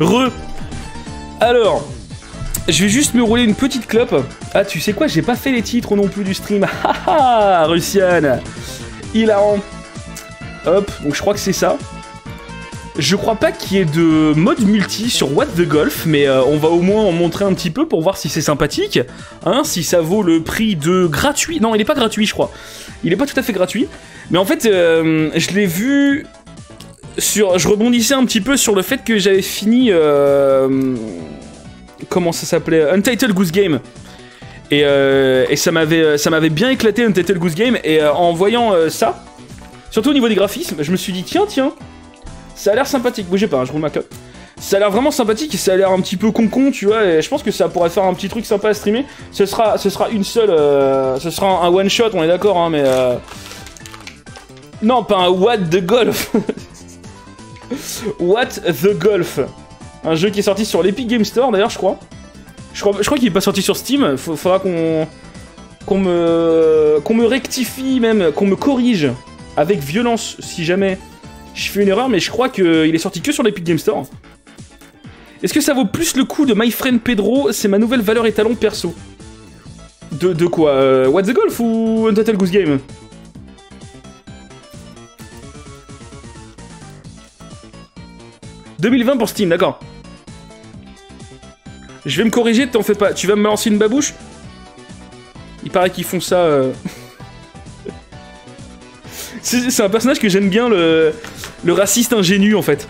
Re. Alors, je vais juste me rouler une petite clope. Ah, tu sais quoi, j'ai pas fait les titres non plus du stream. Haha, Russian. Hilarant. Hop, donc je crois que c'est ça. Je crois pas qu'il y ait de mode multi sur What the Golf, mais euh, on va au moins en montrer un petit peu pour voir si c'est sympathique, hein, si ça vaut le prix de gratuit. Non, il est pas gratuit, je crois. Il est pas tout à fait gratuit. Mais en fait, euh, je l'ai vu sur. Je rebondissais un petit peu sur le fait que j'avais fini. euh, comment ça s'appelait Untitled Goose Game. Et, euh, et ça m'avait bien éclaté Untitled Goose Game. Et euh, en voyant euh, ça, surtout au niveau des graphismes, je me suis dit tiens tiens, ça a l'air sympathique. Bougez pas, hein, je roule ma clope. Ça a l'air vraiment sympathique et ça a l'air un petit peu con-con, tu vois. Et je pense que ça pourrait faire un petit truc sympa à streamer. Ce sera, ce sera une seule, euh, ce sera un, one shot, on est d'accord, hein, mais euh, non, pas un What the Golf. What the Golf. Un jeu qui est sorti sur l'Epic Game Store d'ailleurs, je crois. Je crois, qu'il est pas sorti sur Steam. Faudra qu'on qu'on me qu'on me rectifie même, qu'on me corrige avec violence si jamais je fais une erreur. Mais je crois qu'il est sorti que sur l'Epic Game Store. Est-ce que ça vaut plus le coup de My Friend Pedro C'est ma nouvelle valeur étalon perso? De, de quoi? Euh, What the Golf ou Untitled Goose Game? 2020 pour Steam, d'accord. Je vais me corriger, t'en fais pas. Tu vas me lancer une babouche? Il paraît qu'ils font ça. euh. c'est un personnage que j'aime bien, le, raciste ingénu en fait.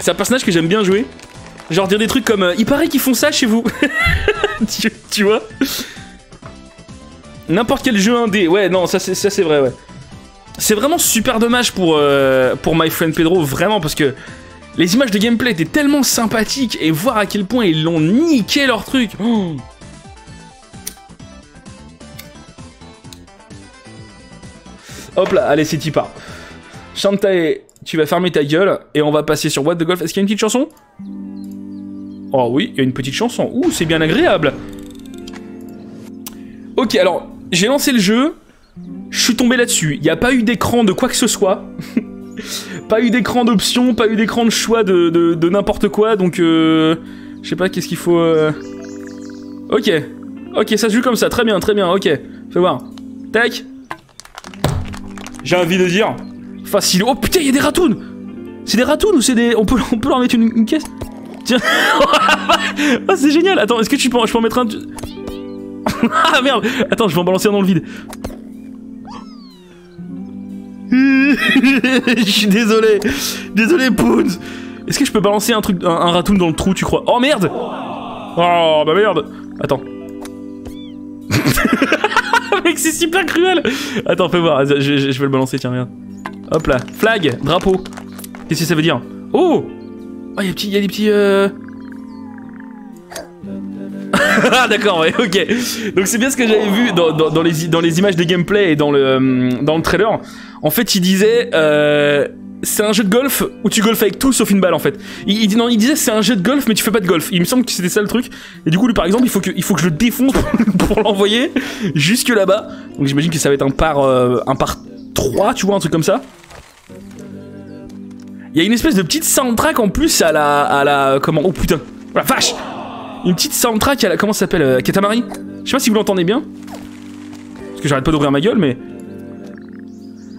C'est un personnage que j'aime bien jouer. Genre dire des trucs comme euh, Il paraît qu'ils font ça chez vous. tu, vois? N'importe quel jeu indé. Ouais, non, ça, c'est vrai, ouais. C'est vraiment super dommage pour, euh, pour My Friend Pedro, vraiment, parce que les images de gameplay étaient tellement sympathiques et voir à quel point ils l'ont niqué leur truc. Oh. Hop là, allez, c'est part. Shantae, tu vas fermer ta gueule et on va passer sur What the Golf. Est-ce qu'il y a une petite chanson? Oh oui, il y a une petite chanson. Ouh, c'est bien agréable. Ok, alors, j'ai lancé le jeu. Je suis tombé là-dessus. Il n'y a pas eu d'écran de quoi que ce soit. pas eu d'écran d'option, pas eu d'écran de choix de, de- de n'importe quoi. Donc, euh, je sais pas qu'est-ce qu'il faut. euh. Ok. Ok, ça se joue comme ça. Très bien, très bien. Ok. Fais voir. Tac. J'ai envie de dire. Facile. Oh putain, il y a des ratounes C'est des ratounes ou c'est des. On peut, on peut leur mettre une, une caisse? Tiens. oh, c'est génial. Attends, est-ce que tu peux, je peux en mettre un? ah merde Attends, je vais en balancer un dans le vide. Je suis désolé. Désolé, Poons. Est-ce que je peux balancer un truc, un, un dans le trou, tu crois? Oh merde Oh bah merde Attends. Mec, c'est super cruel Attends, fais voir. Je, vais le balancer, tiens, regarde. Hop là. Flag, drapeau. Qu'est-ce que ça veut dire? Oh Oh, il y a des petits... Y a des petits... Euh... ah d'accord ouais ok. Donc c'est bien ce que j'avais vu dans, les, dans les images des gameplay et dans le, euh, trailer. En fait il disait euh, c'est un jeu de golf où tu golfes avec tout sauf une balle en fait. Il, disait c'est un jeu de golf mais tu fais pas de golf. Il me semble que c'était ça le truc. Et du coup lui par exemple il faut que, je le défonce pour l'envoyer jusque là-bas. Donc j'imagine que ça va être un par euh, un par 3 tu vois un truc comme ça. Il y a une espèce de petite soundtrack en plus à la à la comment oh putain. La vache une petite soundtrack à la. Comment ça s'appelle euh, Katamari Je sais pas si vous l'entendez bien. Parce que j'arrête pas d'ouvrir ma gueule, mais.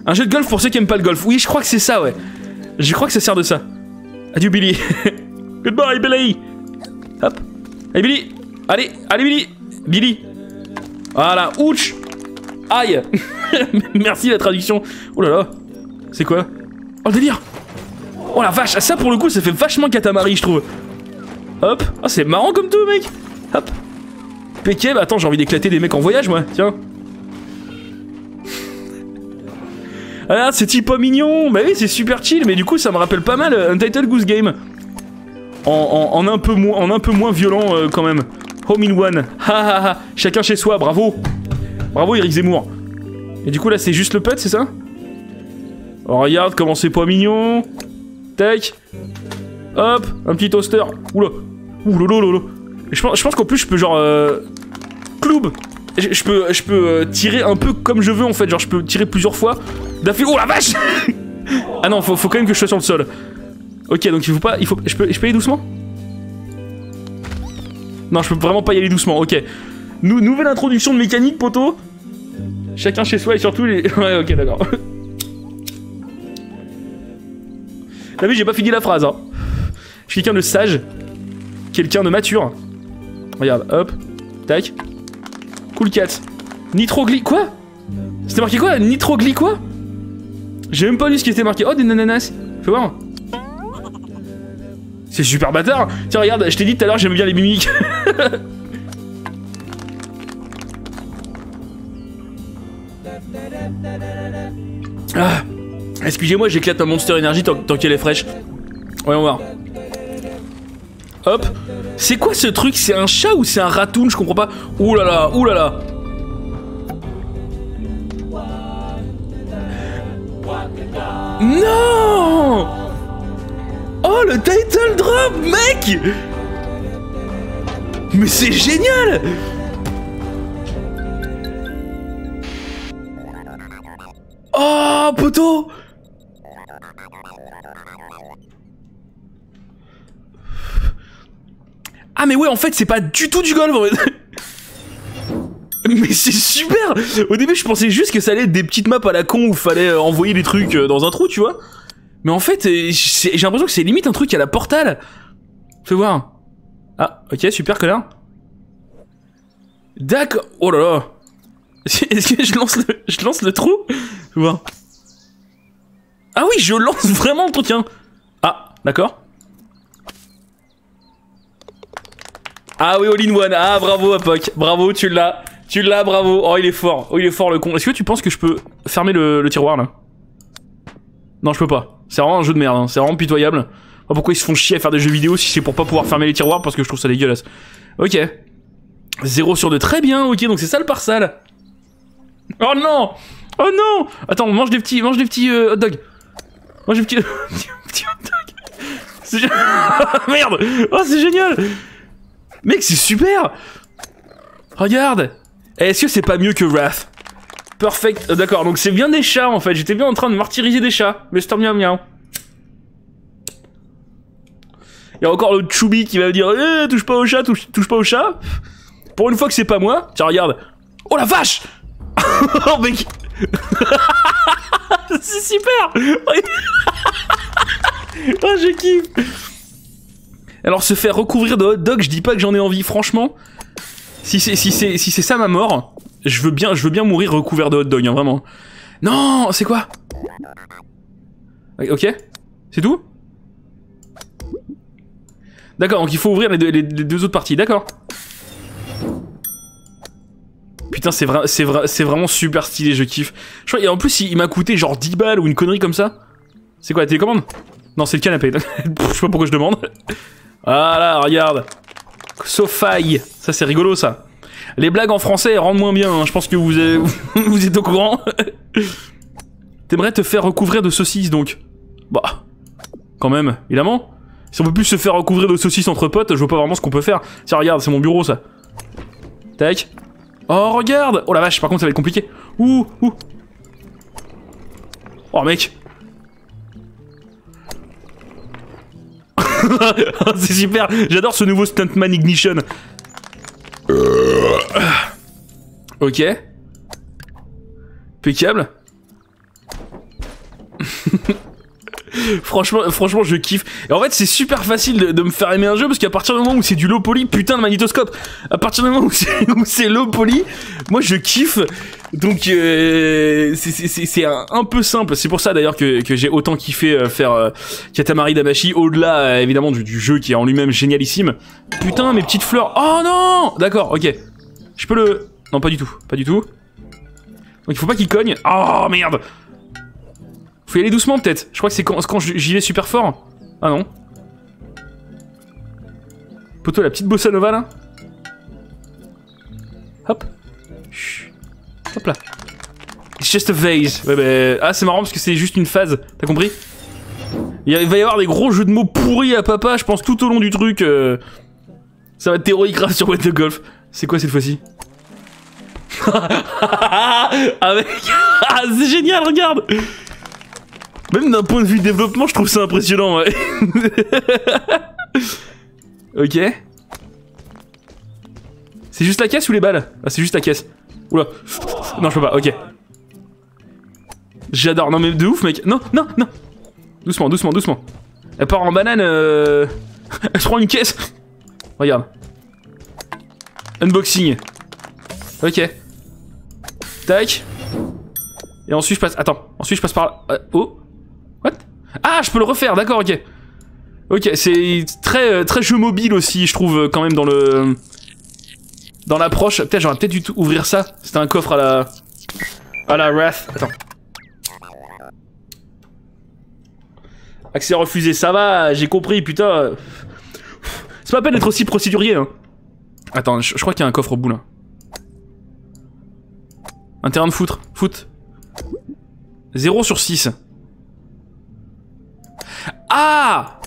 Un jeu de golf pour ceux qui aiment pas le golf. Oui, je crois que c'est ça, ouais. Je crois que ça sert de ça. Adieu, Billy. Goodbye, Billy. Hop. Allez, Billy. Allez, allez, Billy. Billy. Voilà, ouch. Aïe. Merci la traduction. Oh là là. C'est quoi? Oh le délire. Oh la vache. Ah, ça pour le coup, ça fait vachement Katamari, je trouve. Hop. Ah, c'est marrant comme tout, mec. Hop. PK, bah attends, j'ai envie d'éclater des mecs en voyage, moi. Tiens. Ah, c'est type pas mignon. Bah oui, c'est super chill, mais du coup, ça me rappelle pas mal euh, Untitled Goose Game. En, un, peu moins, violent, euh, quand même. Home in one. Ha ha ha. Chacun chez soi, bravo. Bravo, Eric Zemmour. Et du coup, là, c'est juste le pet, c'est ça? Oh, regarde comment c'est pas mignon. Tac. Hop, un petit toaster. Oula. Oulalala. Et Je pense, je pense qu'en plus, je peux genre. Euh, cloub. Je, peux, je peux euh, tirer un peu comme je veux en fait. Genre, je peux tirer plusieurs fois. D'affilée. Oh la vache Ah non, faut, faut quand même que je sois sur le sol. Ok, donc il faut pas... Il faut, je, peux, je peux y aller doucement? Non, je peux vraiment pas y aller doucement, ok. Nou- nouvelle introduction de mécanique, poteau. Chacun chez soi et surtout les... Ouais, ok, d'accord. T'as vu, j'ai pas fini la phrase, hein. Je suis quelqu'un de sage. Quelqu'un de mature. Regarde, hop. Tac. Cool cat. Nitrogly... Quoi? C'était marqué quoi? Nitrogly quoi? J'ai même pas lu ce qui était marqué. Oh, des nananas. Fais voir. C'est super bâtard. Tiens, regarde, je t'ai dit tout à l'heure, j'aime bien les mimiques. ah. Excusez-moi, j'éclate un Monster Energy tant, tant qu'elle est fraîche. Voyons voir. Hop. C'est quoi ce truc? C'est un chat ou c'est un ratoon? Je comprends pas. Ouh là là. Non Oh le title drop, mec Mais c'est génial Oh poteau Ah mais ouais en fait c'est pas du tout du golf. Mais c'est super. Au début je pensais juste que ça allait être des petites maps à la con où fallait euh, envoyer des trucs euh, dans un trou tu vois. Mais en fait euh, j'ai l'impression que c'est limite un truc à la portal. Fais voir. Ah ok super connard. D'accord. Oh là là. Est-ce que je lance le, je lance le trou? Fais voir. Ah oui je lance vraiment le truc hein. Ah d'accord Ah oui, all in one. Ah, bravo, Apoc. Bravo, tu l'as. Tu l'as, bravo. Oh, il est fort. Oh, il est fort, le con. Est-ce que tu penses que je peux fermer le, tiroir, là? Non, je peux pas. C'est vraiment un jeu de merde. hein. C'est vraiment pitoyable. Oh, pourquoi ils se font chier à faire des jeux vidéo si c'est pour pas pouvoir fermer les tiroirs Parce que je trouve ça dégueulasse. Ok. 0 sur 2. Très bien. Ok, donc c'est ça le parsal. Oh non Oh non Attends, mange des petits, mange des petits euh, hot dogs. Mange des petits, hot dogs. Merde Oh, c'est génial Mec, c'est super Regarde Eh, Est-ce que c'est pas mieux que Wrath? Perfect. Euh, D'accord, donc c'est bien des chats en fait. J'étais bien en train de martyriser des chats. Mais c'est miam miam. Il y a encore le Choubi qui va me dire Eh, touche pas au chat, touche, touche pas au chat. Pour une fois que c'est pas moi. Tiens, regarde. Oh la vache Oh mec C'est super Oh, je kiffe alors se faire recouvrir de hot dog, je dis pas que j'en ai envie, franchement. Si c'est ça ma mort, je veux bien mourir recouvert de hot dog, hein, vraiment. Non, c'est quoi? Ok, c'est tout? D'accord, donc il faut ouvrir les deux, autres parties, d'accord. Putain, c'est vrai, c'est vraiment super stylé, je kiffe. Je crois, et en plus, il, il m'a coûté genre 10 balles ou une connerie comme ça. C'est quoi la télécommande? Non, c'est le canapé. je sais pas pourquoi je demande. Voilà, regarde. Sofaille. Ça, c'est rigolo, ça. Les blagues en français rendent moins bien. hein. Je pense que vous vous êtes au courant. T'aimerais te faire recouvrir de saucisses, donc? Bah, quand même, évidemment. Si on peut plus se faire recouvrir de saucisses entre potes, je vois pas vraiment ce qu'on peut faire. Tiens, regarde, c'est mon bureau, ça. Tac. Oh, regarde Oh la vache, par contre, ça va être compliqué. Ouh, ouh. Oh, mec. c'est super, j'adore ce nouveau Stuntman Ignition. Ok. Impeccable. Franchement, franchement, je kiffe. Et en fait, c'est super facile de, me faire aimer un jeu parce qu'à partir du moment où c'est du low poly, putain de magnétoscope. À partir du moment où c'est low poly, moi je kiffe. Donc euh, c'est- un, peu simple. C'est pour ça d'ailleurs que, j'ai autant kiffé euh, faire euh, Katamari Damashi au-delà euh, évidemment du, du jeu qui est en lui-même génialissime. Putain, mes petites fleurs. Oh non D'accord, ok. Je peux le. Non, pas du tout, pas du tout. Donc il faut pas qu'il cogne. Oh merde Faut y aller doucement peut-être. Je crois que c'est quand, j'y vais super fort. Ah non. Poto, la petite bossa nova là. Hop. Chut. Hop là. It's just a. Ouais, bah, Ah, c'est marrant parce que c'est juste une phase. T'as compris? Il va y avoir des gros jeux de mots pourris à papa, je pense, tout au long du truc. euh, Ça va être théorique grave sur What the Golf. C'est quoi cette fois-ci? Ah mec Ah, c'est génial, regarde Même d'un point de vue développement, je trouve ça impressionnant, ouais. ok. C'est juste la caisse ou les balles? Ah, c'est juste la caisse. Oula. Non, je peux pas, ok. J'adore. Non, mais de ouf, mec. Non, non, non. Doucement, doucement, doucement. Elle part en banane. Euh... Elle se prend une caisse. Regarde. Unboxing. Ok. Tac. Et ensuite je passe... Attends. Ensuite je passe par là. Euh, oh. Ah, je peux le refaire. D'accord, ok. Ok, c'est très, euh, très jeu mobile aussi, je trouve, quand même, dans le... Dans l'approche. Peut-être j'aurais peut-être dû ouvrir ça. C'était un coffre à la... À la Wrath. Attends. Accès refusé, ça va, j'ai compris, putain. C'est pas la peine d'être aussi procédurier, hein. Attends, je, crois qu'il y a un coffre au bout, là. Un terrain de foot. Foot. 0 sur 6. Ah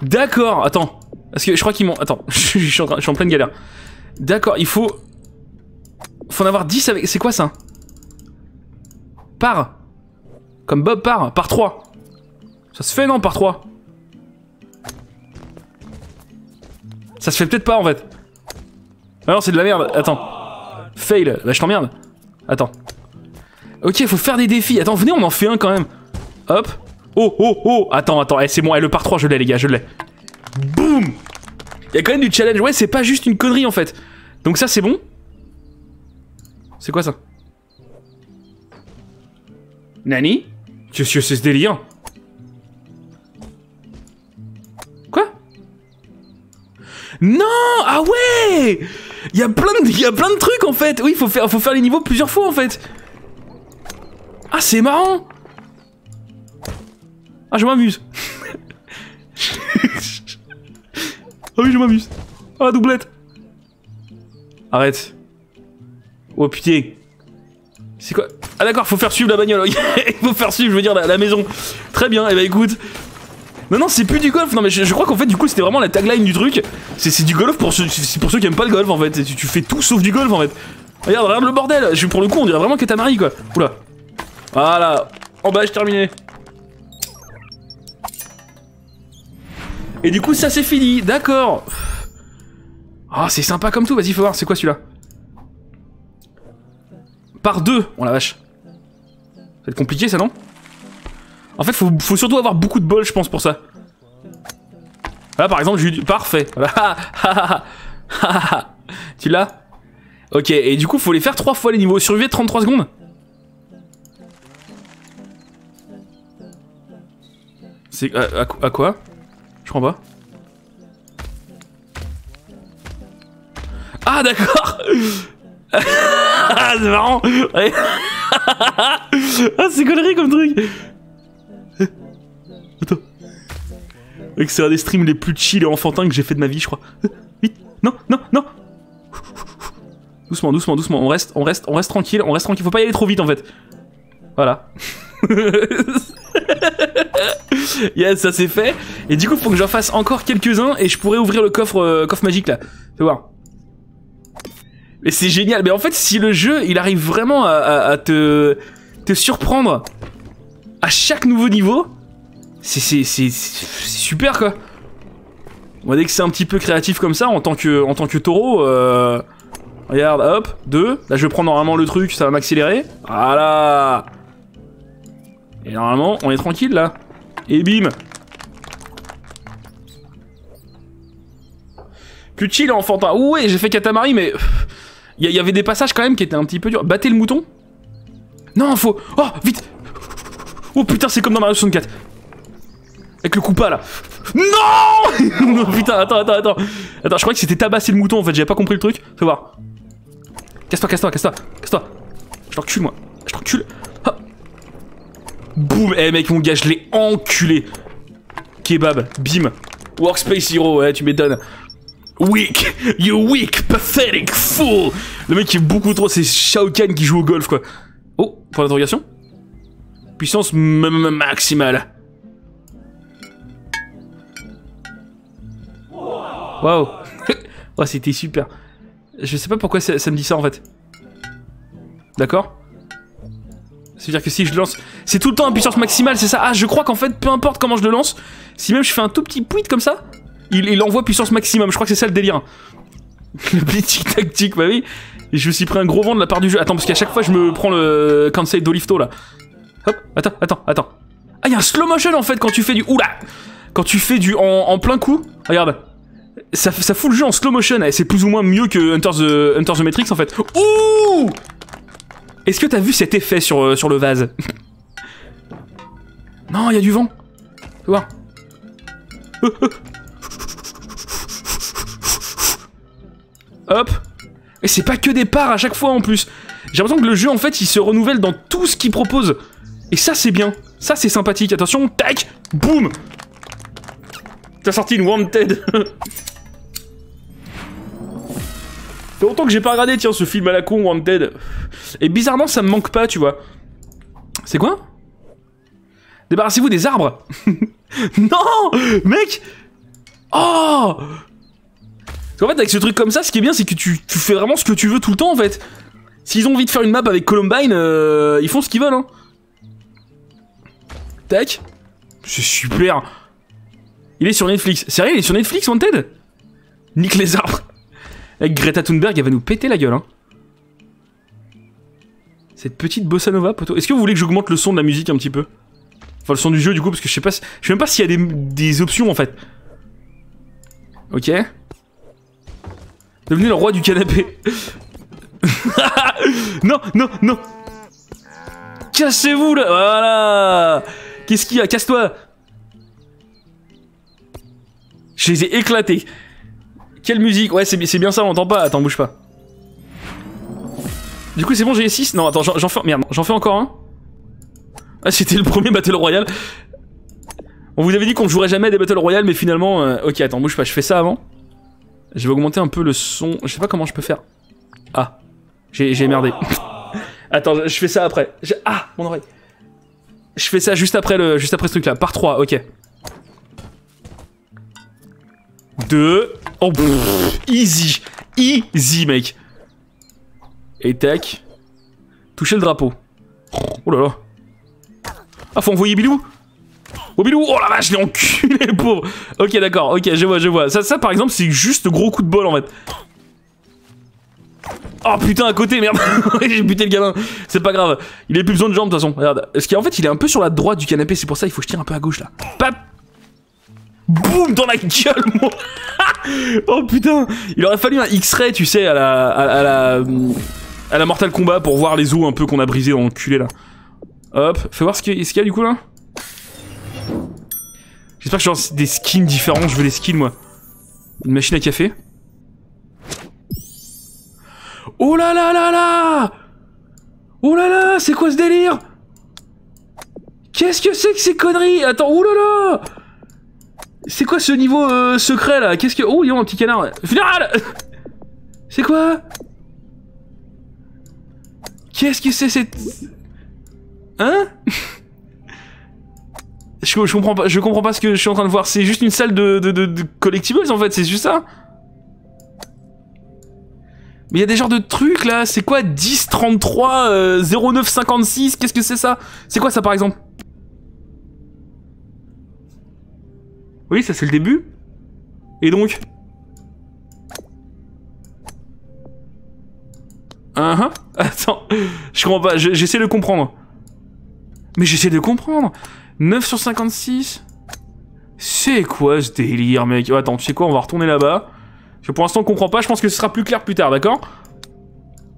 D'accord, attends. Parce que je crois qu'ils m'ont... Attends, je, suis en, pleine galère. D'accord, il faut... Faut en avoir 10 avec... C'est quoi ça? Par. Comme Bob part. Par 3. Ça se fait non par 3 Ça se fait peut-être pas en fait. Ah non c'est de la merde, attends. Fail, bah je t'emmerde. Attends. Ok, faut faire des défis. Attends, venez, on en fait un quand même. Hop. Oh, oh, oh. Attends, attends. Eh, c'est bon, eh, le par 3, je l'ai, les gars, je l'ai. Boum Il y a quand même du challenge. Ouais, c'est pas juste une connerie en fait. Donc ça, c'est bon. C'est quoi ça? Nani? Qu'est-ce que c'est ce délire Non Ah ouais Il y a plein de, plein de trucs en fait. Oui, faut faire, faut faire les niveaux plusieurs fois en fait. Ah, c'est marrant. Ah, je m'amuse. ah oui, je m'amuse. Ah, la doublette. Arrête. Oh putain. C'est quoi? Ah d'accord, faut faire suivre la bagnole. Faut faire suivre, je veux dire, la, maison. Très bien, et eh bah ben, écoute, non, non, c'est plus du golf. Non, mais je, crois qu'en fait, du coup, c'était vraiment la tagline du truc. C'est du golf pour ceux, pour ceux qui aiment pas le golf, en fait. Tu, fais tout sauf du golf, en fait. Regarde, regarde le bordel. Je, pour le coup, on dirait vraiment que t'as marié, quoi. Oula. Voilà. En bas, j'ai terminé. Et du coup, ça, c'est fini. D'accord. Ah, oh, c'est sympa comme tout. Vas-y, faut voir. C'est quoi celui-là Par deux. Oh la vache. Ça va être compliqué, ça, non en fait, faut, surtout avoir beaucoup de bol, je pense, pour ça. Là, par exemple, j'ai eu... Parfait. tu l'as Ok, et du coup, faut les faire trois fois les niveaux. Survivre 33 secondes C'est... À, quoi Je crois pas. Ah, d'accord Ah, c'est marrant Ah, c'est connerie comme truc. C'est un des streams les plus chill et enfantins que j'ai fait de ma vie, je crois. Vite Non, non, non Doucement, doucement, doucement. On reste, on reste, on reste tranquille, on reste tranquille. Faut pas y aller trop vite en fait. Voilà. yes, ça c'est fait. Et du coup, faut que j'en fasse encore quelques-uns et je pourrais ouvrir le coffre, euh, coffre magique là. Fais voir. Mais c'est génial. Mais en fait, si le jeu, il arrive vraiment à, te, te surprendre à chaque nouveau niveau, c'est super quoi. On dès que c'est un petit peu créatif comme ça, en tant que, en tant que taureau, euh, regarde, hop, deux. Là, je vais prendre normalement le truc, ça va m'accélérer. Voilà. Et normalement, on est tranquille là. Et bim. Plus chill enfantin. Ouais, j'ai fait Katamari, mais il y, avait des passages quand même qui étaient un petit peu durs. Battez le mouton. Non, faut. Oh, vite. Oh putain, c'est comme dans Mario 64. Avec le coupa là. Non Putain, attends, attends, attends. Attends, je crois que c'était tabasser le mouton en fait, j'avais pas compris le truc. Fais voir. Casse-toi, casse-toi, casse-toi, casse-toi. Je t'encule moi. Je t'encule. Boum Eh mec, mon gars, je l'ai enculé. Kebab, bim. Workspace Hero, ouais, tu m'étonnes. Weak, you weak, pathetic fool. Le mec est beaucoup trop, c'est Shao Kahn qui joue au golf quoi. Oh, pour l'interrogation Puissance maximale. Waouh Oh, c'était super. Je sais pas pourquoi ça, me dit ça en fait. D'accord? C'est-à-dire que si je lance... C'est tout le temps à puissance maximale, c'est ça Ah, je crois qu'en fait, peu importe comment je le lance, si même je fais un tout petit pouit comme ça, il, envoie puissance maximum. Je crois que c'est ça le délire. le petit tactique, bah oui. Et je me suis pris un gros vent de la part du jeu. Attends, parce qu'à chaque fois, je me prends le Kansei Dolifto, là. Hop, attends, attends, attends. Ah, il y a un slow motion, en fait, quand tu fais du... Oula Quand tu fais du... En, plein coup. Regarde. Ça, ça fout le jeu en slow motion. Et c'est plus ou moins mieux que Hunter the, Hunter the Matrix, en fait. Ouh Est-ce que t'as vu cet effet sur, euh, sur le vase Non, il y a du vent. Tu vois Hop. Et c'est pas que des parts à chaque fois en plus. J'ai l'impression que le jeu en fait il se renouvelle dans tout ce qu'il propose. Et ça c'est bien. Ça c'est sympathique. Attention, tac, boum. T'as sorti une Wanted. fait longtemps que j'ai pas regardé tiens ce film à la con Wanted. Et bizarrement ça me manque pas tu vois. C'est quoi? Débarrassez-vous des arbres Non Mec Oh Parce fait, avec ce truc comme ça, ce qui est bien, c'est que tu, tu, fais vraiment ce que tu veux tout le temps, en fait. S'ils ont envie de faire une map avec Columbine, euh, ils font ce qu'ils veulent, hein. Tac. C'est super. Il est sur Netflix. Sérieux, il est sur Netflix, Wanted? Nique les arbres. Avec Greta Thunberg, elle va nous péter la gueule, hein. Cette petite bossa nova, poteau. Est-ce que vous voulez que j'augmente le son de la musique un petit peu? Enfin, le son du jeu, du coup, parce que je sais pas... Je sais même pas s'il y a des, options, en fait. Ok. Devenez le roi du canapé. non, non, non. Cassez-vous, là Voilà Qu'est-ce qu'il y a? Casse-toi Je les ai éclatés. Quelle musique? Ouais, c'est bien ça, on entend pas. Attends, bouge pas. Du coup, c'est bon, j'ai 6 Non, attends, j'en fais... Merde, j'en fais encore un ah, c'était le premier Battle Royale. On vous avait dit qu'on jouerait jamais des Battle Royale, mais finalement... Euh, ok, attends, bouge pas, je fais ça avant. Je vais augmenter un peu le son. Je sais pas comment je peux faire. Ah, j'ai merdé. attends, je fais ça après. Ah, mon oreille. Je fais ça juste après, le, juste après ce truc-là. Par 3, ok. 2. Oh, easy. Easy, mec. Et tac. Toucher le drapeau. Oh là là. Ah, faut envoyer Bilou Oh Bilou Oh la vache, je l'ai enculé, pauvre Ok, d'accord, ok, je vois, je vois. Ça, par exemple, c'est juste gros coup de bol, en fait. Oh putain, à côté, merde J'ai buté le gamin C'est pas grave. Il a plus besoin de jambes, de toute façon. Regarde. Parce qu'en fait, il est un peu sur la droite du canapé, c'est pour ça il faut que je tire un peu à gauche, là. Pap Boum dans la gueule, moi Oh putain Il aurait fallu un X-ray, tu sais, à la, à, la... À la Mortal Kombat pour voir les os un peu qu'on a brisés dans culé, là. Hop, fais voir ce qu'il y, a du coup là. J'espère que j'ai des skins différents, je veux des skins moi. Une machine à café. Oh là là là là Oh là là, c'est quoi ce délire? Qu'est-ce que c'est que ces conneries? Attends, oh là là C'est quoi ce niveau euh, secret là? Qu'est-ce que... Oh, il y a un petit canard. Final C'est quoi? Qu'est-ce que c'est cette... Hein je, comprends pas, je comprends pas ce que je suis en train de voir. C'est juste une salle de, collectibles en fait, c'est juste ça. Mais il y a des genres de trucs là, c'est quoi 10, 33, euh, 09, 56 Qu'est-ce que c'est ça? C'est quoi ça par exemple? Oui, ça c'est le début. Et donc? Uh -huh. Attends, je comprends pas, j'essaie de comprendre. Mais j'essaie de comprendre 9 sur 56 C'est quoi ce délire, mec? Attends, tu sais quoi On va retourner là-bas. Pour l'instant, on comprend pas. Je pense que ce sera plus clair plus tard, d'accord?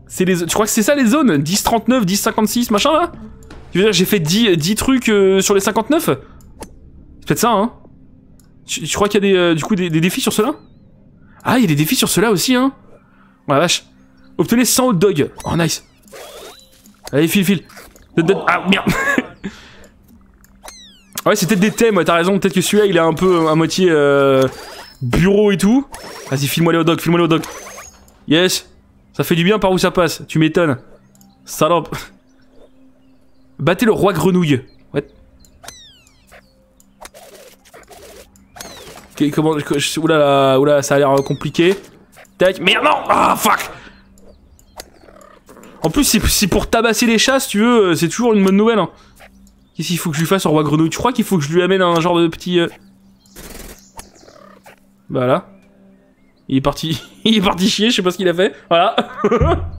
C'est les... Tu crois que c'est ça, les zones? 10, 39, 10, 56, machin, là? Tu veux dire j'ai fait 10, 10 trucs euh, sur les 59 C'est peut-être ça, hein tu, crois qu'il y a des, euh, du coup, des, défis sur cela? Ah, il y a des défis sur cela aussi, hein Oh la vache. Obtenez 100 hot dogs. Oh, nice. Allez, file, file. Ah, merde Ouais, c'est peut-être des thèmes, t'as raison. Peut-être que celui-là, il est un peu à moitié euh, bureau et tout. Vas-y, file-moi les hot dogs, file-moi les hot dogs. Yes. Ça fait du bien par où ça passe. Tu m'étonnes. Salope. Battez le roi grenouille. Ouais. Ok, comment... Oula, oula, ça a l'air compliqué. Tac. Merde, non Ah, fuck En plus, c'est pour tabasser les chats, si tu veux, c'est toujours une bonne nouvelle. Hein. Qu'est-ce qu'il faut que je lui fasse au roi grenouille? Tu crois qu'il faut que je lui amène un genre de petit... Euh... Voilà. Il est parti... Il est parti chier, je sais pas ce qu'il a fait. Voilà.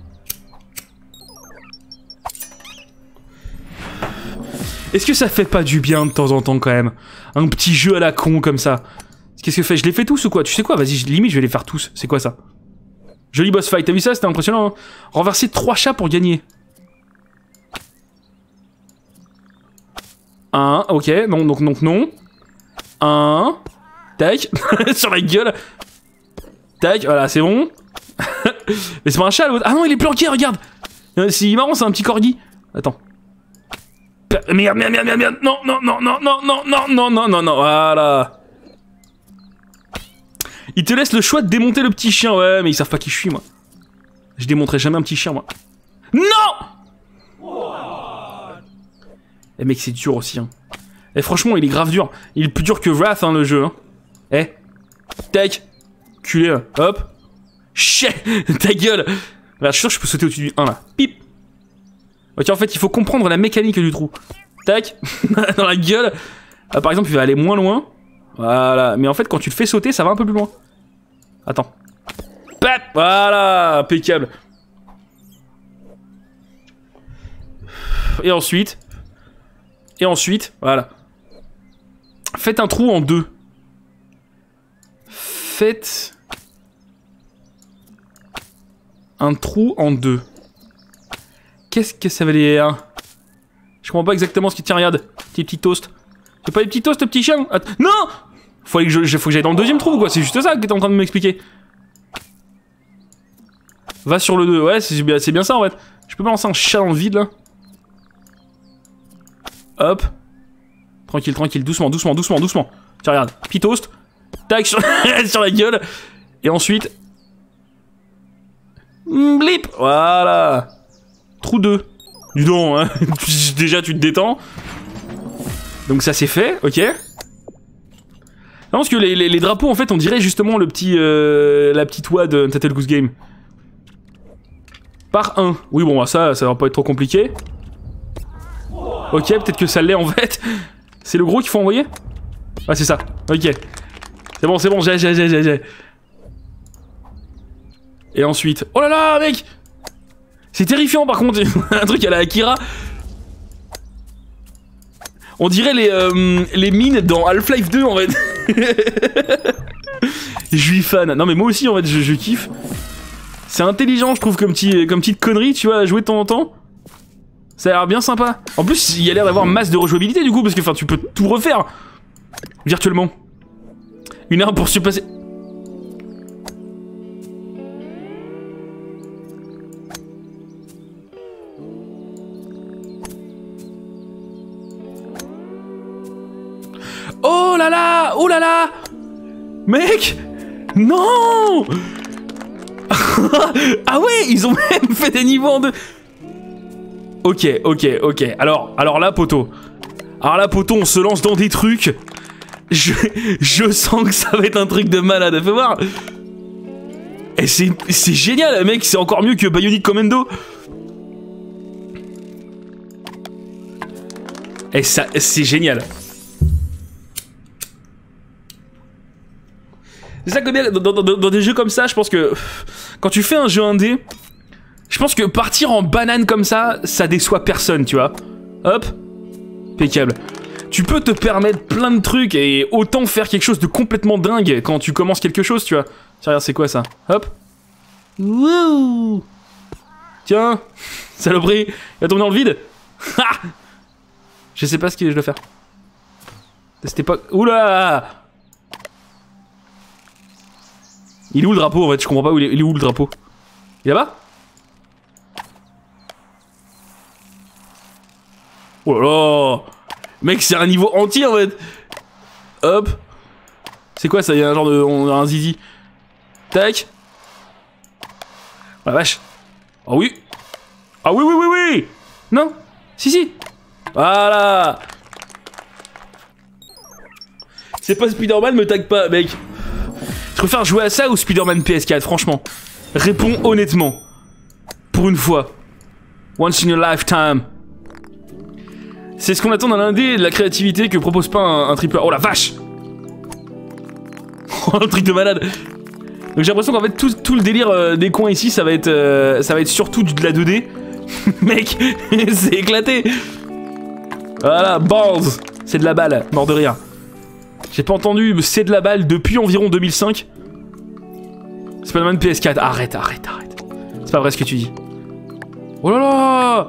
Est-ce que ça fait pas du bien de temps en temps quand même? Un petit jeu à la con comme ça. Qu'est-ce que je fais Je les fais tous ou quoi? Tu sais quoi? Vas-y, limite je vais les faire tous. C'est quoi ça? Joli boss fight, t'as vu ça C'était impressionnant. Hein Renverser trois chats pour gagner. Un, ok, non, donc, donc non. Un, tac, sur la gueule. Tac, voilà, c'est bon. Mais c'est pas un chat l'autre. Ah non, il est planqué, regarde. C'est marrant, c'est un petit corgi. Attends. Merde, merde, merde, merde, merde. Non, non, non, non, non, non, non, non, non, non, non, voilà. Il te laisse le choix de démonter le petit chien. Ouais, mais ils savent pas qui je suis, moi. Je démonterai jamais un petit chien, moi. Non Eh mec, c'est dur aussi, hein. Eh franchement, il est grave dur. Il est plus dur que Wrath, hein, le jeu, hein. Eh. Tac. Culé, Hop. Chais Ta gueule Là, je suis sûr que je peux sauter au-dessus du 1, là. Pip Ok, en fait, il faut comprendre la mécanique du trou. Tac, dans la gueule. Ah, par exemple, il va aller moins loin. Voilà. Mais en fait, quand tu le fais sauter, ça va un peu plus loin. Attends. Pap Voilà, impeccable. Et ensuite... Et ensuite, voilà. Faites un trou en deux. Faites... Un trou en deux. Qu'est-ce que ça veut dire? Je comprends pas exactement ce qui tient, regarde. Tes petits toasts. C'est pas des petits toasts, petit chien Non faut que faut que j'aille dans le deuxième trou, quoi. C'est juste ça que t'es en train de m'expliquer. Va sur le 2. Ouais, c'est bien, ça, en fait. Je peux pas lancer un chat dans le vide, là Hop. Tranquille, tranquille. Doucement, doucement, doucement, doucement. Tiens, regarde. Petit toast. Tac, sur, la gueule. Et ensuite... Blip Voilà Trou 2. Du donc, hein. déjà tu te détends. Donc ça c'est fait, ok. Non, parce que les, drapeaux, en fait, on dirait justement le petit, euh, la petite oie de Tattle Goose Game. Par 1. Oui, bon, bah, ça, ça va pas être trop compliqué. Ok, peut-être que ça l'est en fait. C'est le gros qu'il faut envoyer? Ah, c'est ça. Ok. C'est bon, c'est bon, j'ai, j'ai, j'ai, j'ai. Et ensuite... Oh là là, mec c'est terrifiant par contre, un truc à la Akira. On dirait les, euh, les mines dans Half-Life 2 en fait. je suis fan. Non mais moi aussi en fait, je, kiffe. C'est intelligent je trouve comme, petit, comme petite connerie, tu vois, à jouer de temps en temps. Ça a l'air bien sympa. En plus, il y a l'air d'avoir masse de rejouabilité du coup, parce que enfin, tu peux tout refaire. Virtuellement. Une heure pour surpasser... Oh là là Oh là là Mec Non Ah ouais Ils ont même fait des niveaux en deux Ok, ok, ok. Alors, alors là, poteau. Alors là, poteau, on se lance dans des trucs. Je, je sens que ça va être un truc de malade. Fais voir. Et c'est génial, mec. C'est encore mieux que Bionic Commando. Et ça, c'est génial. C'est ça que bien dans, des jeux comme ça, je pense que quand tu fais un jeu indé, je pense que partir en banane comme ça, ça déçoit personne, tu vois. Hop, impeccable. Tu peux te permettre plein de trucs et autant faire quelque chose de complètement dingue quand tu commences quelque chose, tu vois. Tiens, regarde, c'est quoi ça? Hop. Wouh Tiens, saloperie, il va tomber dans le vide. Je sais pas ce que je dois faire. C'était pas... Oula Il est où le drapeau en fait? Je comprends pas où il est, il est où le drapeau? Il est là-bas? Oh là Mec, c'est un niveau entier en fait! Hop! C'est quoi ça? Il y a un genre de... On a un zizi. Tac! Oh la vache! Ah oui! Ah oui, oui, oui, oui! Non! Si, si! Voilà! C'est pas Spider-Man, me tag pas, mec préfère jouer à ça ou Spider-Man PS4, franchement. Réponds honnêtement. Pour une fois. Once in a lifetime. C'est ce qu'on attend d'un indé de la créativité que propose pas un, un triple. Oh la vache Oh un truc de malade Donc j'ai l'impression qu'en fait tout, le délire euh, des coins ici ça va être euh, ça va être surtout de la 2D. Mec, c'est éclaté Voilà, balls C'est de la balle, mort de rire. J'ai pas entendu c'est de la balle depuis environ 2005. Spider-Man PS4, arrête, arrête, arrête. C'est pas vrai ce que tu dis. Oh là là.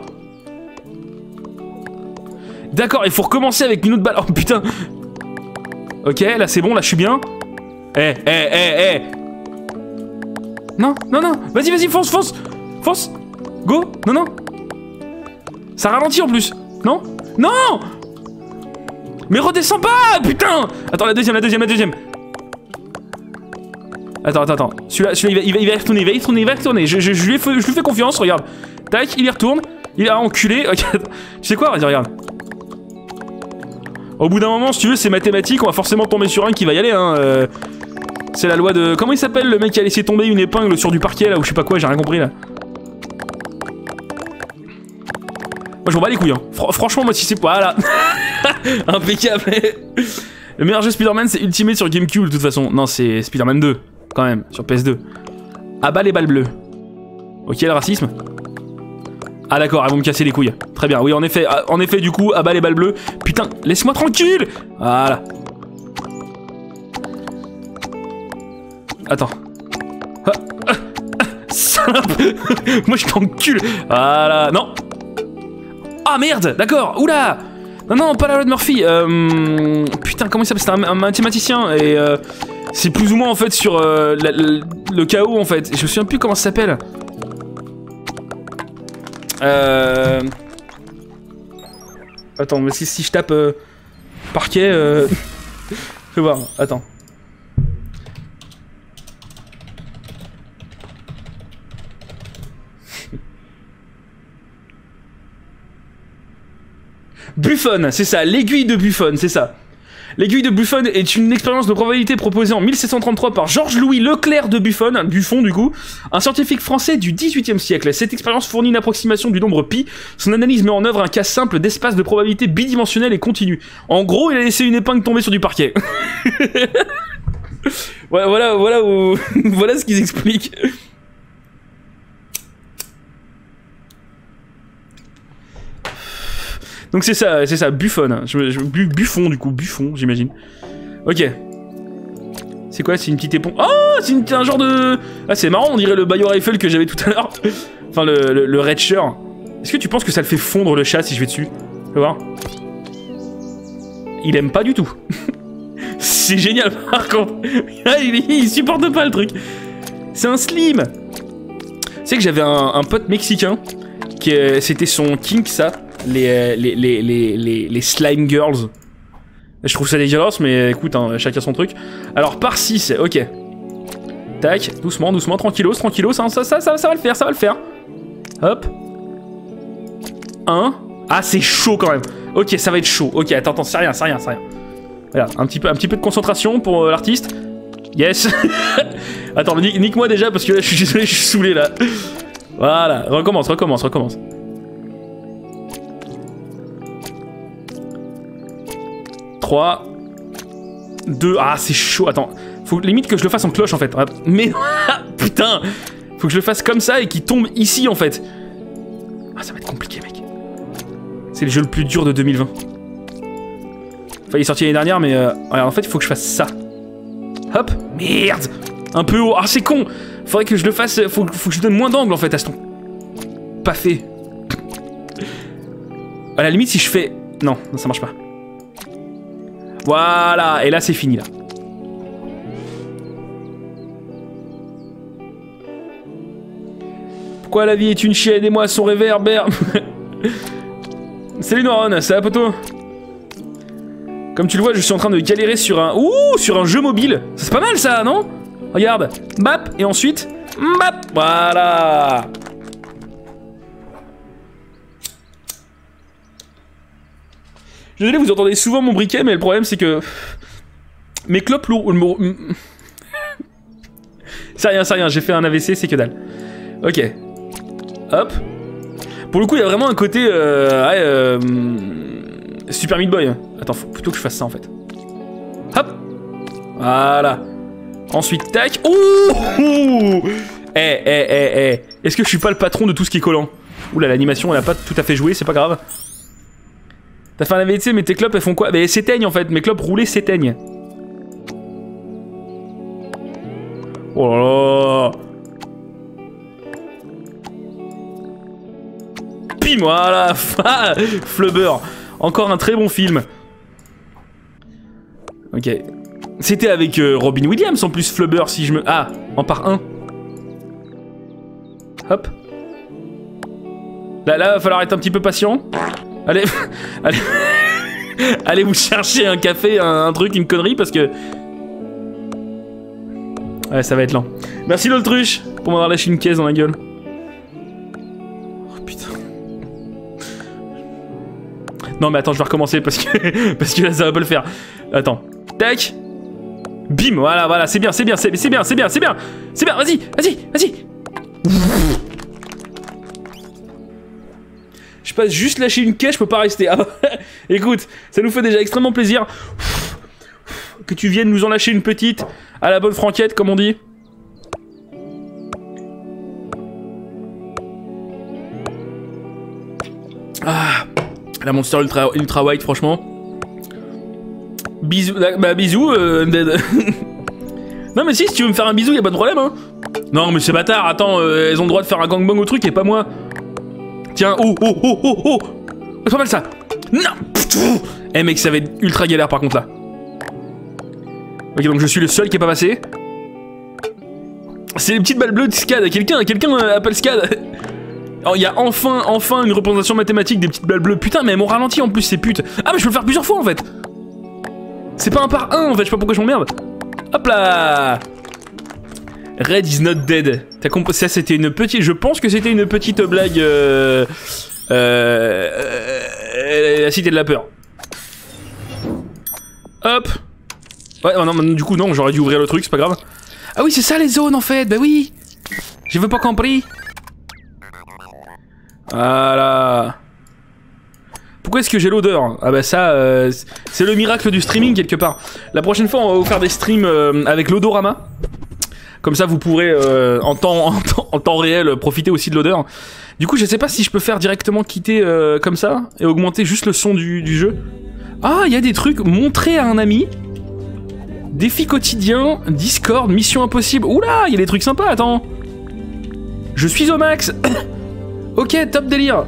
D'accord, il faut recommencer avec une autre balle. Oh putain. Ok, là c'est bon, là je suis bien. Eh, eh, eh, eh. Non, non, non. Vas-y, vas-y, fonce, fonce. Fonce. Go. Non, non. Ça ralentit en plus. Non. Non Mais redescends pas Putain Attends, la deuxième, la deuxième, la deuxième Attends, attends, attends. Celui-là, celui il, va, il, va, retourner, il va y retourner, il va y retourner. Je, je, je, lui, fais, je lui fais confiance, regarde. Tac, il y retourne. Il a enculé. Ok, tu sais quoi Vas-y, regarde. Au bout d'un moment, si tu veux, c'est mathématique, on va forcément tomber sur un qui va y aller, hein. Euh, c'est la loi de... Comment il s'appelle le mec qui a laissé tomber une épingle sur du parquet, là, ou je sais pas quoi, j'ai rien compris, là. Moi, je m'en bats les couilles, hein. Fr franchement, moi, si c'est... Voilà Impeccable Le meilleur jeu Spider-Man, c'est Ultimate sur Gamecube, de toute façon. Non, c'est Spider-Man 2, quand même, sur PS2. À bas les balles bleues. Ok, le racisme ah d'accord, elles vont me casser les couilles. Très bien, oui en effet, ah, en effet du coup, à bas les balles bleues. Putain, laisse-moi tranquille Voilà. Attends. Ah, ah, Salope Moi je t'encule Voilà, non Ah merde, d'accord, oula Non, non, pas la loi de Murphy. Euh, putain, comment il s'appelle C'est un, mathématicien et... Euh, c'est plus ou moins en fait sur euh, le chaos en fait. Je me souviens plus comment ça s'appelle. Euh... Attends, mais si, si je tape parquet... Euh... Fais voir, attends. Buffon, c'est ça, l'aiguille de Buffon, c'est ça. L'aiguille de Buffon est une expérience de probabilité proposée en 1733 par Georges-Louis Leclerc de Buffon, Buffon du coup, un scientifique français du XVIIIe siècle. Cette expérience fournit une approximation du nombre pi. Son analyse met en œuvre un cas simple d'espace de probabilité bidimensionnel et continu. En gros, il a laissé une épingle tomber sur du parquet. voilà, voilà, voilà, ce qu'ils expliquent. Donc c'est ça, c'est ça, Buffon. Buffon du coup, Buffon, j'imagine. Ok. C'est quoi? C'est une petite éponge. Oh C'est un genre de... Ah c'est marrant, on dirait le Bayo Rifle que j'avais tout à l'heure. enfin le, le. Est-ce que tu penses que ça le fait fondre le chat si je vais dessus? Fais voir. Il aime pas du tout. c'est génial par contre. Ah, il, supporte pas le truc. C'est un slim. Sais que j'avais un, pote mexicain qui c'était son kink ça les, les, les, les, les, slime girls. Je trouve ça dégueulasse, mais écoute, hein, chacun son truc. Alors, par 6, ok. Tac, doucement, doucement, tranquillos, tranquillos, hein, ça, ça, ça, ça va le faire, ça va le faire. Hop. 1. Ah, c'est chaud quand même. Ok, ça va être chaud. Ok, attends, attends, c'est rien, c'est rien, c'est rien. Voilà, un petit peu, un petit peu de concentration pour euh, l'artiste. Yes. attends, nique-moi déjà parce que là, je suis désolé, je suis saoulé là. Voilà, recommence, recommence, recommence. 3, 2, ah c'est chaud, attends. Faut limite que je le fasse en cloche en fait. Mais putain Faut que je le fasse comme ça et qu'il tombe ici en fait. Ah ça va être compliqué mec. C'est le jeu le plus dur de 2020. Enfin il est sorti l'année dernière mais euh, en fait il faut que je fasse ça. Hop Merde Un peu haut. Ah c'est con Faudrait que je le fasse, faut, faut que je donne moins d'angle en fait à ce ton. Pas fait. À la limite si je fais... Non, non ça marche pas. Voilà, et là c'est fini là. Pourquoi la vie est une chienne et moi son réverbère Salut Noron, ça va poteau Comme tu le vois, je suis en train de galérer sur un... Ouh, sur un jeu mobile. C'est pas mal ça, non? Regarde. Bap, et ensuite... Bap Voilà Désolé, vous entendez souvent mon briquet, mais le problème c'est que mes clopes lourds. c'est rien, c'est rien, j'ai fait un AVC, c'est que dalle. Ok. Hop. Pour le coup, il y a vraiment un côté. Euh, ouais, euh, Super Meat Boy. Attends, faut plutôt que je fasse ça en fait. Hop Voilà. Ensuite, tac. Ouh Eh, eh, eh, eh. Est-ce que je suis pas le patron de tout ce qui est collant? Oula, l'animation, elle a pas tout à fait joué, c'est pas grave. T'as fait un AVC, mais tes clopes, elles font quoi? Mais elles s'éteignent en fait. Mes clopes roulées s'éteignent. Oh là là Pim, voilà Flubber Encore un très bon film. Ok. C'était avec euh, Robin Williams en plus, Flubber, si je me... Ah, en part 1. Hop. Là, là, va falloir être un petit peu patient. Allez, allez, allez vous chercher un café, un, truc, une connerie, parce que... Ouais, ça va être lent. Merci l'autruche pour m'avoir lâché une caisse dans la gueule. Oh putain. Non mais attends, je vais recommencer parce que, parce que là ça va pas le faire. Attends. Tac. Bim, voilà, voilà, c'est bien, c'est bien, c'est bien, c'est bien, c'est bien, c'est bien, vas-y, vas-y, vas-y. Je passe juste lâcher une caisse, je peux pas rester. Ah, écoute, ça nous fait déjà extrêmement plaisir que tu viennes nous en lâcher une petite à la bonne franquette, comme on dit. Ah, la Monster Ultra, Ultra White, franchement. Bisous, bah bisous, euh, non mais si, si tu veux me faire un bisou, y a pas de problème, hein. Non mais c'est bâtard, attends, euh, elles ont le droit de faire un gangbang au truc et pas moi. Tiens, oh, oh, oh, oh, oh C'est pas mal ça Non Eh mec, ça va être ultra galère par contre là. Ok, donc je suis le seul qui est pas passé. C'est les petites balles bleues de SCAD. Quelqu'un quelqu'un appelle SCAD Oh, il y a enfin, enfin une représentation mathématique des petites balles bleues. Putain, mais elles m'ont ralenti en plus, ces putes. Ah, mais je peux le faire plusieurs fois en fait. C'est pas un par un en fait, je sais pas pourquoi je m'emmerde. Hop là Red is not dead. T'as compris Ça, c'était une petite. Je pense que c'était une petite blague. Euh, euh, euh, la cité de la peur. Hop. Ouais, oh non, du coup, non, j'aurais dû ouvrir le truc, c'est pas grave. Ah oui, c'est ça les zones en fait. Bah oui. Je veux pas compris. Voilà. Pourquoi est-ce que j'ai l'odeur? Ah bah ça, c'est le miracle du streaming quelque part. La prochaine fois, on va vous faire des streams avec l'odorama. Comme ça, vous pourrez euh, en, temps, réel profiter aussi de l'odeur. Du coup, je sais pas si je peux faire directement quitter euh, comme ça et augmenter juste le son du, jeu. Ah, il y a des trucs. Montrer à un ami. Défi quotidien, Discord, mission impossible. Oula, il y a des trucs sympas, attends. Je suis au max. ok, top délire.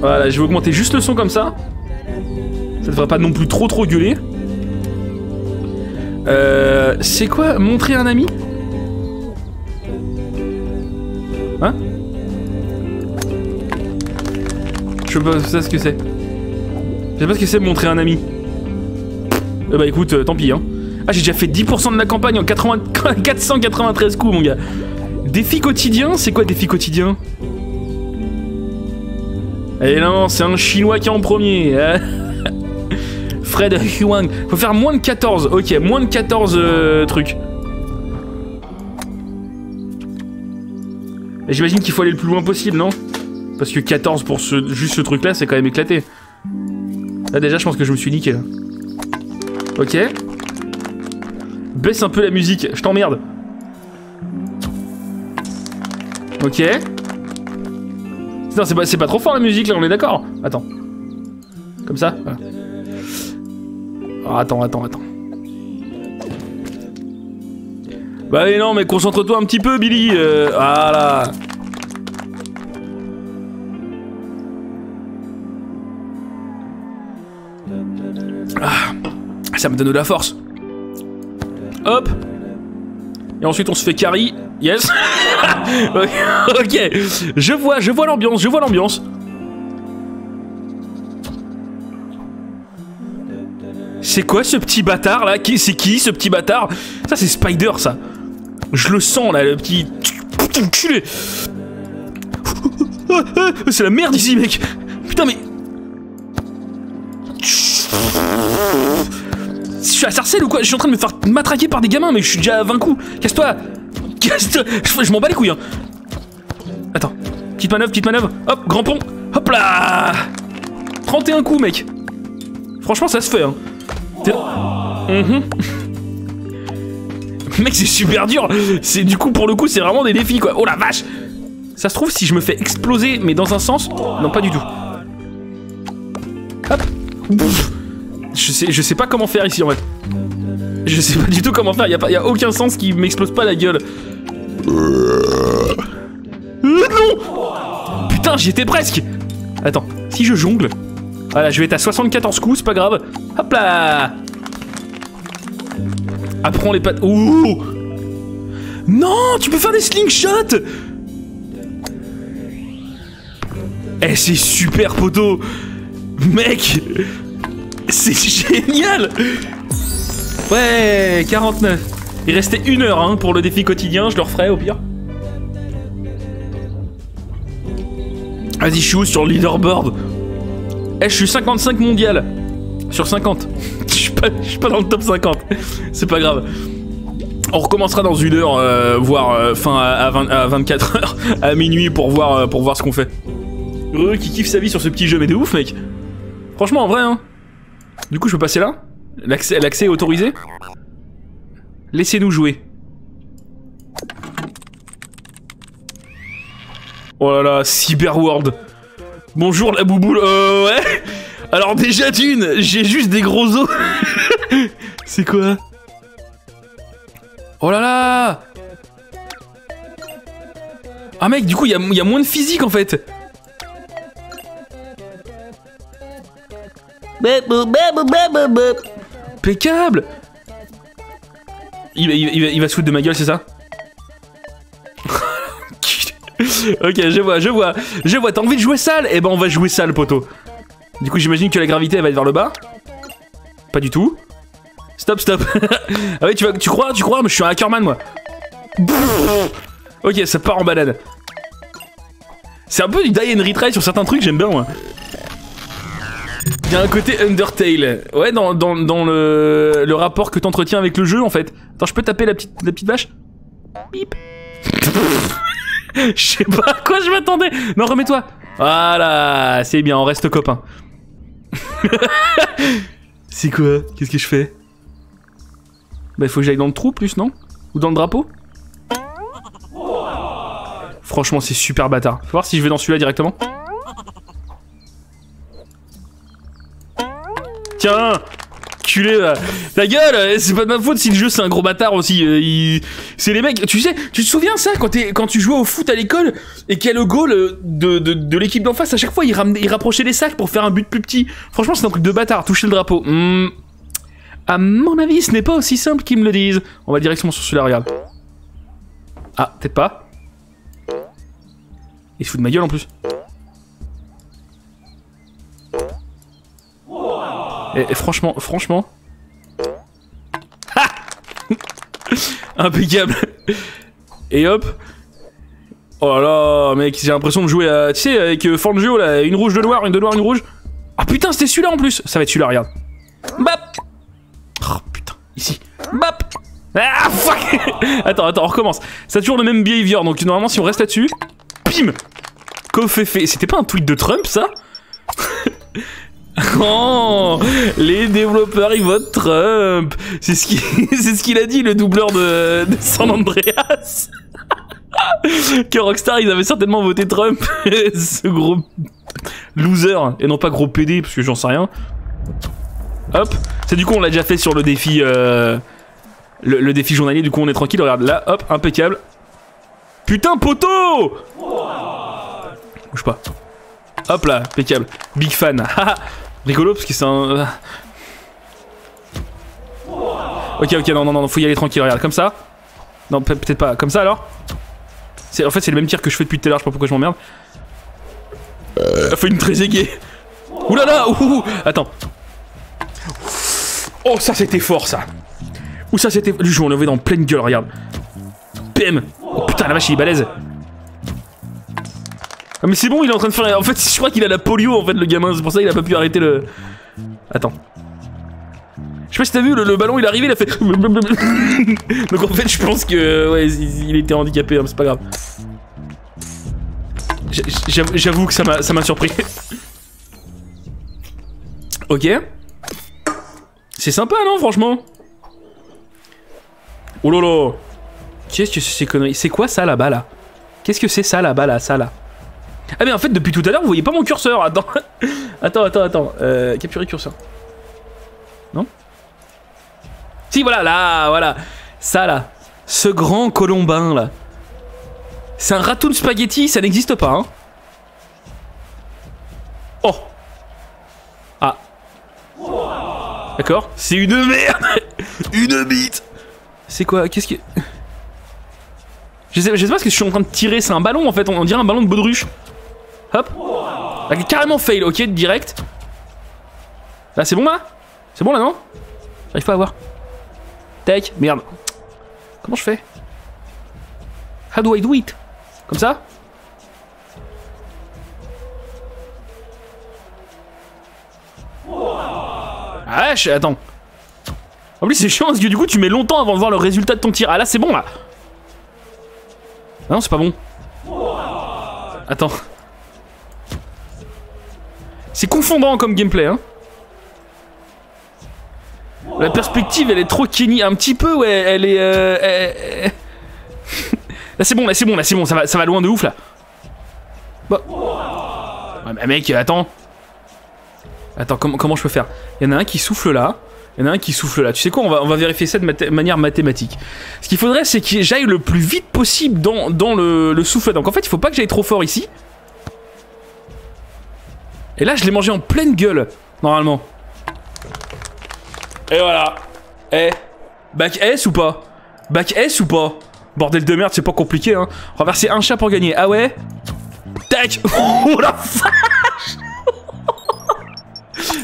Voilà, je vais augmenter juste le son comme ça. Ça devrait pas non plus trop trop gueuler. Euh, c'est quoi Montrer un ami? Hein? Je sais pas ce que c'est. Je sais pas ce que c'est montrer un ami. Euh, bah écoute, euh, tant pis hein. Ah j'ai déjà fait 10% de la campagne en 80... 493 coups mon gars. Défi quotidien C'est quoi défi quotidien? Eh non, c'est un chinois qui est en premier. Fred Huang. Faut faire moins de 14. Ok, moins de 14 euh, trucs. J'imagine qu'il faut aller le plus loin possible, non? Parce que 14 pour ce, juste ce truc-là, c'est quand même éclaté. Là, déjà, je pense que je me suis niqué. Ok. Baisse un peu la musique, je t'emmerde. Ok. Non, c'est pas, pas trop fort la musique, là, on est d'accord Attends. Comme ça ah, attends, attends, attends. Bah non, mais concentre-toi un petit peu, Billy. Euh, voilà. Ah, ça me donne de la force. Hop. Et ensuite on se fait carry. Yes. ok. Je vois, je vois l'ambiance, je vois l'ambiance. C'est quoi ce petit bâtard là C'est qui ce petit bâtard Ça c'est Spider ça. Je le sens là, le petit... C'est la merde ici mec Putain mais... Je suis à Sarcelles ou quoi? Je suis en train de me faire matraquer par des gamins mais je suis déjà à 20 coups. Casse-toi Casse-toi Je, m'en bats les couilles hein. Attends. Petite manœuvre, petite manœuvre. Hop, grand pont. Hop là 31 coups, mec. Franchement, ça se fait. Hein. Mhm. Mec, c'est super dur. C'est du coup, pour le coup, c'est vraiment des défis, quoi. Oh la vache Ça se trouve, si je me fais exploser, mais dans un sens... Non, pas du tout. Hop Je sais, je sais pas comment faire ici, en fait. Je sais pas du tout comment faire. Y, a y a aucun sens qui m'explose pas la gueule. Euh, non Putain, j'y étais presque Attends, si je jongle... Voilà, je vais être à 74 coups, c'est pas grave. Hop là. Apprends les pattes... Ouh. Non Tu peux faire des slingshots. Eh, c'est super, poteau. Mec C'est génial. Ouais, 49 Il restait une heure hein, pour le défi quotidien, je le referai au pire. Vas-y, je suis où sur le leaderboard Eh, je suis 55 mondial. Sur 50. Je suis pas, dans le top 50. C'est pas grave. On recommencera dans une heure, euh, voire euh, fin à, 24 heures, à minuit pour voir, euh, pour voir ce qu'on fait. Heureux qui kiffe sa vie sur ce petit jeu, mais de ouf, mec. Franchement, en vrai, hein. Du coup, je peux passer là? L'accès est autorisé? Laissez-nous jouer. Oh là là, Cyberworld. Bonjour la bouboule. Euh, ouais. Alors déjà d'une, j'ai juste des gros os. C'est quoi? Oh là là Ah mec, du coup, il y, a, moins de physique en fait. Impeccable il, il, il, va, se foutre de ma gueule, c'est ça? Ok, je vois, je vois, je vois, t'as envie de jouer sale? Eh ben on va jouer sale, poteau. Du coup, j'imagine que la gravité, elle va être vers le bas. Pas du tout. Stop, stop. ah ouais, tu, vas, tu crois, tu crois Mais je suis un hackerman, moi. ok, ça part en balade. C'est un peu du die and retry sur certains trucs, j'aime bien, moi. Il y a un côté Undertale. Ouais, dans, dans, dans le, le, rapport que t'entretiens avec le jeu, en fait. Attends, je peux taper la petite, la petite vache? Bip. Je sais pas à quoi je m'attendais. Non, remets-toi. Voilà, c'est bien, on reste copains. c'est quoi? Qu'est-ce que je fais? Bah, il faut que j'aille dans le trou plus, non? Ou dans le drapeau? Franchement, c'est super bâtard. Faut voir si je vais dans celui-là directement. Tiens Là. Ta gueule euh, C'est pas de ma faute si le jeu c'est un gros bâtard aussi. Euh, c'est les mecs. Tu sais, tu te souviens ça quand, quand tu jouais au foot à l'école et qu'il y a le goal euh, de, l'équipe d'en face, à chaque fois il, il rapprochait les sacs pour faire un but plus petit. Franchement, c'est un truc de bâtard. Toucher le drapeau. Hmm. À mon avis, ce n'est pas aussi simple qu'ils me le disent. On va directement sur celui-là, regarde. Ah, peut-être pas. Il se fout de ma gueule en plus. Et, franchement, franchement... Impeccable. Et hop. Oh là là, mec, j'ai l'impression de jouer à... Tu sais, avec euh, Fangio, là, une rouge, de noir, une de noir, une rouge. Ah putain, c'était celui-là en plus. Ça va être celui-là, regarde. Bap. Oh putain, ici. Bap. Ah fuck. Attends, attends, on recommence. Ça a toujours le même behavior, donc normalement si on reste là-dessus... Pim. Fait. C'était pas un tweet de Trump, ça? Oh Les développeurs, ils votent Trump C'est ce qu'il a dit, le doubleur de, San Andreas Que Rockstar, ils avaient certainement voté Trump Ce gros loser, et non pas gros PD, parce que j'en sais rien. Hop C'est du coup, on l'a déjà fait sur le défi... Euh, le, défi journalier, du coup on est tranquille, regarde là, hop, impeccable. Putain, poteau Bouge pas. Hop là, impeccable. Big fan. Rigolo parce que c'est un... Ok, ok, non, non, non, faut y aller tranquille, regarde, comme ça. Non, peut-être pas, comme ça alors En fait, c'est le même tir que je fais depuis tout à l'heure, je sais pas pourquoi je m'emmerde. Euh... Faut une très aiguë. Oulala, là attends. Oh, ça c'était fort, ça. Ouh, ça c'était... Lui, je vais dans pleine gueule, regarde. Bam Oh putain, la vache, il est balèze. Ah mais c'est bon, il est en train de faire... En fait, je crois qu'il a la polio, en fait, le gamin. C'est pour ça qu'il a pas pu arrêter le... Attends. Je sais pas si t'as vu, le, ballon, il est arrivé, il a fait... Donc en fait, je pense que... Ouais, il, était handicapé, hein, c'est pas grave. J'avoue que ça m'a surpris. ok. C'est sympa, non, franchement? Oh lolo Qu'est-ce que c'est ces conneries? C'est quoi ça là-bas, là, Qu'est-ce que c'est ça là-bas, là, ça, là? Ah mais en fait, depuis tout à l'heure, vous voyez pas mon curseur Attends, attends, attends, attends. Euh, capturer curseur. Non? Si, voilà, là, voilà. Ça, là. Ce grand colombin, là. C'est un ratoon spaghetti, ça n'existe pas, hein Oh Ah. D'accord C'est une merde Une bite C'est quoi? Qu'est-ce qui... Je sais, je sais pas ce que je suis en train de tirer, c'est un ballon en fait, on dirait un ballon de baudruche. Hop. Ah, carrément fail, ok, direct. Là, c'est bon là? C'est bon là, non? J'arrive pas à voir. Tac, merde. Comment je fais? How do I do it? Comme ça? Ah attends. En plus c'est chiant parce que du coup tu mets longtemps avant de voir le résultat de ton tir. Ah là c'est bon là. Ah non c'est pas bon. Attends. C'est confondant comme gameplay hein. La perspective elle est trop Kenny. Un petit peu ouais elle est... Euh, là c'est bon là c'est bon là c'est bon ça va, ça va loin de ouf là. Bah. Ouais, mais mec attends. Attends, comment, je peux faire? Il y en a un qui souffle là. Il y en a un qui souffle là. Tu sais quoi on va, on va vérifier ça de manière mathématique. Ce qu'il faudrait, c'est que j'aille le plus vite possible dans, dans le, le, souffle. Donc en fait, il faut pas que j'aille trop fort ici. Et là, je l'ai mangé en pleine gueule, normalement. Et voilà. Eh. Back S ou pas? Back S ou pas? Bordel de merde, c'est pas compliqué, hein. Renverser un chat pour gagner. Ah ouais? Tac Oh la vache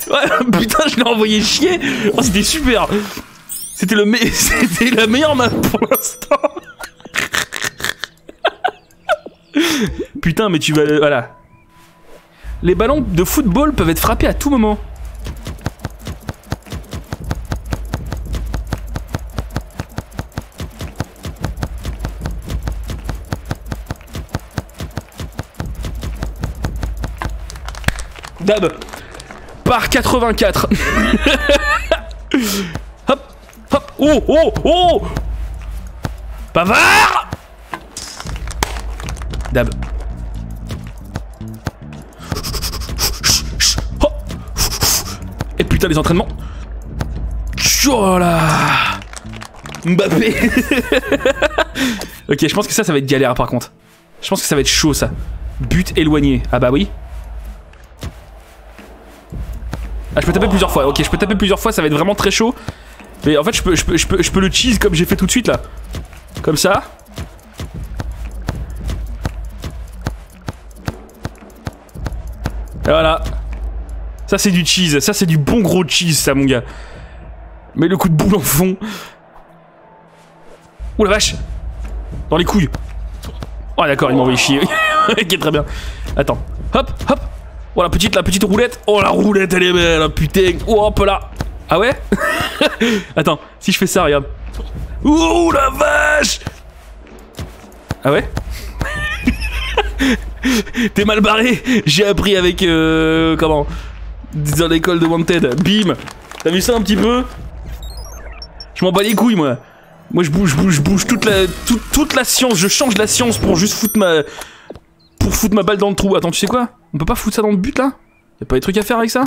putain, je l'ai envoyé chier. Oh, c'était super. C'était le c'était la meilleure map pour l'instant. putain, mais tu vas voilà. Les ballons de football peuvent être frappés à tout moment. Dab par 84. hop, hop, oh, oh, oh Bavard Dab. Les entraînements. Mbappé Ok, je pense que ça, ça va être galère par contre. Je pense que ça va être chaud ça. But éloigné. Ah bah oui. Ah, je peux taper plusieurs fois. Ok, je peux taper plusieurs fois, ça va être vraiment très chaud. Mais en fait, je peux, je peux, je peux, je peux le cheese comme j'ai fait tout de suite là. Comme ça. Et voilà. Ça, c'est du cheese. Ça, c'est du bon gros cheese, ça, mon gars. Mets le coup de boule en fond. Ouh la vache Dans les couilles. Oh d'accord, il m'a envoyé chier. ok, très bien. Attends. Hop, hop. Oh la petite, la petite roulette. Oh la roulette, elle est belle, putain. Oh hop là. Ah ouais? Attends, si je fais ça, regarde. Oh la vache Ah ouais? T'es mal barré J'ai appris avec... Euh, comment? Dans l'école de Wanted. Bim T'as vu ça un petit peu? Je m'en bats les couilles, moi. Moi, je bouge, je bouge, je bouge toute la, toute, toute la science. Je change la science pour juste foutre ma... Pour foutre ma balle dans le trou. Attends, tu sais quoi? On peut pas foutre ça dans le but là? Y'a pas des trucs à faire avec ça?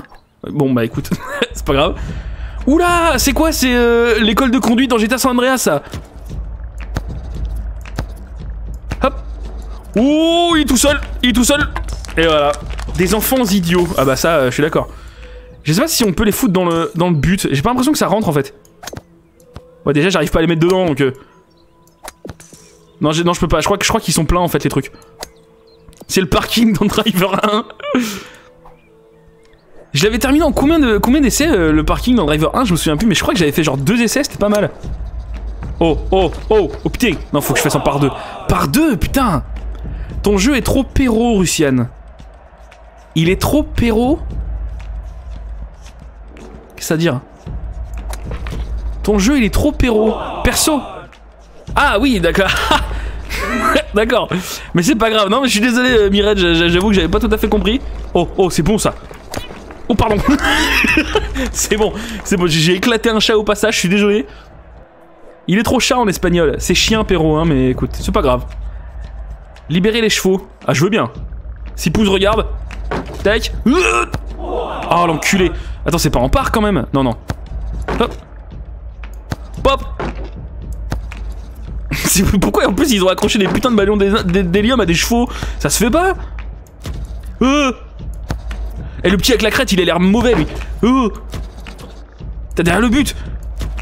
Bon bah écoute, c'est pas grave. Oula, c'est quoi? C'est euh, l'école de conduite dans GTA San Andreas ça? Hop Oh, il est tout seul Il est tout seul Et voilà. Des enfants idiots. Ah bah ça, euh, je suis d'accord. Je sais pas si on peut les foutre dans le, but. J'ai pas l'impression que ça rentre en fait. Ouais déjà j'arrive pas à les mettre dedans donc... Euh... Non, non je peux pas. Je crois, qu'ils sont pleins en fait les trucs. C'est le parking dans Driver 1. Je l'avais terminé en combien de combien d'essais euh, le parking dans Driver 1 Je me souviens plus, mais je crois que j'avais fait genre deux essais, c'était pas mal. Oh, oh, oh, oh putain Non, faut que je fasse en par deux. Par deux, putain Ton jeu est trop péro, Russian. Il est trop péro Qu'est-ce à dire? Ton jeu, il est trop péro. Perso Ah oui, d'accord. D'accord. Mais c'est pas grave. Non, mais je suis désolé, euh, Mirage, j'a- j'avoue que j'avais pas tout à fait compris. Oh, oh, c'est bon ça. Oh, pardon. c'est bon, c'est bon. J'ai éclaté un chat au passage, je suis désolé. Il est trop chat en espagnol. C'est chien, Perrault, hein, mais écoute, c'est pas grave. Libérer les chevaux. Ah, je veux bien. Si Pouce regarde. Tac. Oh, l'enculé. Attends, c'est pas en part quand même Non, non. Hop. Pop. Pourquoi en plus ils ont accroché des putains de ballons d'hé- d'hé- d'hélium à des chevaux? Ça se fait pas? Euh Et le petit avec la crête, il a l'air mauvais lui. Euh T'as derrière le but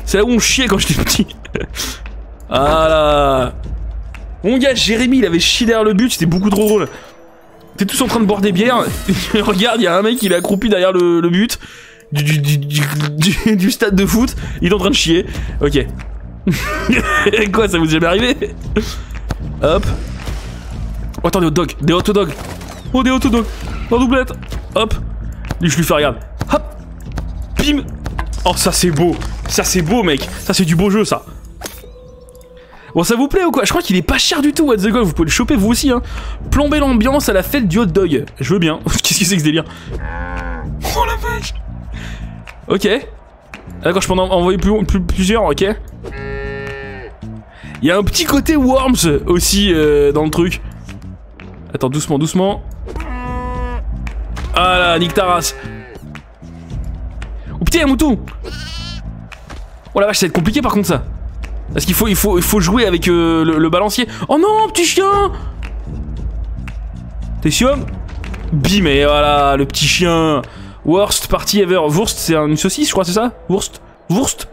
C'est là où on chiait quand j'étais petit. ah là Mon gars, Jérémy, il avait chié derrière le but, c'était beaucoup trop drôle. T'es tous en train de boire des bières. Regarde, il y a un mec, il est accroupi derrière le, but du stade de foot. Il est en train de chier. Ok. Quoi, ça vous est jamais arrivé? Hop. Oh, attends, des hot dogs. Des hot dogs. Oh, des hot dogs. En doublette. Hop. Lui, je lui fais regarde. Hop. Bim. Oh, ça, c'est beau. Ça, c'est beau, mec. Ça, c'est du beau jeu, ça. Bon, ça vous plaît ou quoi? Je crois qu'il est pas cher du tout, What the God. Vous pouvez le choper vous aussi, hein. Plomber l'ambiance à la fête du hot dog. Je veux bien. Qu'est-ce que c'est que ce délire? Oh la vache. Ok. D'accord, je peux en envoyer plus- plus- plusieurs, ok. Il y a un petit côté Worms aussi euh, dans le truc. Attends, doucement, doucement. Ah là, nique ta race. Oh putain, un mouton Oh la vache, ça va être compliqué par contre ça. Parce qu'il faut, il faut, il faut jouer avec euh, le, balancier. Oh non, petit chien T'es sûr? Bim, et voilà, le petit chien. Worst party ever. Wurst, c'est une saucisse, je crois, c'est ça? Wurst? Wurst?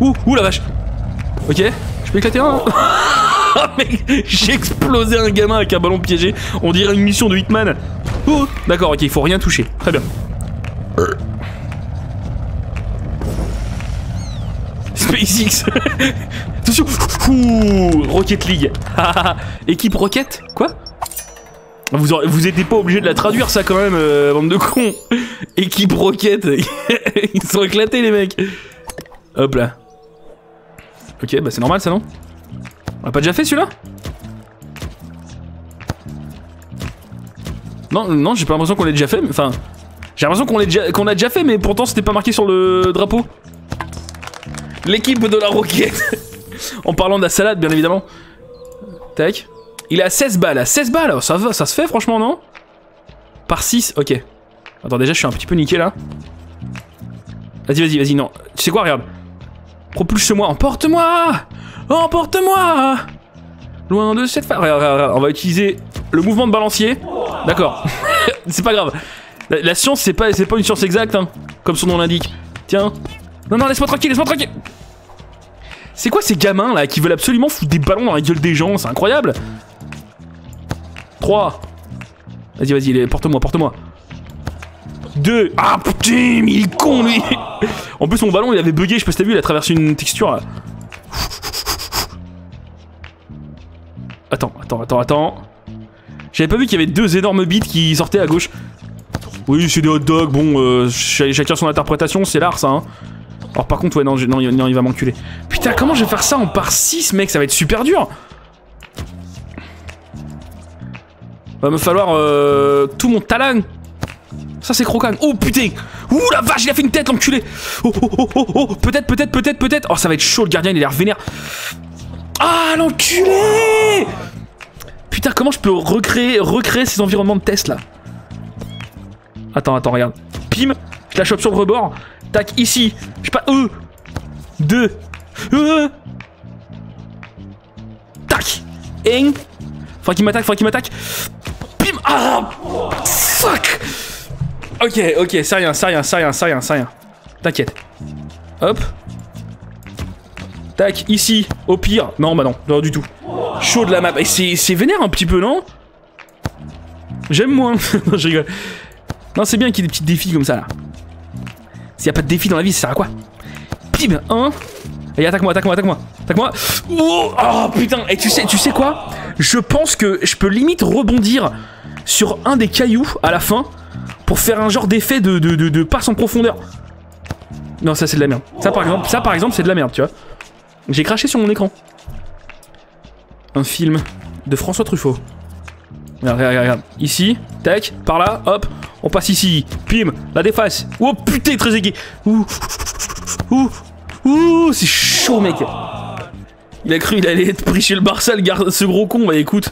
Ouh, ouh la vache Ok, je peux éclater un Ah j'ai explosé un gamin avec un ballon piégé. On dirait une mission de Hitman. D'accord, ok, il faut rien toucher. Très bien. SpaceX. Attention. Rocket League. Équipe Rocket Quoi? Vous, aurez- vous étiez pas obligé de la traduire ça quand même, euh, bande de cons. Équipe Rocket. Ils sont éclatés les mecs. Hop là. Ok, bah c'est normal ça non? On l'a pas déjà fait celui-là? Non, non, j'ai pas l'impression qu'on l'ait déjà fait, enfin... J'ai l'impression qu'on l'a déjà fait, mais pourtant c'était pas marqué sur le drapeau. L'équipe de la roquette En parlant de la salade, bien évidemment. Tac. Il est à 16 balles, à 16 balles, ça va, ça se fait franchement, non? Par 6, ok. Attends, déjà je suis un petit peu niqué là. Vas-y, vas-y, vas-y, non. Tu sais quoi, regarde. Propulse-moi, emporte-moi Emporte-moi Loin de cette regarde, regarde, regarde, on va utiliser le mouvement de balancier. D'accord. c'est pas grave. La, science, c'est pas, pas une science exacte, hein, comme son nom l'indique. Tiens. Non, non, laisse-moi tranquille, laisse-moi tranquille. C'est quoi ces gamins là qui veulent absolument foutre des ballons dans la gueule des gens? C'est incroyable. 3. Vas-y, vas-y, porte-moi, porte-moi. 2. Ah putain, mais il est con lui En plus, mon ballon il avait bugué, je sais pas si t'as vu, il a traversé une texture. Attends, attends, attends, attends. J'avais pas vu qu'il y avait deux énormes bits qui sortaient à gauche. Oui, c'est des hot dogs, bon, euh, ch- chacun son interprétation, c'est l'art ça, hein. Alors par contre, ouais, non, non, il- va m'enculer. Putain, comment je vais faire ça en par 6, mec? Ça va être super dur Va me falloir euh, tout mon talent. Ça, c'est croquant. Oh putain Ouh la vache, il a fait une tête, l'enculé Oh, oh, oh, oh, oh Peut-être, peut-être, peut-être, peut-être Oh, ça va être chaud, le gardien, il a l'air vénère. Ah, l'enculé Putain, comment je peux recréer, recréer ces environnements de test, là? Attends, attends, regarde. Pim Je la chope sur le rebord. Tac, ici. Je sais pas. Euh. Deux. Euh. Tac. Eng. Faudrait qu'il m'attaque, faudrait qu'il m'attaque. Pim. Ah. Fuck. Ok, ok, c'est rien, c'est rien, c'est rien, c'est rien, c'est rien. T'inquiète. Hop. Tac, ici, au pire. Non, bah non, non du tout. Chaud de la map. Et c'est vénère un petit peu, non? J'aime moins. non, je rigole. Non, c'est bien qu'il y ait des petits défis comme ça, là. S'il n'y a pas de défi dans la vie, ça sert à quoi Pim, un. Allez, attaque-moi, attaque-moi, attaque-moi. Attaque-moi. Oh, putain. Et tu sais, tu sais quoi Je pense que je peux limite rebondir sur un des cailloux à la fin pour faire un genre d'effet de, de, de, de passe en profondeur. Non, ça c'est de la merde. Ça par exemple, ça par exemple, c'est de la merde, tu vois. J'ai craché sur mon écran. un film de François Truffaut. Regarde, regarde, regarde. Ici, tac, par là, hop, on passe ici. Pim, la déface. Oh putain, très aiguë. Ouh, ouh, ouh, c'est chaud, mec. Il a cru il allait être pris chez le Barça, le garde, ce gros con. Bah écoute.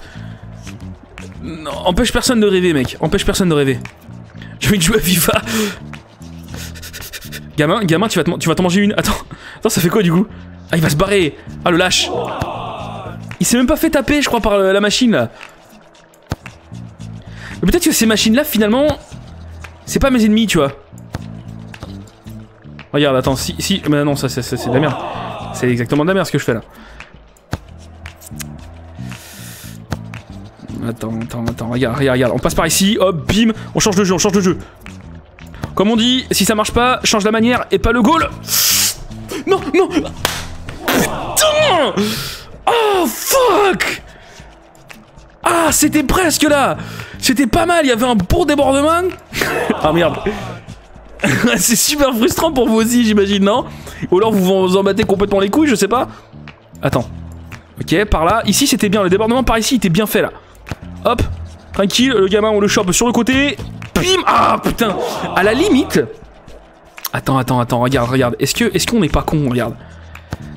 Empêche personne de rêver, mec. Empêche personne de rêver. J'ai envie de jouer à FIFA. Gamin, gamin, tu vas te, tu vas t'en manger une. Attends, attends, ça fait quoi du coup? Ah, il va se barrer. Ah, le lâche. Il s'est même pas fait taper, je crois, par la machine là. Mais peut-être que ces machines-là, finalement, c'est pas mes ennemis, tu vois. Regarde, attends, si, si, mais non, ça, ça, ça c'est de la merde. C'est exactement de la merde ce que je fais là. Attends, attends, attends, regarde, regarde, regarde. On passe par ici, hop, bim, on change de jeu, on change de jeu. Comme on dit, si ça marche pas, change la manière et pas le goal. Non, non Putain Oh, fuck Ah, c'était presque là C'était pas mal, il y avait un bon débordement. ah merde. C'est super frustrant pour vous aussi, j'imagine, non? Ou alors vous vous en battez complètement les couilles, je sais pas. Attends. Ok, par là. Ici, c'était bien. Le débordement par ici était bien fait, là. Hop. Tranquille, le gamin, on le chope sur le côté. Bim Ah, putain À la limite... Attends, attends, attends, regarde, regarde. Est-ce que, est-ce qu'on n'est pas con, regarde?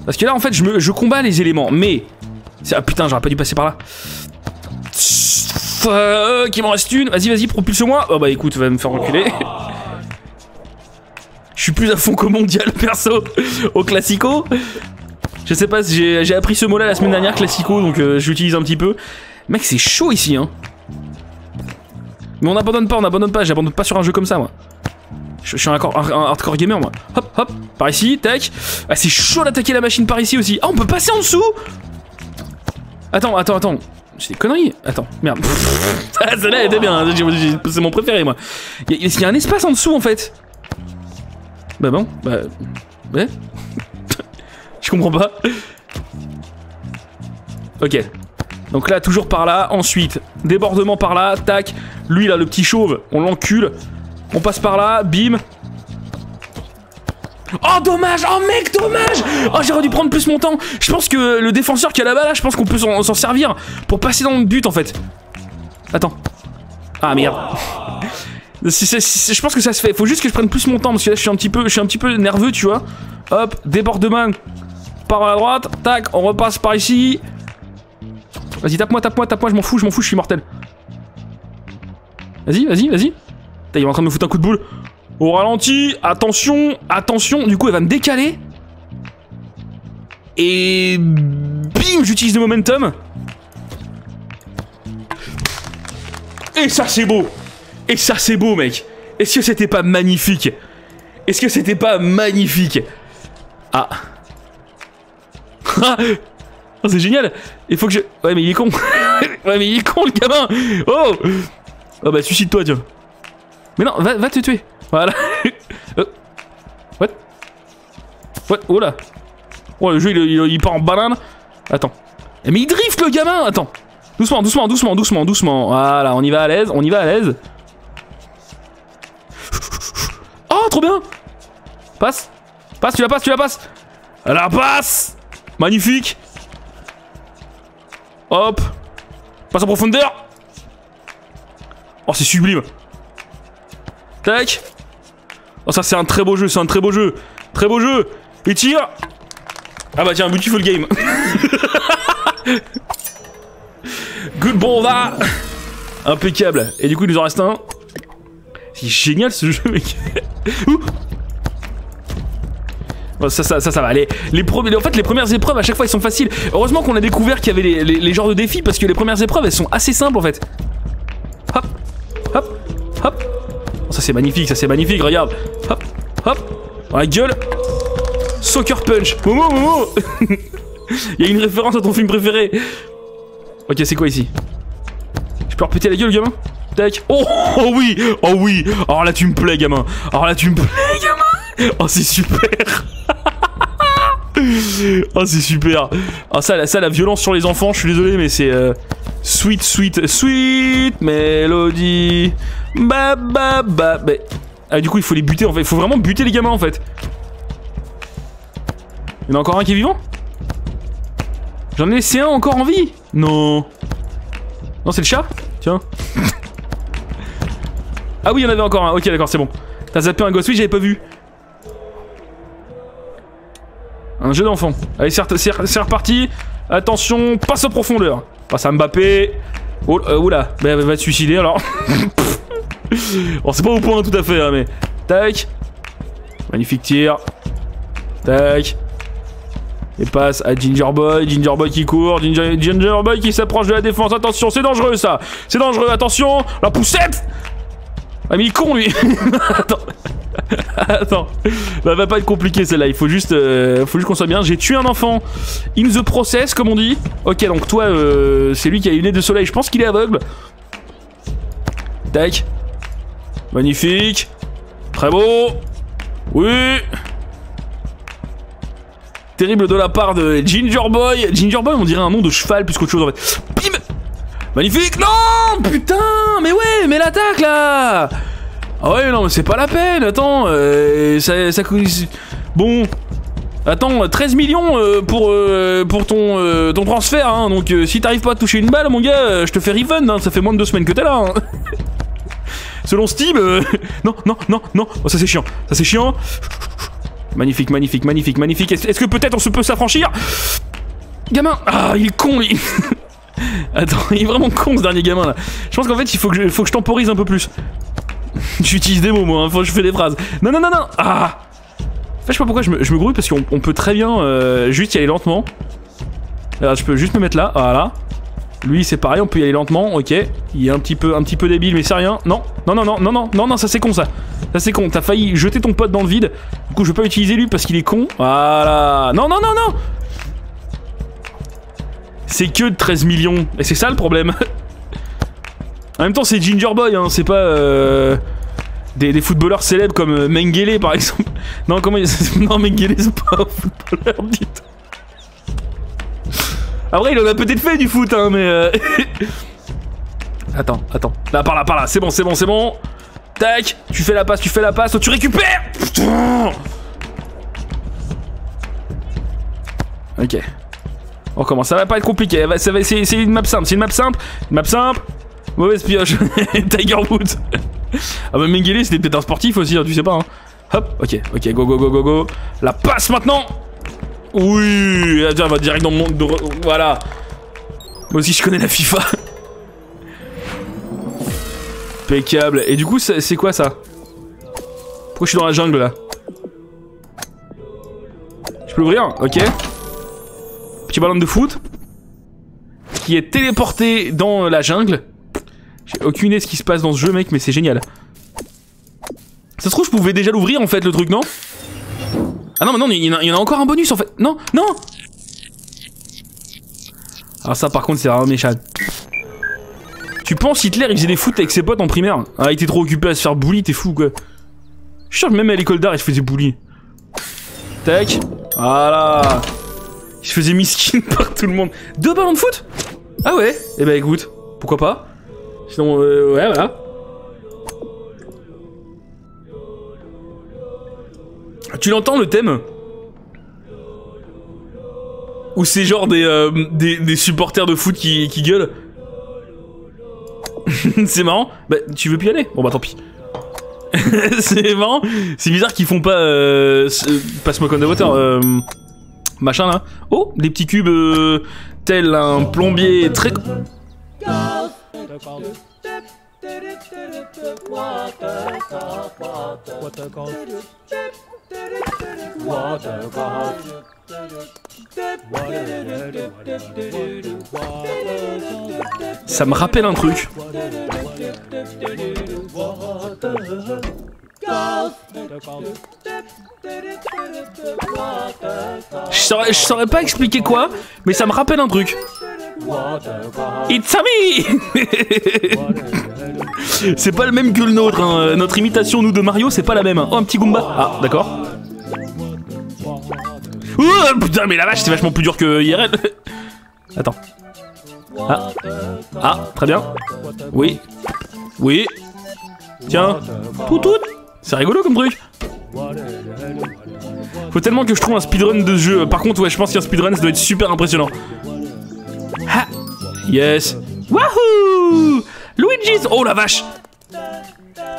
Parce que là, en fait, je, me, je combats les éléments, mais... Ah putain, j'aurais pas dû passer par là. Fuck, il m'en reste une. Vas-y, vas-y, propulse-moi. Oh bah écoute, va me faire reculer. Je suis plus à fond qu'au mondial, perso. Au classico. Je sais pas, j'ai appris ce mot-là la semaine dernière, classico, donc euh, j'utilise un petit peu. Mec, c'est chaud ici, hein. Mais on abandonne pas, on abandonne pas, j'abandonne pas sur un jeu comme ça, moi. Je, suis un, hardcore gamer, moi. Hop, hop, par ici, tac. Ah, c'est chaud d'attaquer la machine par ici aussi. Ah, on peut passer en dessous Attends, attends, attends. C'est des conneries. Attends, merde. ah, celle-là, elle était bien. Hein. C'est mon préféré, moi. Est-ce qu'il y a un espace en dessous, en fait Bah bon, bah... Ouais Je comprends pas. Ok. Donc là, toujours par là. Ensuite, débordement par là. Tac. Lui, là, le petit chauve, on l'encule. On passe par là. Bim. Oh dommage Oh mec dommage. Oh j'aurais dû prendre plus mon temps. Je pense que le défenseur qui est là-bas là Je pense qu'on peut s'en servir Pour passer dans le but en fait. Attends. Ah merde. Je pense que ça se fait. Faut juste que je prenne plus mon temps Parce que là je suis un petit peu, je suis un petit peu nerveux tu vois. Hop débordement Par la droite Tac on repasse par ici. Vas-y, tape-moi, tape-moi, tape-moi, je m'en fous, je m'en fous, je suis mortel. Vas-y, vas-y, vas-y. Il est en train de me foutre un coup de boule. Au ralenti, attention, attention. Du coup, elle va me décaler. Et... Bim, j'utilise le momentum. Et ça, c'est beau. Et ça, c'est beau, mec. Est-ce que c'était pas magnifique? Est-ce que c'était pas magnifique? Ah. Oh, c'est génial Il faut que je... Ouais, mais il est con Ouais, mais il est con, le gamin Oh Oh, bah, suicide-toi, tiens. Mais non, va, va te tuer Voilà. Euh. What? What? Oh là. Oh, le jeu, il, il, part en banane. Attends. Eh, mais il drift, le gamin. Attends. Doucement, doucement, doucement, doucement, doucement. Voilà, on y va à l'aise, on y va à l'aise. Oh, trop bien. Passe. Passe, tu la passes, tu la passes. La passe. Magnifique. Hop. Passe en profondeur. Oh, c'est sublime. Tac Oh, ça, c'est un très beau jeu, c'est un très beau jeu Très beau jeu Et tire Ah bah tiens, beautiful game Good là Impeccable Et du coup, il nous en reste un. C'est génial ce jeu, mec ça, ça, ça, ça va. Les en fait, les premières épreuves, à chaque fois, elles sont faciles. Heureusement qu'on a découvert qu'il y avait les, genres de défis, parce que les premières épreuves, elles sont assez simples, en fait. Hop, hop, hop. Ça, c'est magnifique, ça, c'est magnifique, regarde. Hop, hop. Dans la gueule. Soccer Punch. Momo, Momo Il y a une référence à ton film préféré. Ok, c'est quoi ici? Je peux repéter la gueule, gamin? Tac. Oh, oh oui Oh oui Oh là, tu me plais, gamin Oh là, tu me plais, gamin Oh, c'est super oh, c'est super. Oh, ça, ça, la violence sur les enfants, je suis désolé, mais c'est euh, sweet, sweet, sweet melody. Ba, ah, du coup, il faut les buter, en fait. Il faut vraiment buter les gamins, en fait. Il y en a encore un qui est vivant? J'en ai laissé un encore en vie? Non. Non, c'est le chat? Tiens. ah oui, il y en avait encore un. Ok, d'accord, c'est bon. T'as zappé un gosse, j'avais pas vu. Un jeu d'enfant. Allez, c'est reparti. Attention, passe en profondeur. Passe à Mbappé. Oh, euh, oula, bah, elle va te suicider alors. bon, c'est pas au point tout à fait, hein, mais. Tac. Magnifique tir. Tac. Et passe à Ginger Boy. Ginger Boy qui court. Ginger, Ginger Boy qui s'approche de la défense. Attention, c'est dangereux ça. C'est dangereux, attention. La poussette. Ah, mais il est con lui. Attends. Attends, bah, va pas être compliqué celle-là, il faut juste, euh, faut juste qu'on soit bien. J'ai tué un enfant in the process, comme on dit. Ok, donc toi, euh, c'est lui qui a une aide de soleil, je pense qu'il est aveugle. Tac. Magnifique. Très beau. Oui. Terrible de la part de Ginger Boy. Ginger Boy, on dirait un nom de cheval plus qu'autre chose en fait. Bim Magnifique Non Putain Mais ouais, mais l'attaque là ah ouais, non, mais c'est pas la peine, attends, euh, ça, ça Bon, attends, 13 millions euh, pour, euh, ton, transfert, hein, donc si t'arrives pas à toucher une balle, mon gars, je te fais refund, hein, ça fait moins de deux semaines que t'es là. Hein. Selon Steam, non, non, non, non, oh, ça c'est chiant, ça c'est chiant. Magnifique, magnifique, magnifique, magnifique. Est-ce que peut-être on se peut s'affranchir? Gamin Ah, il est con, Attends, il est vraiment con ce dernier gamin là. Je pense qu'en fait il faut que je, faut que je temporise un peu plus. J'utilise des mots, moi, hein, je fais des phrases. Non, non, non, non Ah En fait, je sais pas pourquoi je me, je me grouille, parce qu'on peut très bien euh, juste y aller lentement. Alors, je peux juste me mettre là, voilà. Lui, c'est pareil, on peut y aller lentement, ok. Il est un petit peu, un petit peu débile, mais c'est rien. Non, non, non, non, non, non, non, non, ça c'est con, ça. Ça c'est con, t'as failli jeter ton pote dans le vide. Du coup, je vais pas utiliser lui parce qu'il est con. Voilà. Non, non, non, non C'est que 13 millions. Et c'est ça le problème. En même temps, c'est Ginger Boy, hein, c'est pas euh, des, footballeurs célèbres comme euh, Mengele par exemple. Non, comment. Non, Mengele, c'est pas un footballeur, dites. Après, il en a peut-être fait du foot, hein, mais. Euh, attends, attends. Là, par là, par là. C'est bon, c'est bon, c'est bon. Tac, tu fais la passe, tu fais la passe, tu récupères Putain Ok. On commence, ça va pas être compliqué, c'est une map simple, c'est une map simple, une map simple, Mauvaise pioche. Tiger Woods. ah bah Mengele c'était peut-être un sportif aussi, hein, tu sais pas. Hein. Hop, ok, ok, go go go go go. La passe maintenant Oui Tiens, va direct dans le monde de... Voilà. Moi aussi je connais la FIFA. Impeccable. Et du coup, c'est quoi ça? Pourquoi je suis dans la jungle là? Je peux l'ouvrir Ok. Petit ballon de foot. Qui est téléporté dans la jungle. J'ai aucune idée de ce qui se passe dans ce jeu, mec, mais c'est génial. Ça se trouve, je pouvais déjà l'ouvrir, en fait, le truc, non? Ah non, mais non, il y, en a, encore un bonus, en fait. Non, non Alors ça, par contre, c'est vraiment méchant. Tu penses Hitler, il faisait des foot avec ses potes en primaire? Ah, il était trop occupé à se faire bully, t'es fou, quoi. Je suis sûr que même à l'école d'art, il se faisait bully. Tac. Voilà. Il se faisait miskin par tout le monde. Deux ballons de foot Ah ouais Eh ben écoute, pourquoi pas Sinon, euh, ouais, voilà. Tu l'entends le thème Ou c'est genre des, euh, des, supporters de foot qui, qui gueulent C'est marrant Bah, tu veux plus y aller Bon bah tant pis. c'est marrant C'est bizarre qu'ils font pas... Euh, pas Smoke on the Water, euh, machin là. Oh, des petits cubes euh, tel un plombier très... Ça me rappelle un truc. Je saurais, saurais pas expliquer quoi, mais ça me rappelle un truc. It's a me C'est pas le même que le nôtre, hein. notre imitation nous de Mario c'est pas la même. Oh un petit Goomba Ah d'accord. Oh putain mais la vache c'est vachement plus dur que IRL Attends. Ah. Ah, très bien. Oui. Oui. Tiens. Tout tout. C'est rigolo comme truc. Faut tellement que je trouve un speedrun de jeu. Par contre, ouais, je pense qu'un speedrun, ça doit être super impressionnant. Ha Yes Wahoo Luigi's Oh la vache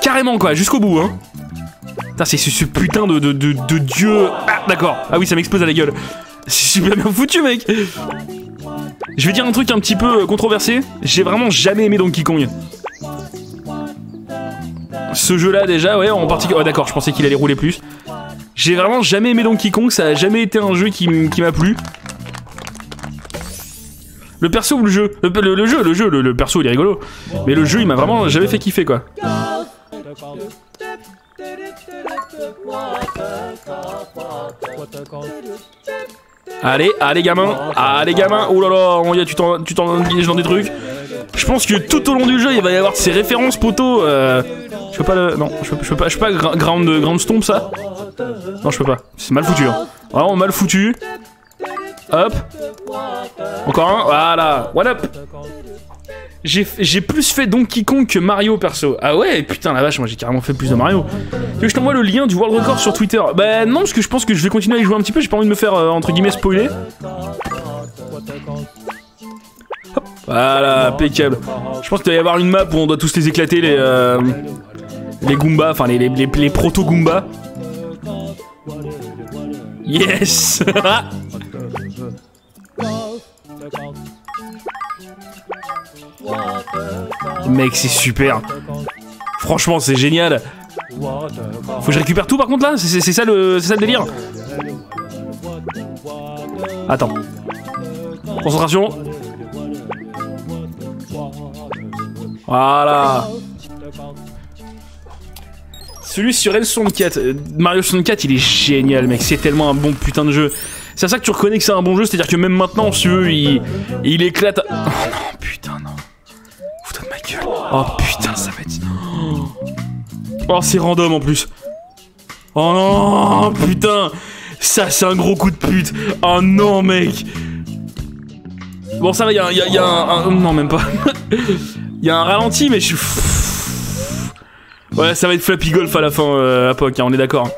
Carrément quoi, jusqu'au bout hein Putain, c'est ce putain de, de dieu... Ah, d'accord. Ah oui, ça m'explose à la gueule. C'est super bien foutu, mec Je vais dire un truc un petit peu controversé. J'ai vraiment jamais aimé Donkey Kong. Ce jeu-là, déjà, ouais, en particulier... Ouais, d'accord, je pensais qu'il allait rouler plus. J'ai vraiment jamais aimé Donkey Kong, ça a jamais été un jeu qui, m'a plu. Le perso ou le jeu le, jeu, le jeu, le, perso il est rigolo. Mais le jeu il m'a vraiment jamais fait kiffer quoi. Allez, allez gamin, allez gamin, oh là là, tu t'en dans des trucs. Je pense que tout au long du jeu, il va y avoir ces références poteaux. Euh, je peux pas le, non, je peux, pas, je peux pas ground, ground stomp ça. Non, je peux pas. C'est mal foutu. Hein. Vraiment mal foutu. Hop. Encore un. Voilà. What up? J'ai plus fait Donkey Kong que Mario perso. Ah ouais, putain la vache, moi j'ai carrément fait plus de Mario. Que je t'envoie le lien du World Record sur Twitter? Bah non, parce que je pense que je vais continuer à y jouer un petit peu, j'ai pas envie de me faire euh, entre guillemets spoiler. Voilà, impeccable. Je pense qu'il doit y avoir une map où on doit tous les éclater, les, euh, les Goombas, enfin les, les, les proto-Goombas. Yes Mec, c'est super. Franchement, c'est génial. Faut que je récupère tout par contre là? C'est ça, ça le délire? Attends. Concentration. Voilà. Celui sur L64, euh, Mario 64, il est génial, mec. C'est tellement un bon putain de jeu. C'est à ça que tu reconnais que c'est un bon jeu, c'est-à-dire que même maintenant, si veux, il, éclate. Oh non, putain, non. Fous-toi de ma gueule. Oh putain, ça va être. Oh, c'est random en plus. Oh non, putain. Ça, c'est un gros coup de pute. Oh non, mec. Bon, ça va, il y a, y a un, Non, même pas. Il y a un ralenti, mais je suis. Ouais, ça va être Flappy Golf à la fin, euh, à POC, hein, on est d'accord.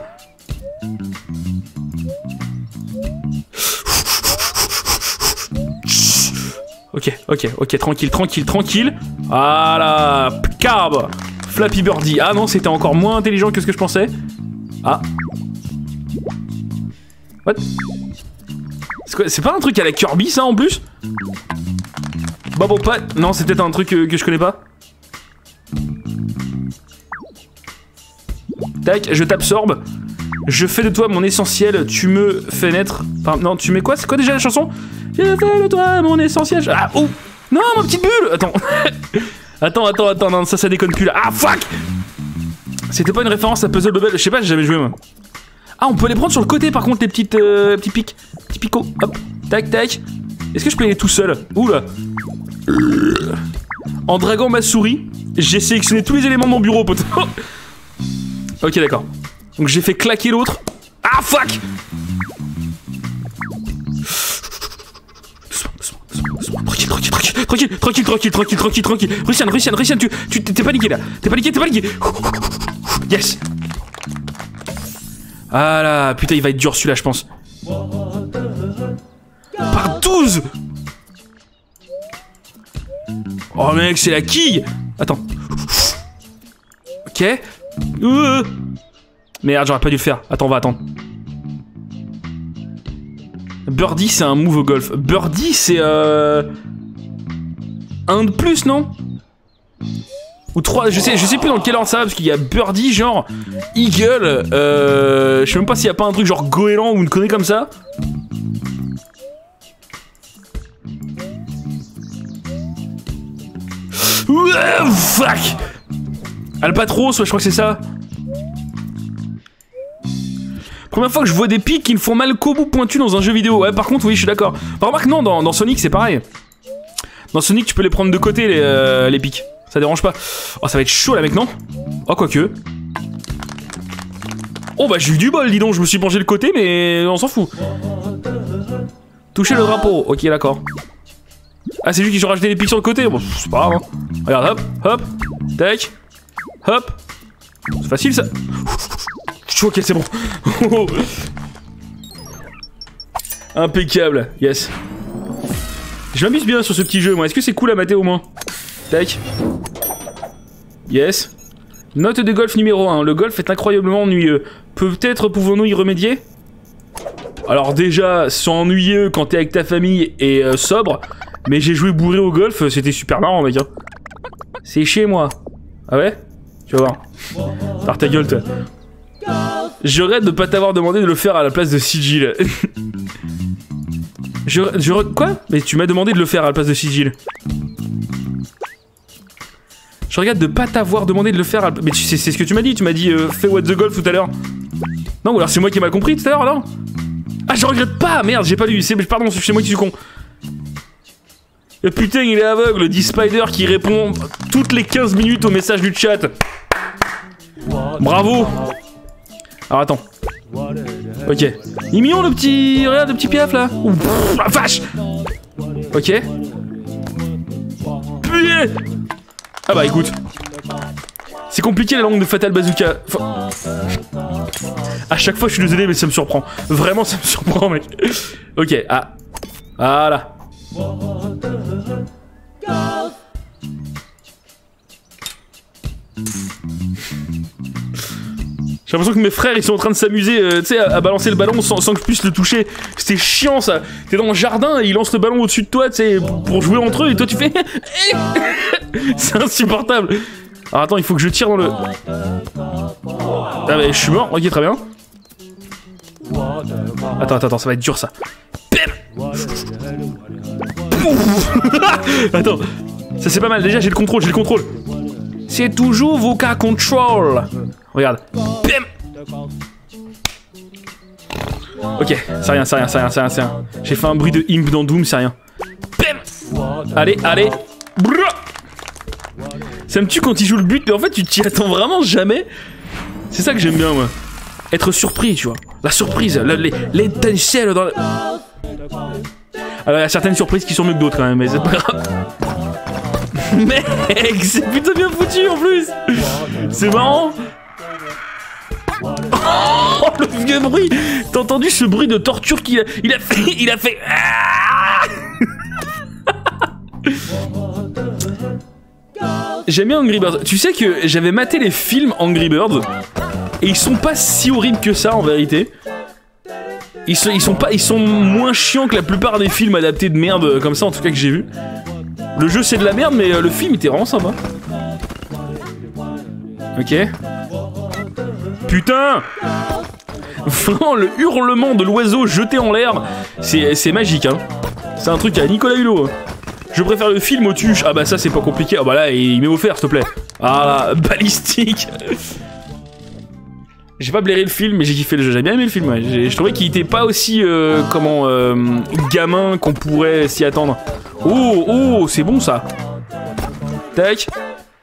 Ok, ok, ok, tranquille, tranquille, tranquille. Voilà, carbe Flappy Birdie. Ah non, c'était encore moins intelligent que ce que je pensais. Ah. What? C'est pas un truc à la Kirby, ça, en plus? Bon, pas... Non, c'est peut-être un truc que, que je connais pas. Tac, je t'absorbe. Je fais de toi mon essentiel, tu me fais naître. Enfin, non, tu mets quoi? C'est quoi déjà la chanson? Je fais de toi mon essentiel. Ah, oh Non, ma petite bulle Attends. attends, attends, attends, non, ça, ça déconne plus là. Ah, fuck C'était pas une référence à Puzzle Bubble Je sais pas, j'ai jamais joué moi. Ah, on peut les prendre sur le côté par contre, les petites, euh, petits pics. Petits picots. Hop, tac, tac. Est-ce que je peux y aller tout seul? Oula. Euh. En draguant ma souris, j'ai sélectionné tous les éléments de mon bureau, pote. ok, d'accord. Donc j'ai fait claquer l'autre. Ah, fuck Tranquille, tranquille, tranquille, tranquille, tranquille, tranquille, tranquille. tranquille, Russian, Russian, Russian, tu t'es tu, paniqué là. T'es paniqué, t'es paniqué. Yes. Ah là, putain, il va être dur celui-là, je pense. Par 12 Oh mec, c'est la quille Attends. Ok. Euh. Merde, j'aurais pas dû le faire. Attends, on va attendre. Birdie, c'est un move au golf. Birdie, c'est euh... Un de plus, non? Ou trois, je sais, je sais plus dans quel ordre ça va, parce qu'il y a Birdie, genre Eagle, euh... Je sais même pas s'il y a pas un truc genre goéland ou une connerie comme ça. Fuck Albatros, ouais, je crois que c'est ça. Première fois que je vois des pics qui ne font mal qu'au bout pointu dans un jeu vidéo. Ouais, par contre, oui, je suis d'accord. remarque, non, dans, Sonic, c'est pareil. Dans Sonic, tu peux les prendre de côté, les, euh, les pics. Ça dérange pas. Oh, ça va être chaud là, mec, non? Oh, quoique. Oh, bah, j'ai eu du bol, dis donc. Je me suis penché le côté, mais on s'en fout. Toucher le drapeau. Ok, d'accord. Ah, c'est juste qu'ils ont rajouté les pics sur le côté. Bon, c'est pas grave. Hein. Regarde, hop, hop, tac, hop. C'est facile, ça. Ok, c'est bon. Impeccable, yes. Je m'amuse bien sur ce petit jeu, moi. Est-ce que c'est cool à mater au moins? Tac. Yes. Note de golf numéro 1. Le golf est incroyablement ennuyeux. Peut-être pouvons-nous y remédier? Alors déjà, c'est ennuyeux quand t'es avec ta famille et euh, sobre. Mais j'ai joué bourré au golf, c'était super marrant, mec. Hein. C'est chez moi. Ah ouais? Tu vas voir. Par ta gueule, toi. Je regrette de pas t'avoir demandé de le faire à la place de Sigil. je, je... Quoi? Mais tu m'as demandé de le faire à la place de Sigil. Je regarde de pas t'avoir demandé de le faire. À... Mais c'est ce que tu m'as dit. Tu m'as dit euh, fais what the golf tout à l'heure. Non, ou alors c'est moi qui mal compris tout à l'heure, non Ah, je regrette pas Merde, j'ai pas lu. Pardon, c'est moi qui suis con. Et putain, il est aveugle, dit Spider qui répond toutes les 15 minutes au message du chat. Bravo Alors attends. Ok. Il est mignon le petit... Regarde le petit piaf là. Ouh, la vache Ok. Ah bah écoute. C'est compliqué la langue de Fatal Bazooka. Enfin... À chaque fois je suis désolé mais ça me surprend. Vraiment ça me surprend mec. Ok, ah. Voilà. J'ai l'impression que mes frères ils sont en train de s'amuser euh, à, balancer le ballon sans, que je puisse le toucher. C'était chiant ça. T'es dans le jardin et ils lancent le ballon au-dessus de toi, tu pour jouer entre eux et toi tu fais. C'est insupportable. Alors attends, il faut que je tire dans le. Ah je suis mort, ok très bien. Attends, attends, attends, ça va être dur ça. attends, ça c'est pas mal, déjà j'ai le contrôle, j'ai le contrôle. C'est toujours vos control. Regarde. Ok, c'est rien, c'est rien, c'est rien, c'est rien, rien. J'ai fait un bruit de imp dans Doom, c'est rien. Allez, allez. Ça me tue quand il joue le but, mais en fait tu t'y attends vraiment jamais. C'est ça que j'aime bien moi. Être surpris, tu vois. La surprise, l'étincelle dans le... Alors il y a certaines surprises qui sont mieux que d'autres même, mais c'est pas grave. Mec, c'est plutôt bien foutu en plus C'est marrant Oh, le vieux bruit T'as entendu ce bruit de torture qu'il a... A fait... Il a fait... Ah J'aime bien Angry Birds. Tu sais que j'avais maté les films Angry Birds et ils sont pas si horribles que ça en vérité. Ils sont, pas, ils sont moins chiants que la plupart des films adaptés de merde comme ça en tout cas que j'ai vu. Le jeu c'est de la merde mais euh, le film était vraiment sympa. Ok. Putain Vraiment le hurlement de l'oiseau jeté en l'air, c'est magique hein. C'est un truc à Nicolas Hulot. Je préfère le film au tuche. Ah bah ça c'est pas compliqué. Ah bah là il m'est offert s'il te plaît. Ah balistique. J'ai pas blairé le film, mais j'ai kiffé le jeu. J'ai bien aimé le film. Ouais. Je trouvais qu'il était pas aussi euh, comment euh, gamin qu'on pourrait s'y attendre. Oh oh, c'est bon ça. Tac.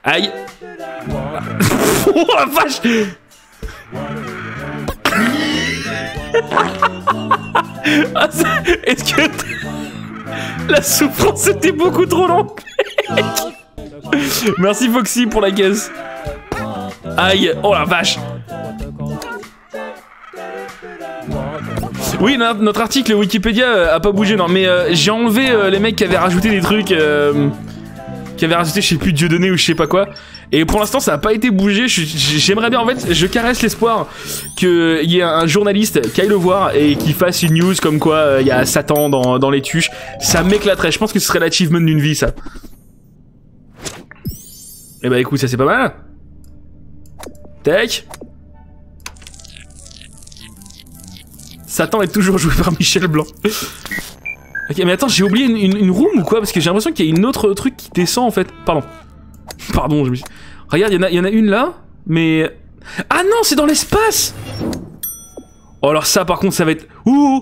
Aïe. oh la vache. ah, Est-ce que la souffrance était beaucoup trop longue Merci Foxy pour la caisse. Aïe, oh la vache Oui, notre article Wikipédia euh, a pas bougé, non, mais euh, j'ai enlevé euh, les mecs qui avaient rajouté des trucs, qui avaient rajouté, je sais plus, Dieu donné ou je sais pas quoi. Et pour l'instant, ça a pas été bougé. J'aimerais bien, en fait, je caresse l'espoir qu'il y ait un journaliste qui aille le voir et qui fasse une news comme quoi il y a Satan dans, dans les tuches. Ça m'éclaterait. Je pense que ce serait l'achievement d'une vie, ça. Eh bah écoute, ça c'est pas mal. Tac. Satan est toujours joué par Michel Blanc. ok, mais attends, j'ai oublié une, room ou quoi? Parce que j'ai l'impression qu'il y a une autre truc qui descend en fait. Pardon. Pardon, je me suis... Regarde, il y, en a, une là, mais... Ah non, c'est dans l'espace Oh alors ça par contre, ça va être... Ouh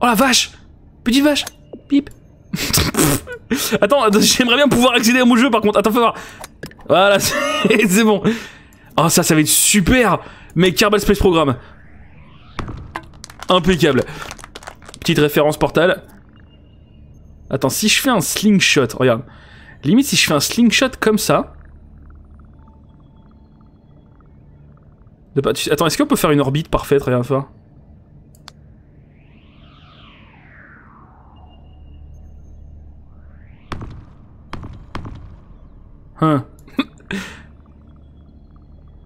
Oh la vache Petite vache Pip Attends, j'aimerais bien pouvoir accéder à mon jeu par contre. Attends, fais voir. Voilà, c'est bon. Oh ça, ça va être super mais Kerbal Space Program. Impeccable. Petite référence portale. Attends, si je fais un slingshot, regarde. Limite, si je fais un slingshot comme ça. Attends, est-ce qu'on peut faire une orbite parfaite Regarde, ça. Hein.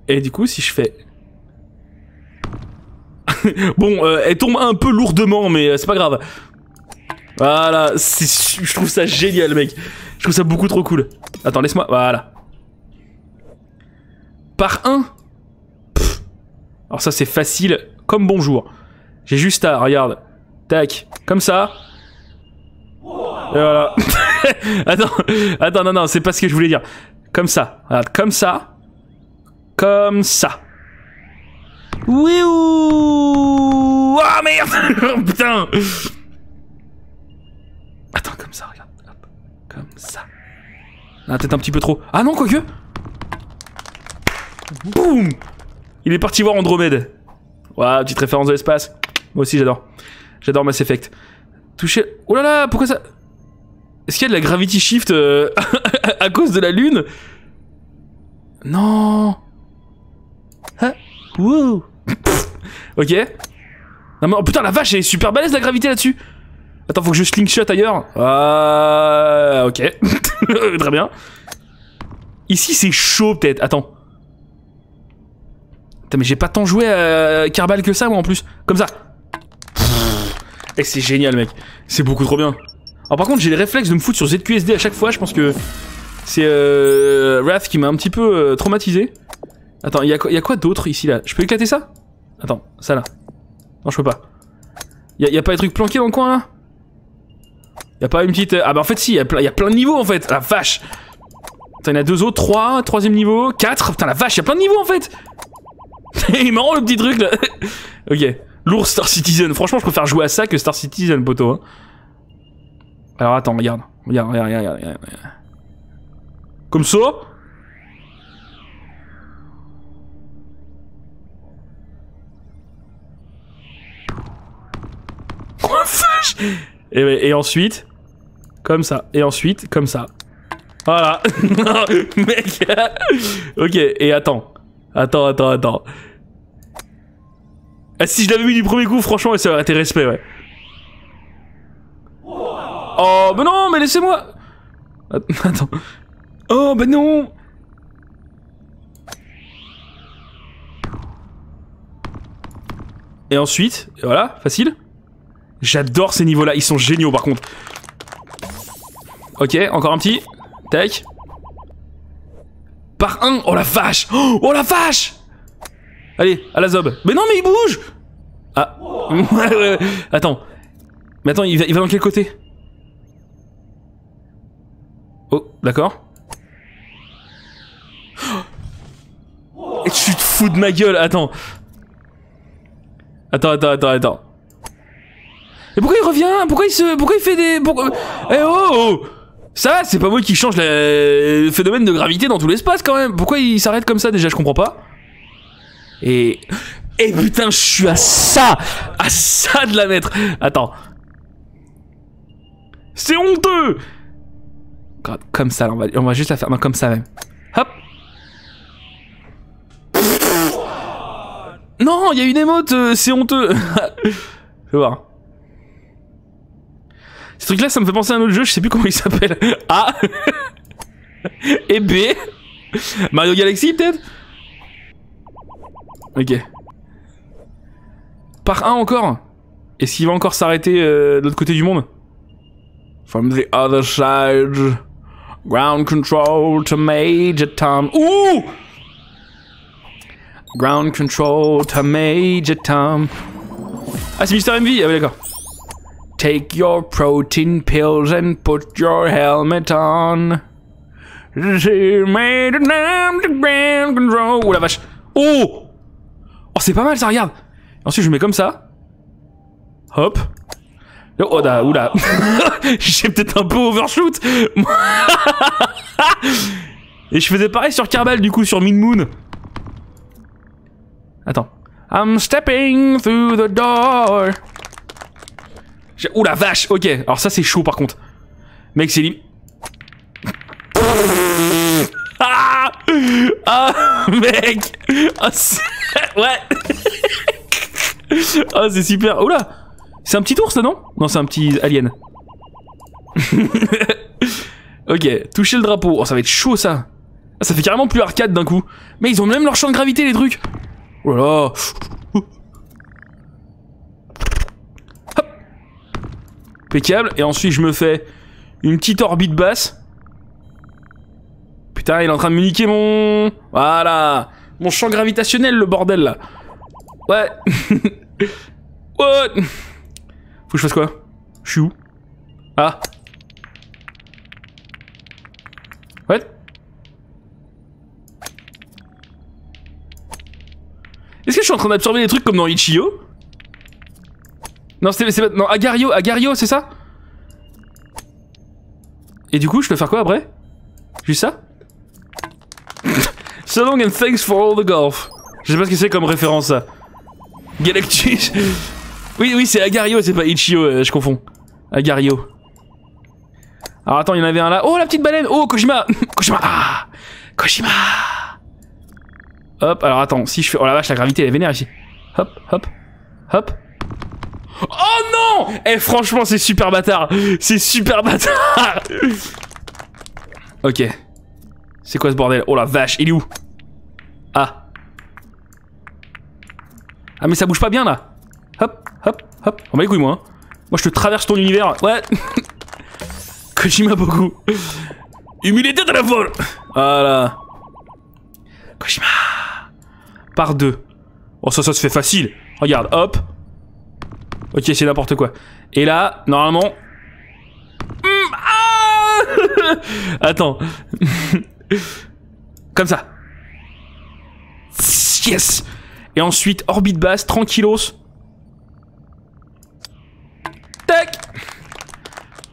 Et du coup, si je fais bon, euh, elle tombe un peu lourdement, mais euh, c'est pas grave. Voilà, je trouve ça génial, mec. Je trouve ça beaucoup trop cool. Attends, laisse-moi... Voilà. Par un? Alors ça, c'est facile comme bonjour. J'ai juste à... Regarde. Tac. Comme ça. Et voilà. attends, attends, non, non, c'est pas ce que je voulais dire. Comme ça. Comme ça. Comme ça. Oui ou... Ah merde Putain Attends, comme ça, regarde. Hop. Comme ça. Ah, peut-être un petit peu trop. Ah non, quoique Boum Il est parti voir Andromède. Ouah, petite référence de l'espace. Moi aussi, j'adore. J'adore Mass Effect. Toucher... Oh là là, pourquoi ça... Est-ce qu'il y a de la gravity shift euh, à cause de la lune? Non Hein? Wouh Ok. Oh, putain la vache elle est super balèze la gravité là-dessus. Attends faut que je slingshot ailleurs. Ah ok. Très bien. Ici c'est chaud peut-être. Attends. Putain mais j'ai pas tant joué à Carbal que ça moi en plus. Comme ça. Et c'est génial mec. C'est beaucoup trop bien. Alors par contre j'ai les réflexes de me foutre sur ZQSD à chaque fois. Je pense que c'est euh, Wrath qui m'a un petit peu euh, traumatisé. Attends, il y, y a quoi d'autre ici là? Je peux éclater ça? Attends, ça là. Non, je peux pas. Y a, y a pas des trucs planqués dans le coin là? Y a pas une petite. Ah bah en fait, si, y, a plein- y a plein de niveaux en fait. La vache Putain, y en a deux autres, trois, troisième niveau, quatre. Putain, la vache, y a plein de niveaux en fait Il est marrant le petit truc là Ok. Lourd Star Citizen. Franchement, je préfère jouer à ça que Star Citizen, poteau. hein. Alors attends. Regarde, regarde, regarde, regarde. regarde. Comme ça Et, et ensuite, comme ça. Et ensuite, comme ça. Voilà. Mec. ok, et attends. Attends, attends, attends. Ah, si je l'avais mis du premier coup, franchement, ça aurait été respect, ouais. Oh, mais non, mais laissez-moi. Attends. Oh, bah non. Et ensuite, voilà, facile. J'adore ces niveaux-là, ils sont géniaux par contre. Ok, encore un petit. Tac. Par un. Oh la vache Oh, la vache Allez, à la zob. Mais non, mais il bouge Ah. Attends. Mais attends, il va, dans quel côté? Oh, d'accord. Tu te fous de ma gueule, attends. Attends, attends, attends, attends. Mais pourquoi il revient? Pourquoi il se. Pourquoi il fait des. Pourquoi... Eh oh, oh Ça, c'est pas moi qui change le phénomène de gravité dans tout l'espace quand même. Pourquoi il s'arrête comme ça déjà? Je comprends pas. Et. Et putain, je suis à ça À ça de la mettre Attends. C'est honteux Comme ça, on va, on va juste la faire. Non, comme ça même. Hop Non, il y a une émote, euh, c'est honteux Fais voir. Ce truc là ça me fait penser à un autre jeu, je sais plus comment il s'appelle. A et B. Mario Galaxy peut-être? Ok. Par un encore? Est-ce qu'il va encore s'arrêter euh, de l'autre côté du monde? From the other side. Ground control to Major Tom. Ouh Ground control to Major Tom. Ah, c'est Mister MV Ah, oui, d'accord. Take your protein pills and put your helmet on. Oh la vache. Oh Oh, c'est pas mal ça, regarde. Ensuite, je mets comme ça. Hop. Oh, là, oula. J'ai peut-être un peu overshoot. Et je faisais pareil sur Carbal, du coup, sur Min Moon. Attends. I'm stepping through the door. Ouh la vache, ok. Alors ça c'est chaud par contre. Mec c'est lim... Ah Ah mec Ah, Ouais Ah c'est super. Oula C'est un petit ours ça non? Non c'est un petit alien. ok, toucher le drapeau. Oh ça va être chaud ça. Ah, ça fait carrément plus arcade d'un coup. Mais ils ont même leur champ de gravité, les trucs. Oh là là. Et ensuite, je me fais une petite orbite basse. Putain, il est en train de me niquer mon... Voilà. Mon champ gravitationnel, le bordel, là. Ouais. What? Faut que je fasse quoi? Je suis où? Ah. What? Est-ce que je suis en train d'absorber des trucs comme dans Ichio? Non, pas... Non, Agario, Agario, c'est ça? Et du coup, je peux faire quoi après? Juste ça? So long and thanks for all the golf. Je sais pas ce que c'est comme référence ça. Galactus. Oui, oui, c'est Agario, c'est pas Ichio, euh, je confonds. Agario. Alors attends, il y en avait un là. Oh, la petite baleine Oh, Kojima Kojima Ah Kojima Hop, alors attends, si je fais... Oh la vache, la gravité, elle est vénère ici. Hop, hop, hop. Oh non Eh, franchement, c'est super bâtard C'est super bâtard Ok. C'est quoi ce bordel? Oh la vache, il est où? Ah. Ah mais ça bouge pas bien là. Hop, hop, hop. On va les couilles moi. Hein. Moi je te traverse ton univers. Ouais. Kojima beaucoup. Humilité de la folle. Voilà. Kojima. Par deux. Oh ça, ça se fait facile. Regarde, hop. Ok, c'est n'importe quoi. Et là, normalement... Hmm, ah Attends. Comme ça. Yes Et ensuite, orbite basse, tranquillos. Tac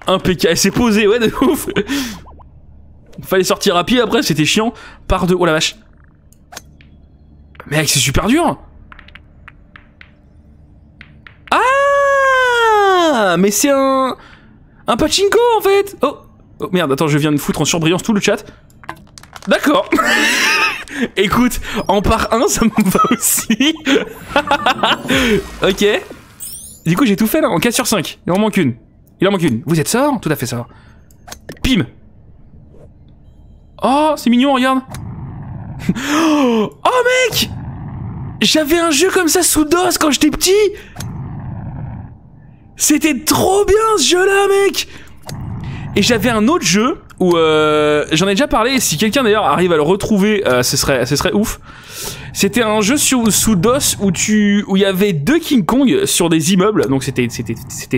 Impeccable. C'est posé, ouais, de ouf. Fallait sortir pied après, c'était chiant. Par deux. Oh la vache. Mec, c'est super dur. Ah Mais c'est un... Un pachinko, en fait Oh Oh merde, attends, je viens de foutre en surbrillance tout le chat. D'accord. Écoute, en part 1, ça me va aussi. ok. Du coup, j'ai tout fait là, en 4 sur 5. Il en manque une. Il en manque une. Vous êtes sort? Tout à fait sort. Pim. Oh, c'est mignon, regarde. oh, mec J'avais un jeu comme ça sous DOS quand j'étais petit C'était trop bien ce jeu-là, mec Et j'avais un autre jeu où euh, j'en ai déjà parlé. Si quelqu'un d'ailleurs arrive à le retrouver, euh, ce serait, serait ouf. C'était un jeu sur, sous DOS où tu, où il y avait deux King Kong sur des immeubles. Donc c'était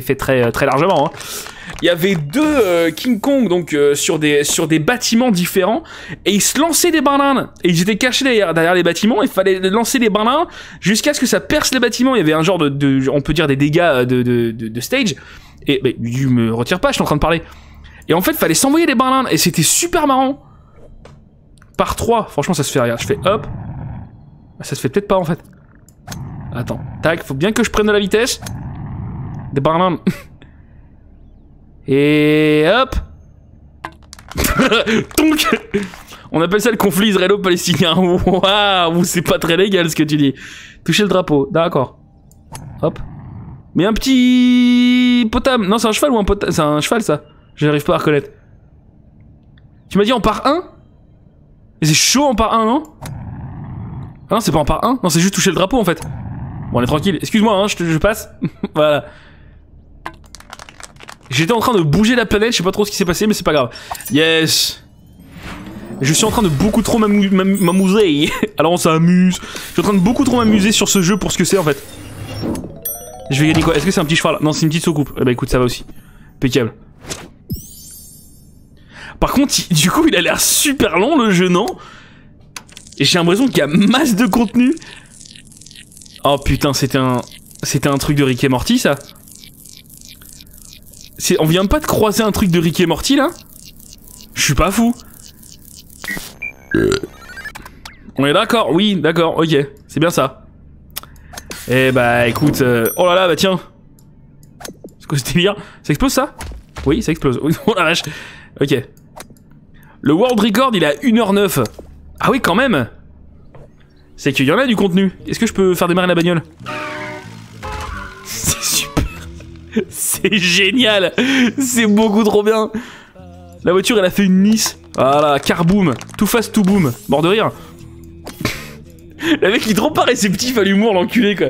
fait très, très largement. Hein. Il y avait deux euh, King Kong donc euh, sur des sur des bâtiments différents et ils se lançaient des bananes et ils étaient cachés derrière, derrière les bâtiments. Il fallait lancer des bananes jusqu'à ce que ça perce les bâtiments. Il y avait un genre de, on peut dire des dégâts de de, de, de stage. Et bah, tu me retire pas, je suis en train de parler. Et en fait, fallait s'envoyer des bananes et c'était super marrant. Par 3, franchement, ça se fait. Regarde, je fais hop. Ah, ça se fait peut-être pas en fait. Attends, tac, faut bien que je prenne de la vitesse. Des bananes. Et hop. Donc, on appelle ça le conflit israélo-palestinien. Waouh, c'est pas très légal ce que tu dis. Toucher le drapeau, d'accord. Hop. Mais un petit potam. Non, c'est un cheval ou un potam C'est un cheval ça. Je n'arrive pas à reconnaître. Tu m'as dit en part 1 c'est chaud en part 1, non? Ah non, c'est pas en part 1 Non, c'est juste toucher le drapeau en fait. Bon, on est tranquille. Excuse-moi, hein, je passe. voilà. J'étais en train de bouger la planète, je sais pas trop ce qui s'est passé, mais c'est pas grave. Yes Je suis en train de beaucoup trop m'amuser. Alors on s'amuse. Je suis en train de beaucoup trop m'amuser sur ce jeu pour ce que c'est en fait. Je vais gagner quoi? Est-ce que c'est un petit cheval? Non, c'est une petite soucoupe. Eh bah écoute, ça va aussi. Impeccable. Par contre, du coup, il a l'air super long le jeu, non? Et j'ai l'impression qu'il y a masse de contenu. Oh putain, c'était un... C'était un truc de Rick et Morty, ça On vient pas de croiser un truc de Rick et Morty, là? Je suis pas fou. On est d'accord Oui, d'accord, ok. C'est bien ça. Eh bah, écoute... Euh, oh là là, bah tiens. C'est quoi ce délire Ça explose, ça? Oui, ça explose. Oh la vache. Ok. Le world record, il est à 1h09. Ah oui, quand même C'est qu'il y en a du contenu. Est-ce que je peux faire démarrer la bagnole? C'est génial C'est beaucoup trop bien. La voiture, elle a fait une Nice. Voilà, carboom. Tout fast, tout boom. Mort de rire. Le mec il est trop pas réceptif à l'humour, l'enculé quoi.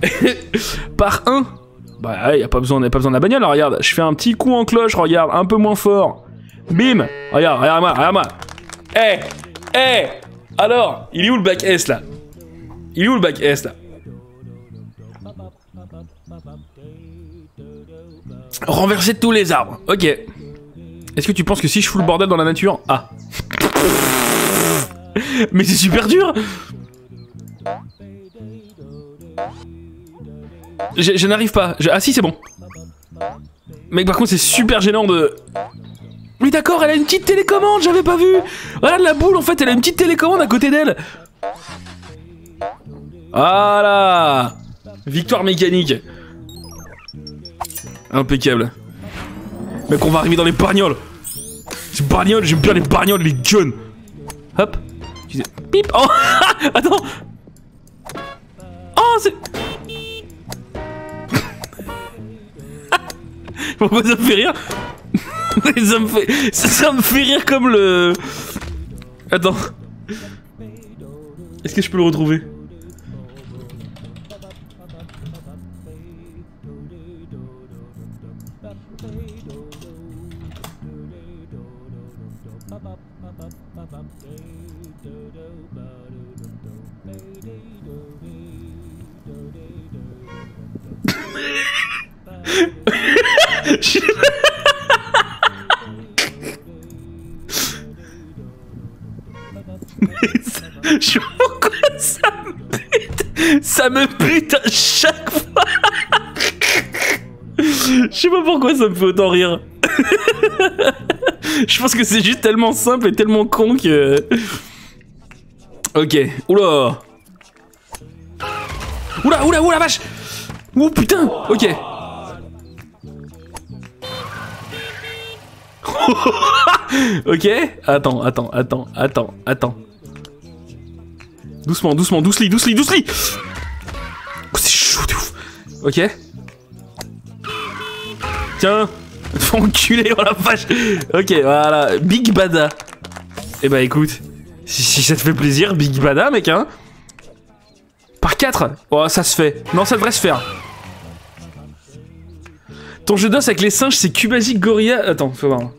Par un. Bah ouais, y a pas besoin, y a pas besoin de la bagnole. regarde, je fais un petit coup en cloche, regarde, un peu moins fort. Bim Regarde, regarde-moi, regarde-moi. Eh Eh Alors, il est où le bac S là? Il est où le bac S là? Renverser tous les arbres. Ok. Est-ce que tu penses que si je fous le bordel dans la nature... Ah. Mais c'est super dur Je, n'arrive pas. ah si, c'est bon. Mais par contre, c'est super gênant de... Oui d'accord, elle a une petite télécommande, j'avais pas vu Regarde la boule, en fait, elle a une petite télécommande à côté d'elle Voilà Victoire mécanique Impeccable. Mec, on va arriver dans les bagnoles. Les bagnoles, j'aime bien les bagnoles, les guns. Hop. Pip. Oh Attends. Oh, c'est... Pourquoi ça me fait rire ça me fait... Ça me fait rire comme le... Attends. Est-ce que je peux le retrouver? Je pourquoi ça me bute Ça me bute à chaque fois Je sais pas pourquoi ça me fait autant rire. Je pense que c'est juste tellement simple et tellement con que... Ok. Oula Oula, oula, oula, vache Oh putain Ok. ok Attends, attends, attends, attends, attends. Doucement, doucement, doucement, doucement. Oh, c'est chaud de ouf. Ok. Tiens. Enculé, oh la vache. Ok, voilà. Big Bada. Eh bah écoute. Si, ça te fait plaisir, Big Bada, mec, hein. Par 4 Oh, ça se fait. Non, ça devrait se faire. Ton jeu d'os avec les singes, c'est Cubasic Gorilla. Attends, faut voir.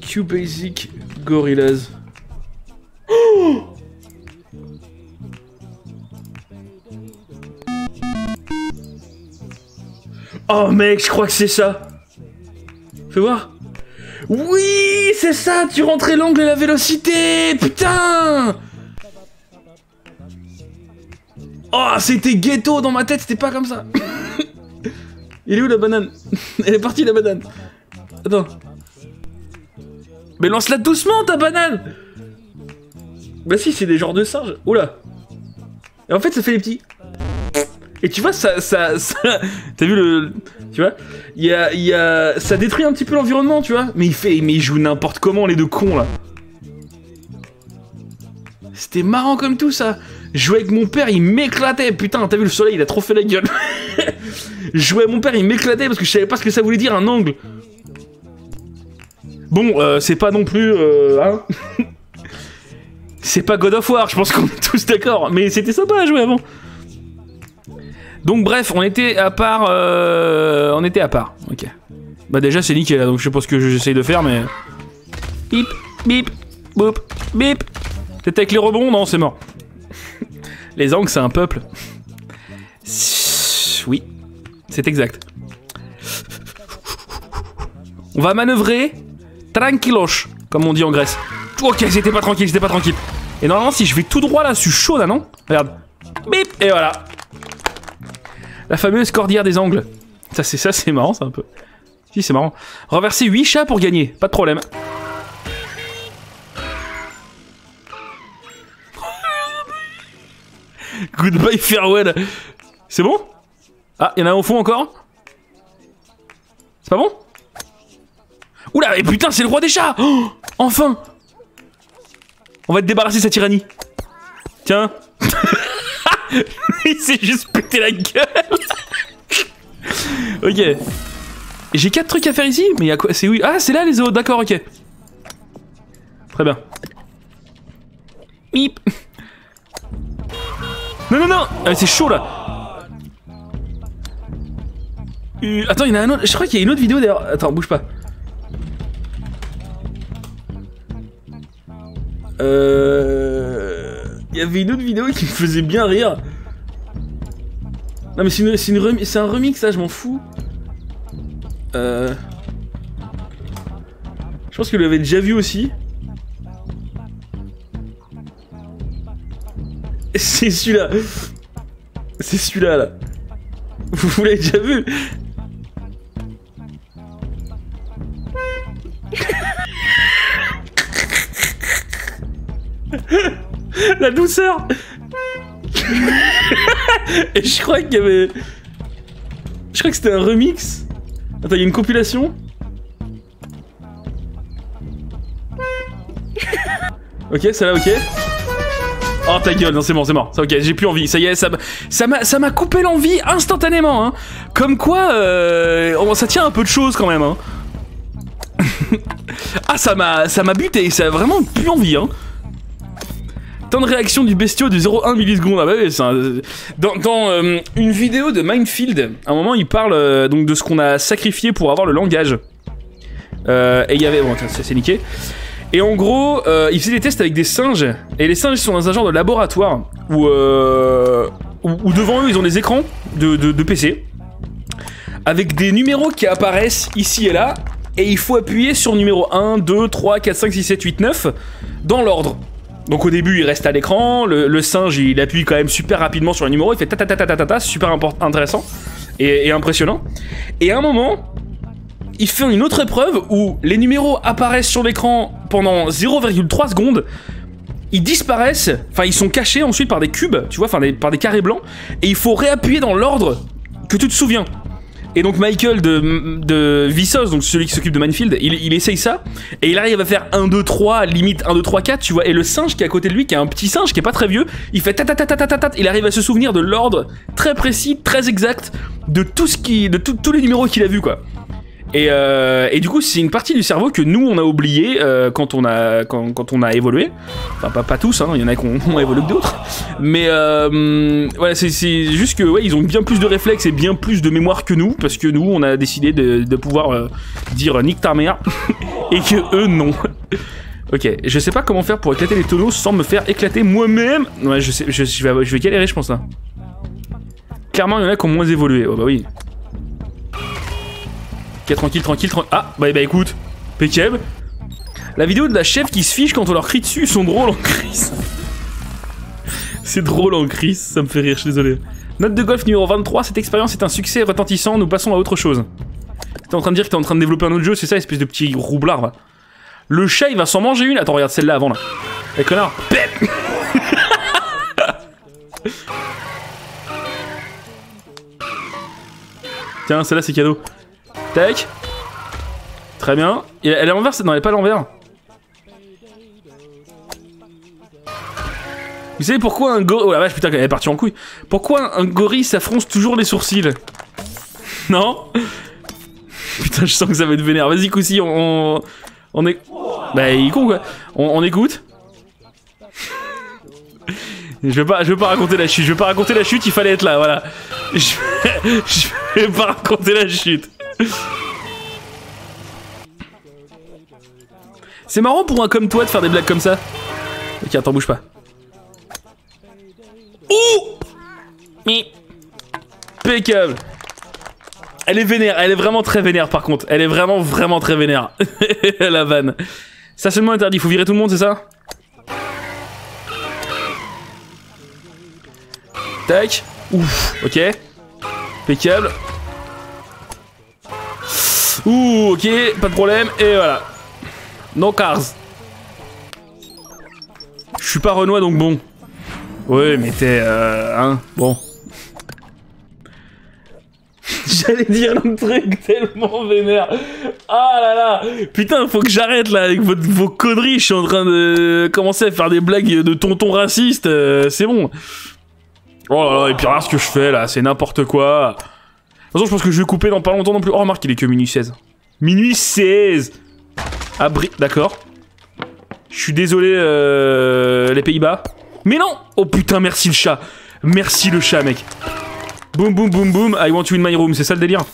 Cubasic Gorillas. Oh Oh mec, je crois que c'est ça. Fais voir. Oui, c'est ça, tu rentrais l'angle et la vélocité. Putain Oh, c'était ghetto dans ma tête, c'était pas comme ça. Il est où la banane? Elle est partie la banane. Attends. Mais lance-la doucement ta banane Bah si, c'est des genres de singes. Oula. Et en fait, ça fait les petits. Et tu vois, ça, ça, t'as vu le, tu vois, y a, ça détruit un petit peu l'environnement, tu vois. Mais il fait, mais il joue n'importe comment les deux cons là. C'était marrant comme tout ça. Jouer avec mon père, il m'éclatait. Putain, t'as vu le soleil, il a trop fait la gueule. Jouer avec mon père, il m'éclatait parce que je savais pas ce que ça voulait dire un angle. Bon, euh, c'est pas non plus, euh, hein. c'est pas God of War, je pense qu'on est tous d'accord. Mais c'était sympa à jouer avant. Donc bref, on était à part. Euh, on était à part. Ok. Bah déjà c'est nickel, donc je sais pas ce que j'essaye de faire, mais. Bip, bip, boop, bip. Peut-être avec les rebonds? Non, c'est mort. les angles, c'est un peuple. Oui, c'est exact. On va manœuvrer tranquillos, comme on dit en Grèce. Ok, c'était pas tranquille, c'était pas tranquille. Et normalement, si je vais tout droit là, je suis chaud là, non? Regarde. Bip, et voilà. La fameuse cordillère des angles. Ça, c'est ça, c'est marrant, ça, un peu. Si, c'est marrant. Renverser 8 chats pour gagner. Pas de problème. Goodbye, farewell. C'est bon? Ah, il y en a un au fond encore? C'est pas bon? Oula, et putain, c'est le roi des chats oh, Enfin On va te débarrasser de sa tyrannie. Tiens. Il s'est juste pété la gueule. ok. J'ai quatre trucs à faire ici Mais à quoi? C'est oui. Ah, c'est là les autres. D'accord, ok. Très bien. Mip. Non, non, non ah, C'est chaud, là Euh, Attends, il y en a un autre. Je crois qu'il y a une autre vidéo, d'ailleurs. Attends, bouge pas. Euh... Il y avait une autre vidéo qui me faisait bien rire. Non mais c'est une, c'est un remix ça, je m'en fous. Euh... Je pense que vous l'avez déjà vu aussi. C'est celui-là. C'est celui-là là. Vous l'avez déjà vu La douceur Et je crois qu'il y avait... Je crois que c'était un remix. Attends, il y a une compilation Ok, celle-là, ok. Oh ta gueule, non c'est bon, c'est mort. C'est ok, j'ai plus envie. Ça y est, ça m'a- ça m'a, ça coupé l'envie instantanément. Hein. Comme quoi, euh, oh, ça tient un peu de choses quand même. Hein. ah, ça m'a, ça m'a buté. Ça a vraiment plus envie. Hein. Temps de réaction du bestiau de 0,1 milliseconde. Ah bah oui, un- Dans, dans, euh, une vidéo de Mindfield, à un moment, il parle euh, donc de ce qu'on a sacrifié pour avoir le langage. Euh, et il y avait... Bon, ça c'est niqué. Et en gros, euh, il faisait des tests avec des singes. Et les singes sont dans un genre de laboratoire où, euh, où, devant eux, ils ont des écrans de PC. Avec des numéros qui apparaissent ici et là. Et il faut appuyer sur numéro 1, 2, 3, 4, 5, 6, 7, 8, 9 dans l'ordre. Donc au début, il reste à l'écran, le, singe, il appuie quand même super rapidement sur le numéro, il fait ta ta ta ta ta super intéressant et, impressionnant. Et à un moment, il fait une autre épreuve où les numéros apparaissent sur l'écran pendant 0,3 secondes, ils disparaissent, enfin ils sont cachés ensuite par des cubes, tu vois, enfin par des carrés blancs, et il faut réappuyer dans l'ordre que tu te souviens. Et donc Michael de, de Vsauce, donc celui qui s'occupe de Minefield, il, essaye ça, et il arrive à faire 1, 2, 3, limite 1, 2, 3, 4, tu vois, et le singe qui est à côté de lui, qui est un petit singe, qui est pas très vieux, il fait ta il arrive à se souvenir de l'ordre très précis, très exact, de tout ce qui, de tous les numéros qu'il a vus, quoi. Et, euh, et du coup, c'est une partie du cerveau que nous on a oublié euh, quand on a quand, on a évolué. Enfin, pas, pas tous, hein, il y en a qui ont, évolué que d'autres. Mais euh, voilà, c'est- juste que ouais, ils ont bien plus de réflexes et bien plus de mémoire que nous, parce que nous, on a décidé de, de pouvoir dire nique ta mère et que eux non. Ok, je sais pas comment faire pour éclater les tonneaux sans me faire éclater moi-même. Ouais, je sais, je, je vais, je vais galérer, je pense là. Clairement, il y en a qui ont moins évolué. Oh bah oui. Ok, tranquille, tranquille, tranquille. Ah, bah, bah écoute, Pekeb. La vidéo de la chef qui se fiche quand on leur crie dessus sont drôles en crise. C'est drôle en crise, ça me fait rire, je suis désolé. Note de golf numéro 23, cette expérience est un succès retentissant, nous passons à autre chose. T'es en train de dire que t'es en train de développer un autre jeu, c'est ça, espèce de petit roublard, va. Le chat, il va s'en manger une. Attends, regarde celle-là avant, là. Eh, connard. Tiens, celle-là, c'est cadeau. Tac. Très bien. Elle est à l'envers, non, elle est pas à l'envers. Vous savez pourquoi un gorille... Oh la vache, putain, elle est partie en couille. Pourquoi un gorille s'affronce toujours les sourcils? Non? Putain, je sens que ça va être vénère. Vas-y, Koussi, on... on- est... Bah, il est con, quoi. On, écoute Je vais pas, je vais pas raconter la chute. Je vais pas raconter la chute. Il fallait être là, voilà. Je, je vais pas raconter la chute. C'est marrant pour un comme toi de faire des blagues comme ça. Ok, attends, bouge pas. Ouh Mais... Impeccable. Elle est vénère, elle est vraiment très vénère par contre. Elle est vraiment, vraiment très vénère. la vanne. Stationnement interdit, faut virer tout le monde, c'est ça Tac. Ouf, ok. Impeccable. Ouh, ok, pas de problème. Et voilà. No cars. Je suis pas Renoir donc bon. Ouais, mais t'es... Euh, hein, bon. J'allais dire un truc tellement vénère. Ah là là Putain, faut que j'arrête là avec vos conneries. Je suis en train de commencer à faire des blagues de tonton raciste. euh, c'est bon. Oh là là, et puis regarde ce que je fais là, c'est n'importe quoi. De toute façon, je pense que je vais couper dans pas longtemps non plus. Oh, remarque, il est que minuit 16. Minuit 16 Abri... D'accord. Je suis désolé, euh, les Pays-Bas. Mais non Oh putain, merci le chat. Merci le chat, mec. Boum, boum, boum, boum. I want you in my room. C'est ça le délire?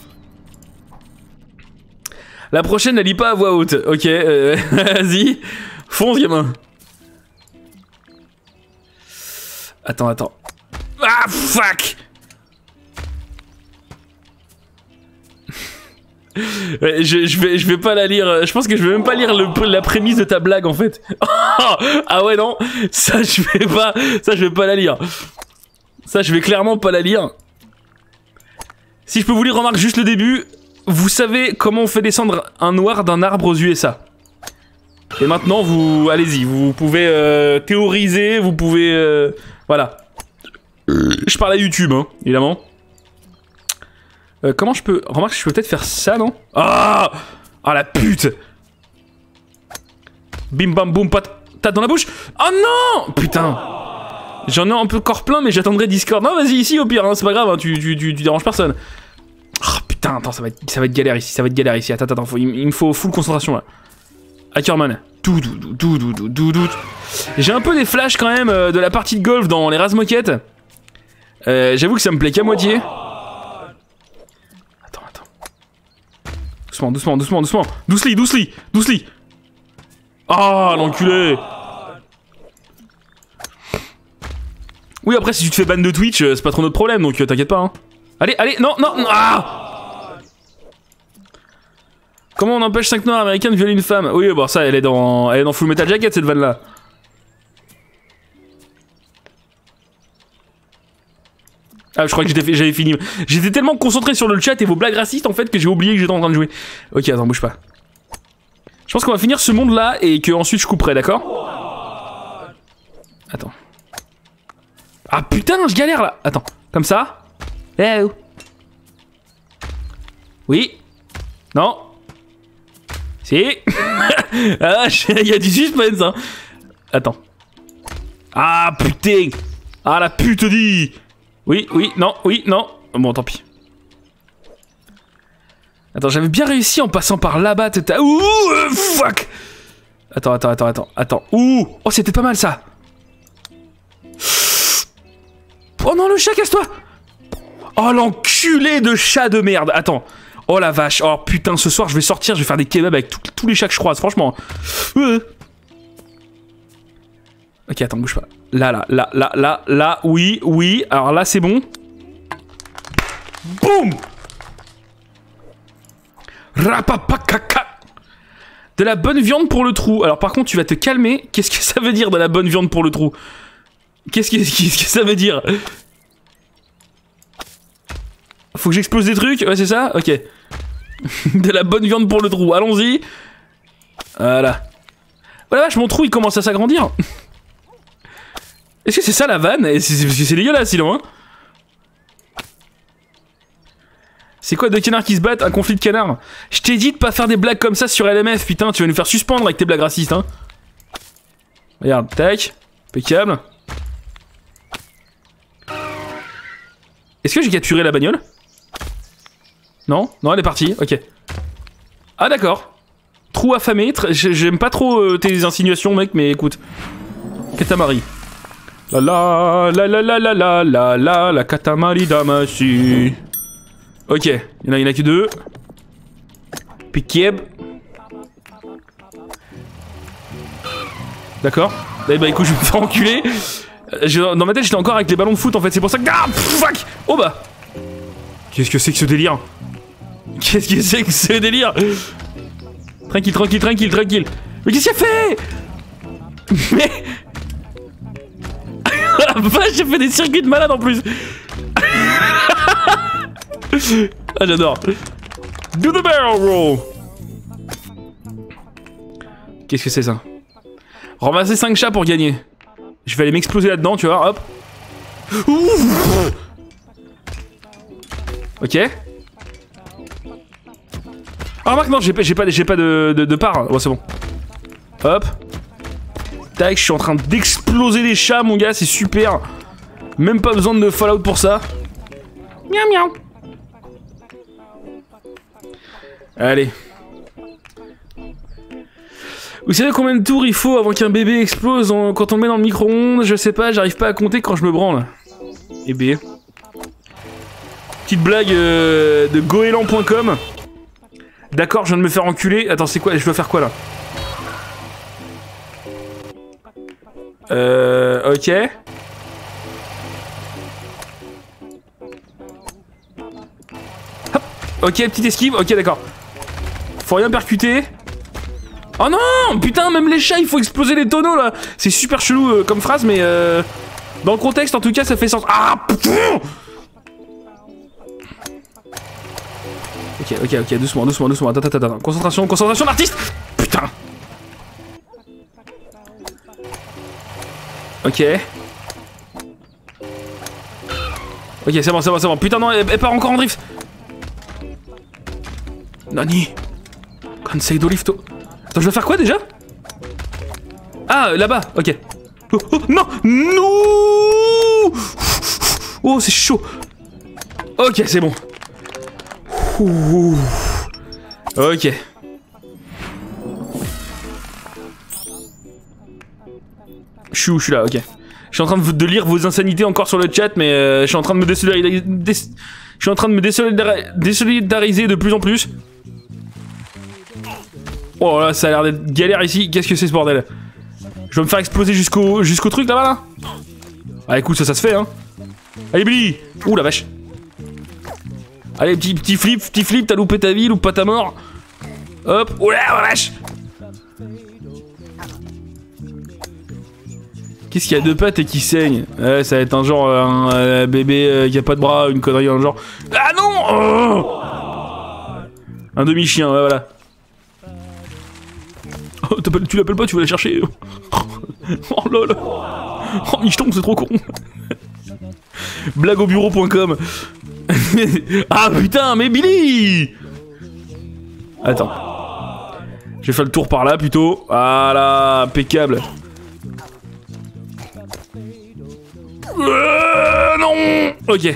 La prochaine, elle lit pas à voix haute. Ok, euh, vas-y. Fonce, gamin. Attends, attends. Ah, fuck je, vais, je vais pas la lire. Je pense que je vais même pas lire le, la prémisse de ta blague en fait. ah ouais non, ça je vais pas, ça je vais pas la lire. Ça je vais clairement pas la lire. Si je peux vous lire, remarque juste le début. Vous savez comment on fait descendre un noir d'un arbre aux USA. Et maintenant vous, allez-y, vous pouvez euh, théoriser, vous pouvez, euh, voilà. Je parle à YouTube, hein, évidemment. Euh, comment je peux... Remarque, je peux peut-être faire ça, non? Ah Ah, la pute Bim bam boum, t'as dans la bouche Oh non Putain J'en ai un peu corps plein, mais j'attendrai Discord. Non, vas-y, ici, au pire, hein, c'est pas grave, hein, tu, tu, tu, déranges personne. Oh, putain, attends, ça va, être, ça va être galère ici, ça va être galère ici. Attends, attends, il, me faut full concentration, là. Ackerman. Tout, tout, tout, tout, tout, tout, J'ai un peu des flashs, quand même, euh, de la partie de golf dans les Razmoquettes. Euh, J'avoue que ça me plaît qu'à moitié. Doucement, doucement, doucement, doucement. Doucely, doucely, doucely. Ah, l'enculé. Oui, après, si tu te fais ban de Twitch, euh, c'est pas trop notre problème, donc euh, t'inquiète pas. Hein. Allez, allez, non, non, ah Comment on empêche 5 noirs américains de violer une femme? Oui, bon, ça, elle est dans, elle est dans Full Metal Jacket, cette vanne-là. Ah, je crois que j'avais fini. J'étais tellement concentré sur le chat et vos blagues racistes en fait que j'ai oublié que j'étais en train de jouer. Ok, attends, bouge pas. Je pense qu'on va finir ce monde là et que ensuite je couperai, d'accord? Attends. Ah putain, je galère là. Attends, comme ça? Eh oh. Oui. Non. Si. ah, il y a du suspense, hein. Attends. Ah putain. Ah la pute dit. Oui, oui, non, oui, non. Bon, tant pis. Attends, j'avais bien réussi en passant par là-bas. Ouh, euh, fuck Attends, attends, attends, attends, attends. Ouh Oh, c'était pas mal, ça Oh non, le chat, casse-toi Oh, l'enculé de chat de merde Attends. Oh la vache. Oh putain, ce soir, je vais sortir, je vais faire des kebabs avec tous les chats que je croise, franchement. Euh. Ok, attends, bouge pas. Là, là, là, là, là, là, oui, oui. Alors là, c'est bon. Boum Rapapakaka De la bonne viande pour le trou. Alors par contre, tu vas te calmer. Qu'est-ce que ça veut dire de la bonne viande pour le trou? Qu'est-ce que, que ça veut dire? Faut que j'explose des trucs? Ouais, c'est ça? Ok. de la bonne viande pour le trou. Allons-y. Voilà. Voilà, vache, mon trou, il commence à s'agrandir. Est-ce que c'est ça la vanne? C'est dégueulasse, sinon, hein C'est quoi deux canards qui se battent Un conflit de canards? Je t'ai dit de pas faire des blagues comme ça sur LMF, putain, tu vas nous faire suspendre avec tes blagues racistes, hein Regarde, tac, impeccable. Est-ce que j'ai capturé la bagnole? Non? Non, elle est partie, ok. Ah d'accord. Trou affamé, j'aime pas trop euh, tes insinuations, mec, mais écoute. Katamari. La la la la la la la la la la katamari damashi. Ok, il y en a, il y en a que deux. Pikieb. D'accord. Eh bah écoute, je vais me faire enculer. Euh, dans ma tête, j'étais encore avec les ballons de foot en fait, c'est pour ça que. Ah, fuck Oh bah Qu'est-ce que c'est que ce délire? Qu'est-ce que c'est que ce délire? Tranquille, tranquille, tranquille, tranquille. Mais qu'est-ce qu'il a fait? Mais vache, j'ai fait des circuits de malade en plus Ah, j'adore Do the barrel roll Qu'est-ce que c'est ça? Ramasser 5 chats pour gagner. Je vais aller m'exploser là-dedans, tu vois, hop. Ok. Ah, remarque, non, j'ai pas, de, de, part. Bon, c'est bon. Hop. Tac, je suis en train d'exploser les chats, mon gars, c'est super. Même pas besoin de Fallout pour ça. Miaou miaou. Allez. Vous savez combien de tours il faut avant qu'un bébé explose quand on le met dans le micro-ondes? Je sais pas, j'arrive pas à compter quand je me branle. Et B. Petite blague euh, de goéland.com. D'accord, je viens de me faire enculer. Attends, c'est quoi? Je dois faire quoi là? Euh. Ok. Hop. Ok, petite esquive. Ok, d'accord. Faut rien percuter. Oh non Putain, même les chats, il faut exploser les tonneaux là C'est super chelou euh, comme phrase, mais euh, dans le contexte, en tout cas, ça fait sens. Ah putain Ok, ok, ok, doucement, doucement, doucement. Attends, attends, attends. Concentration, concentration d'artiste Putain Ok. Ok, c'est bon, c'est bon, c'est bon. Putain, non, elle, part encore en drift. Nani Kanseido Lifto. Attends, je vais faire quoi déjà? Ah, euh, là-bas, ok. Oh, oh, non Non Oh, c'est chaud. Ok, c'est bon. Ouh. Ok. Je suis où Je suis là, ok. Je suis en train de, lire vos insanités encore sur le chat, mais euh, je suis en train de me désolidariser. dés- je suis en train de me désolidari- désolidariser de plus en plus. Oh là, ça a l'air d'être galère ici. Qu'est-ce que c'est ce bordel? Je vais me faire exploser jusqu'au jusqu'au truc là-bas là? Ah écoute, ça, ça se fait hein. Allez Billy Ouh la vache Allez, petit, petit flip, petit flip, t'as loupé ta vie, loupe pas ta mort? Hop, là, oh la vache Qu'est-ce qu'il y a deux pattes et qui saigne Ouais, ça va être un genre, euh, un euh, bébé euh, qui a pas de bras, une connerie le genre. Ah non Oh Un demi-chien, ouais, voilà. Oh, tu l'appelles pas, tu vas la chercher. oh lol. Oh, micheton, c'est trop con. Blagueaubureau.com. ah putain, mais Billy Attends. Je vais faire le tour par là plutôt. Voilà, impeccable. Euh, non Ok.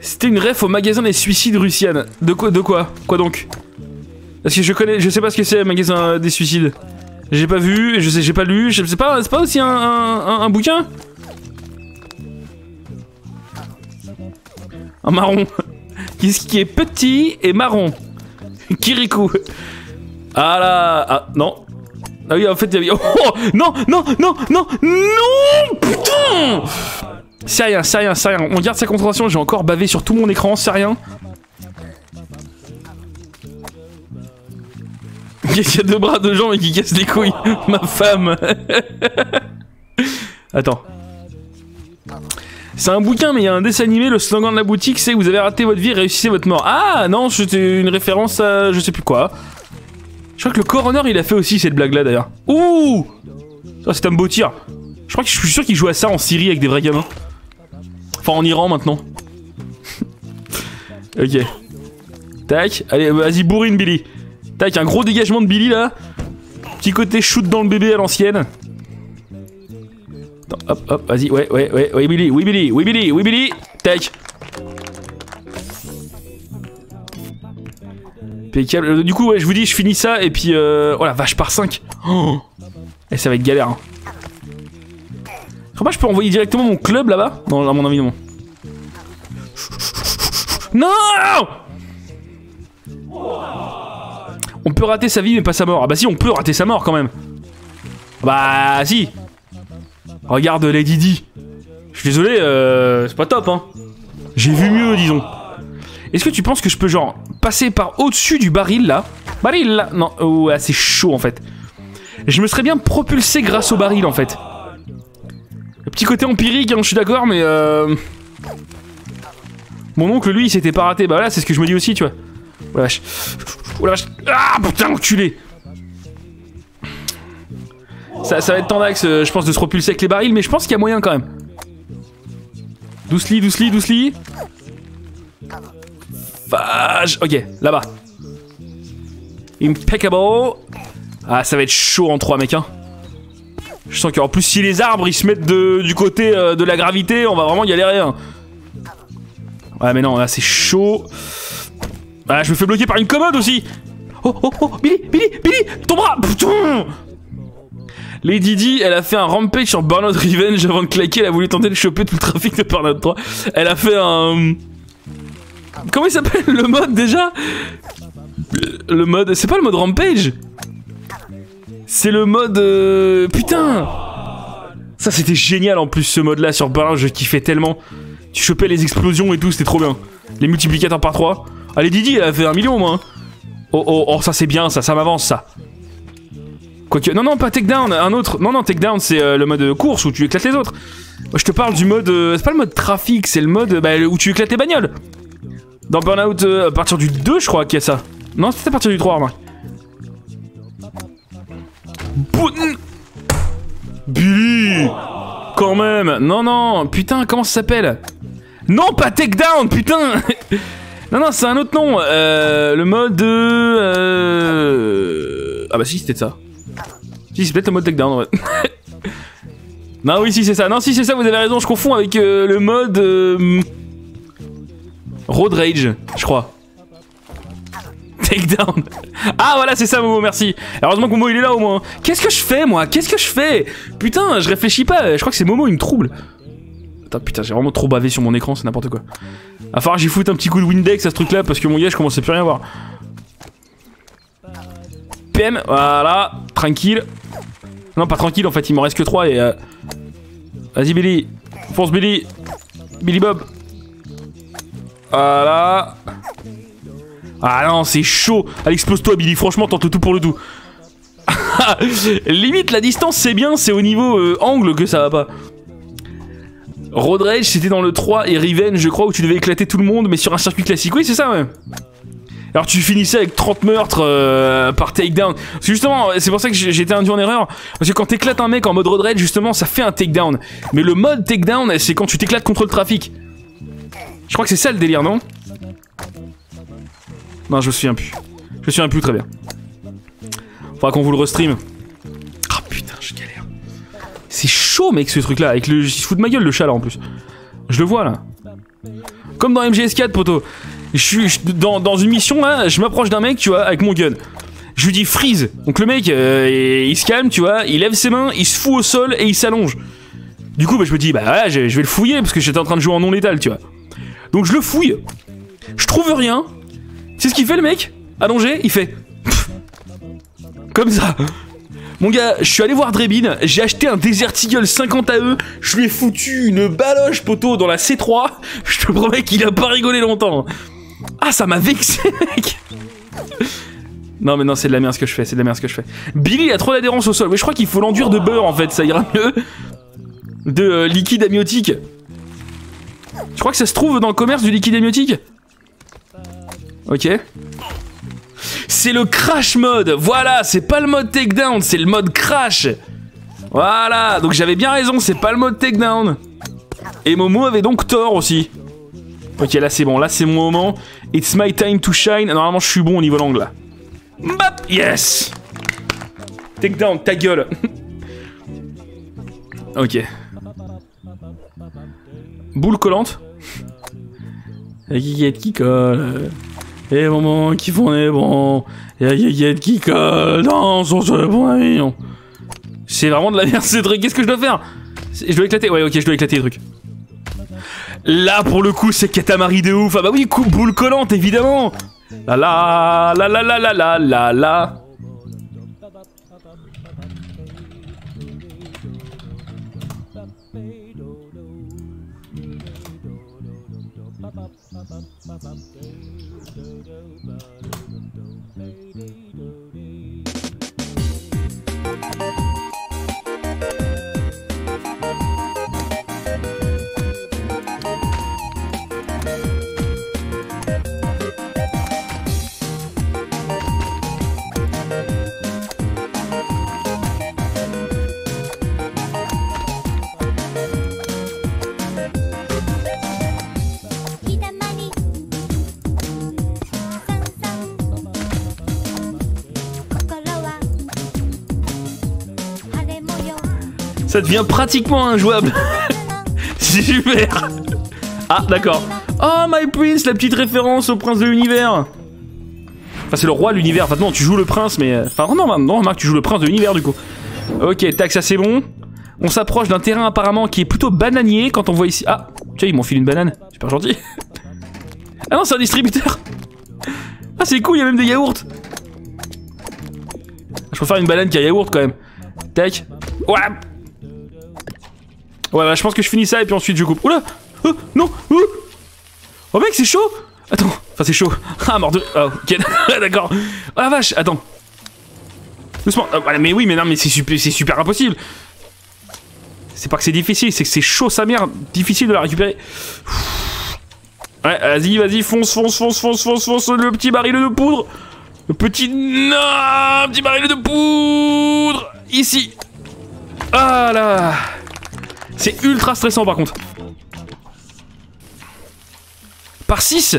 C'était une ref au magasin des suicides Russian. De quoi De quoi? Quoi donc? Parce que je connais, je sais pas ce que c'est le magasin des suicides. J'ai pas vu, je sais, j'ai pas lu, je sais pas, c'est pas aussi un, un, un- un bouquin? Un marron. Qu'est-ce qui est petit et marron? Kirikou. Ah là, ah non. Ah oui, en fait, il y avait... Oh non, non, non, non, non, putain C'est rien, c'est rien, c'est rien. On garde sa concentration, j'ai encore bavé sur tout mon écran, c'est rien. Qu'est-ce qu'il y a deux bras de gens mais qui cassent les couilles Ma femme Attends. C'est un bouquin, mais il y a un dessin animé. Le slogan de la boutique, c'est Vous avez raté votre vie, réussissez votre mort. Ah non, c'était une référence à je sais plus quoi. Je crois que le coroner, il a fait aussi cette blague-là d'ailleurs. Ouh Ça, c'est un beau tir. Je crois que je suis sûr qu'il joue à ça en Syrie avec des vrais gamins. Enfin, en Iran maintenant. ok. Tac. Allez, vas-y, bourrine, Billy. Tac, un gros dégagement de Billy là. Petit côté shoot dans le bébé à l'ancienne. Hop, hop, vas-y, ouais, ouais, ouais, ouais, Billy, oui, Billy, oui, Billy, oui, Billy. Tac. Euh, Du coup, ouais, je vous dis, je finis ça et puis. Euh... Oh la vache, par 5. Oh. Et ça va être galère. Hein. Comment je peux envoyer directement mon club là-bas Non, à mon avis, non. Non On peut rater sa vie mais pas sa mort. Ah bah si, on peut rater sa mort quand même. Bah si. Regarde Lady Di. Je suis désolé, euh, c'est pas top hein. J'ai vu mieux, disons. Est-ce que tu penses que je peux genre passer par au-dessus du baril là Baril là Non, ouais, c'est chaud en fait. Je me serais bien propulsé grâce au baril en fait. Petit côté empirique, hein, je suis d'accord, mais euh... Mon oncle, lui, il s'était pas raté. Bah là, c'est ce que je me dis aussi, tu vois. Oh la. Oh. Ah putain, enculé ça, ça va être tendax, euh, je pense, de se propulser avec les barils, mais je pense qu'il y a moyen quand même. Doucely, doucely, doucely. Ok, là-bas. Impeccable. Ah, ça va être chaud en 3, mec, hein. Je sens qu'en plus, si les arbres ils se mettent de- du côté euh, de la gravité, on va vraiment galérer. Hein. Ouais, mais non, là c'est chaud. Ah, je me fais bloquer par une commode aussi. oh, oh, oh, Billy, Billy, Billy, ton bras Putain Lady Di, elle a fait un rampage sur Burnout Revenge avant de claquer, elle a voulu tenter de choper tout le trafic de Burnout 3. Elle a fait un... Comment il s'appelle le mode déjà Le mode... C'est pas le mode rampage C'est le mode... euh, Putain Ça c'était génial en plus ce mode là sur Burnout, je kiffais tellement. Tu chopais les explosions et tout, c'était trop bien. Les multiplicateurs par 3. Allez Didi, elle a fait un million au moins. Oh oh oh, ça c'est bien, ça, ça m'avance ça. Quoique, non non, pas takedown, un autre. Non non, takedown c'est euh, le mode course où tu éclates les autres. Je te parle du mode, euh, c'est pas le mode trafic, c'est le mode bah, où tu éclates les bagnoles. Dans Burnout, euh, à partir du 2 je crois qu'il y a ça. Non, c'était à partir du 3, remarque. Billy Quand même Non non, putain, comment ça s'appelle? Non, pas takedown, putain Non, non, c'est un autre nom. Euh, le mode. Euh... Ah bah si, c'était ça. Si, c'est peut-être le mode takedown, ouais. non, oui, si, c'est ça. Non, si, c'est ça, vous avez raison, je confonds avec euh, le mode. Road Rage, je crois. Takedown. Ah, voilà, c'est ça, Momo, merci. Heureusement que Momo, il est là au moins. Qu'est-ce que je fais, moi? Qu'est-ce que je fais? Putain, je réfléchis pas. Je crois que c'est Momo, il me trouble. Putain, j'ai vraiment trop bavé sur mon écran, c'est n'importe quoi. Va falloir j'y foute un petit coup de Windex à ce truc là parce que mon gars je commence à plus rien voir. PM, voilà, tranquille. Non pas tranquille en fait, il m'en reste que 3 et... euh, Vas-y Billy, fonce Billy. Billy Bob. Voilà. Ah non, c'est chaud. Allez, explose-toi Billy, franchement tente tout pour le tout. Limite la distance c'est bien, c'est au niveau euh, angle que ça va pas. Road c'était dans le 3 et Revenge, je crois, où tu devais éclater tout le monde, mais sur un circuit classique. Oui, c'est ça, ouais. Alors tu finissais avec 30 meurtres euh, par takedown. Parce que justement, c'est pour ça que été induit en erreur. Parce que quand t'éclates un mec en mode Road Rage, justement, ça fait un takedown. Mais le mode takedown, c'est quand tu t'éclates contre le trafic. Je crois que c'est ça le délire, non Non, je me souviens plus. Je me souviens plus très bien. Faudra qu'on vous le restream. Ah putain, je galère. C'est chaud, mec, ce truc-là. Avec le. Il se fout de ma gueule, le chat, là, en plus. Je le vois, là. Comme dans MGS4, poto. Je suis dans, dans une mission, là, je m'approche d'un mec, tu vois, avec mon gun. Je lui dis freeze. Donc le mec, euh, il se calme, tu vois, il lève ses mains, il se fout au sol et il s'allonge. Du coup, bah, je me dis, bah ouais, je, je vais le fouiller parce que j'étais en train de jouer en non létal, tu vois. Donc je le fouille. Je trouve rien. C'est ce qu'il fait, le mec? Allongé, il fait. Comme ça. Mon gars, je suis allé voir Drebin, j'ai acheté un Desert Eagle 50 AE, je lui ai foutu une baloche poteau dans la C3, je te promets qu'il a pas rigolé longtemps. Ah, ça m'a vexé, mec Non, mais non, c'est de la merde ce que je fais, c'est de la merde ce que je fais. Billy a trop d'adhérence au sol, mais je crois qu'il faut l'enduire de beurre en fait, ça ira mieux. De euh, liquide amniotique. Je crois que ça se trouve dans le commerce du liquide amniotique. Ok. C'est le crash mode. Voilà, c'est pas le mode takedown, c'est le mode crash. Voilà, donc j'avais bien raison, c'est pas le mode takedown. Et Momo avait donc tort aussi. Ok, là c'est bon, là c'est mon moment. It's my time to shine. Normalement, je suis bon au niveau langue là. Bap, yes. Takedown, ta gueule. ok. Boule collante. La guiguette qui colle. Et moments qui font des bons. La guiguette qui colle dans son bon avion. C'est vraiment de la merde ce truc. Qu'est-ce que je dois faire? Je dois éclater. Ouais, ok, je dois éclater les trucs. Là, pour le coup, c'est Katamari de ouf. Ah bah oui, coup, boule collante, évidemment. La la la la la la la la la. ba ba Ça devient pratiquement injouable. Super. Ah, d'accord. Oh, My Prince, la petite référence au prince de l'univers. Enfin, c'est le roi de l'univers. Enfin, non, tu joues le prince, mais. Enfin, non, non, remarque, tu joues le prince de l'univers du coup. Ok, tac, ça c'est bon. On s'approche d'un terrain apparemment qui est plutôt bananier quand on voit ici. Ah, tiens, ils m'ont filé une banane. Super gentil. ah non, c'est un distributeur. Ah, c'est cool, il y a même des yaourts. Je préfère une banane qui a yaourt quand même. Tac. Ouais. Ouais, bah, je pense que je finis ça et puis ensuite je coupe. Oula Oh, non Oh, oh mec, c'est chaud Attends. Enfin, c'est chaud. Ah, mort de... Ah, ok, d'accord. Oh la vache, attends. Doucement. Ah, mais oui, mais non, mais c'est super, super impossible. C'est pas que c'est difficile, c'est que c'est chaud sa mère, difficile de la récupérer. Ouais, vas-y, vas-y, fonce, fonce, fonce, fonce, fonce, fonce, le petit baril de poudre. Le petit... Non, petit baril de poudre. Ici. Ah là. C'est ultra stressant par contre. Par 6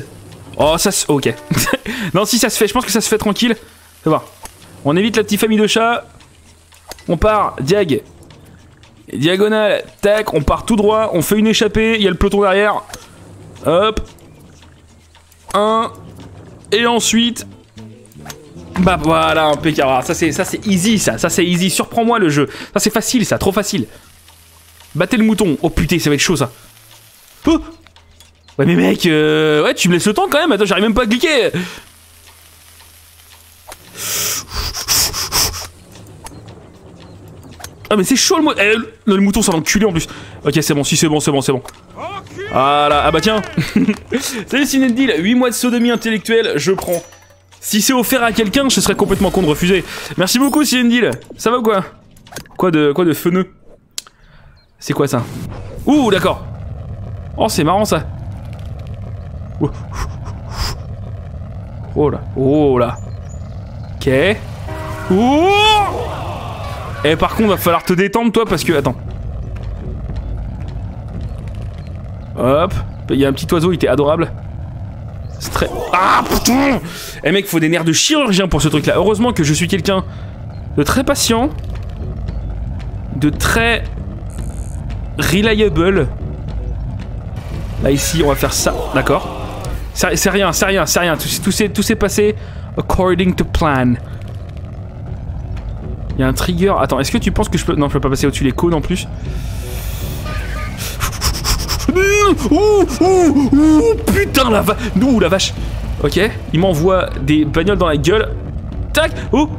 Oh, ça se... Ok. non, si ça se fait, je pense que ça se fait tranquille. Fais voir. On évite la petite famille de chats. On part, diag. Diagonale, tac, on part tout droit, on fait une échappée, il y a le peloton derrière. Hop. Un. Et ensuite... Bah voilà, impeccable. Ça c'est ça c'est easy ça, ça c'est easy. Surprends-moi le jeu. Ça c'est facile ça, trop facile. Battez le mouton. Oh putain, ça va être chaud ça. Oh ouais mais mec, euh, ouais tu me laisses le temps quand même. Attends, j'arrive même pas à cliquer. Ah mais c'est chaud le mouton. Eh, le, mouton ça va enculer en plus. Ok c'est bon, si c'est bon, c'est bon, c'est bon. Voilà, ah bah tiens. Salut Sinendil, 8 mois de sodomie intellectuelle, je prends. Si c'est offert à quelqu'un, je serais complètement con de refuser. Merci beaucoup Sinendil. Ça va ou quoi? Quoi de quoi de feneux? C'est quoi ça Ouh d'accord. Oh c'est marrant ça. Oh là, oh là. Ok. Ouh eh par contre va falloir te détendre toi parce que... Attends. Hop. Il y a un petit oiseau, il était adorable. C'est très... Ah putain Eh mec, faut des nerfs de chirurgien pour ce truc là. Heureusement que je suis quelqu'un de très patient. De très... Reliable. Là ici, on va faire ça. D'accord. C'est rien, c'est rien, c'est rien. Tout, tout s'est passé according to plan. Il y a un trigger. Attends, est-ce que tu penses que je peux... Non, je peux pas passer au-dessus les cônes en plus? Ouh, ouh, ouh, putain la vache Ouh la vache Ok, il m'envoie des bagnoles dans la gueule. Tac Oh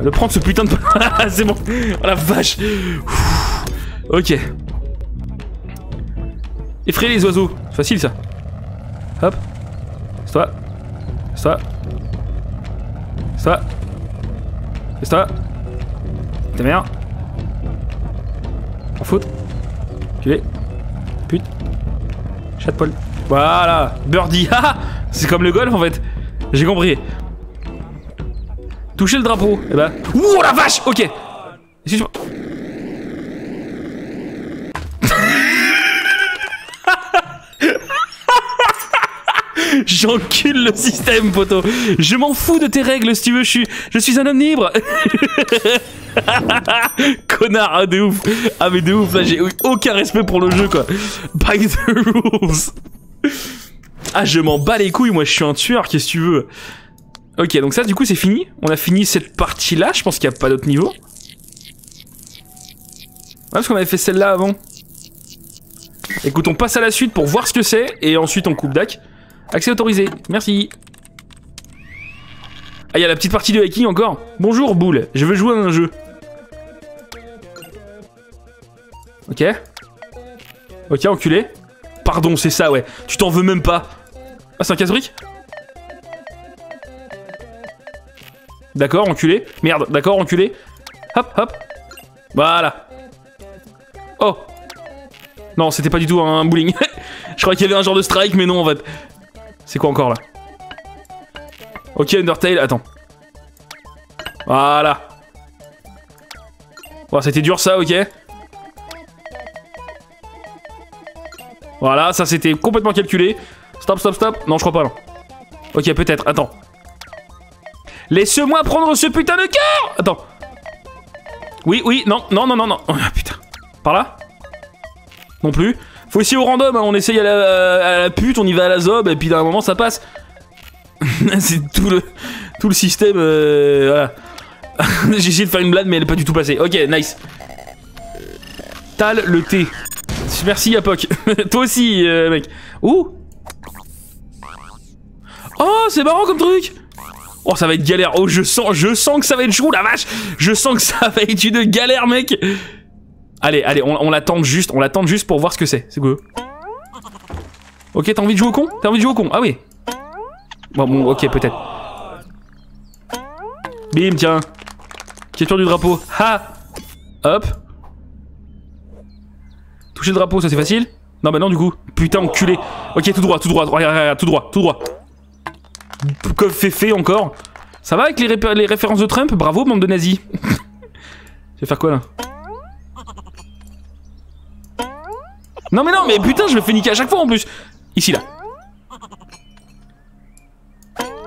Tu vas le prendre ce putain de... C'est bon Oh la vache Ok. Effrayer les oiseaux. Facile ça. Hop. Ça. Ça. Ça. C'est ça. Ta mère. En faute. es Pute. Chat de. Voilà. Birdie. C'est comme le golf en fait. J'ai compris. Toucher le drapeau. Eh. Ben. Ouh la vache Ok. Excuse-moi. J'encule le système, poteau. Je m'en fous de tes règles, si tu veux. Je suis, je suis un homme libre. Connard, ah, de ouf. Ah, mais de ouf, là, j'ai aucun respect pour le jeu, quoi. By the rules. Ah, je m'en bats les couilles, moi, je suis un tueur, qu'est-ce que tu veux? Ok, donc ça, du coup, c'est fini. On a fini cette partie-là. Je pense qu'il n'y a pas d'autre niveau. Ouais, parce qu'on avait fait celle-là avant. Écoute, on passe à la suite pour voir ce que c'est, et ensuite on coupe d'ac. Accès autorisé, merci. Ah, il y a la petite partie de hacking encore. Bonjour, boule, je veux jouer à un jeu. Ok. Ok, enculé. Pardon, c'est ça, ouais. Tu t'en veux même pas. Ah, c'est un casse-brique? D'accord, enculé. Merde, d'accord, enculé. Hop, hop. Voilà. Oh. Non, c'était pas du tout un bowling. Je crois qu'il y avait un genre de strike, mais non, en fait. C'est quoi encore là? Ok, Undertale, attends. Voilà. Bon, c'était dur ça, ok. Voilà, ça c'était complètement calculé. Stop, stop, stop. Non, je crois pas, non. Ok, peut-être, attends. Laisse-moi prendre ce putain de cœur Attends. Oui, oui, non, non, non, non, non. Oh, putain. Par là? Non plus. Faut essayer au random, hein. on essaye à la, pute, on y va à la zob, et puis d'un moment ça passe. c'est tout le, tout le système. euh, voilà. J'ai essayé de faire une blague, mais elle est pas du tout passée. Ok, nice. Tal le thé. Merci, Apoc. Toi aussi, euh, mec. Ouh Oh, c'est marrant comme truc Oh, ça va être galère. Oh, je sens, je sens que ça va être chaud, la vache Je sens que ça va être une galère, mec Allez, allez, on, l'attend juste, on l'attend juste pour voir ce que c'est. C'est quoi Ok, t'as envie de jouer au con T'as envie de jouer au con Ah oui. Bon, bon, ok, peut-être. Bim, tiens. Question du drapeau. Ha Hop. Toucher le drapeau, ça c'est facile Non, bah non, du coup. Putain, enculé. Ok, tout droit, tout droit, regarde, tout droit, tout droit. Comme fait encore. Ça va avec les, références de Trump Bravo, bande de nazis. Je vais faire quoi là Non mais non, mais putain, je me fais niquer à chaque fois en plus. Ici là.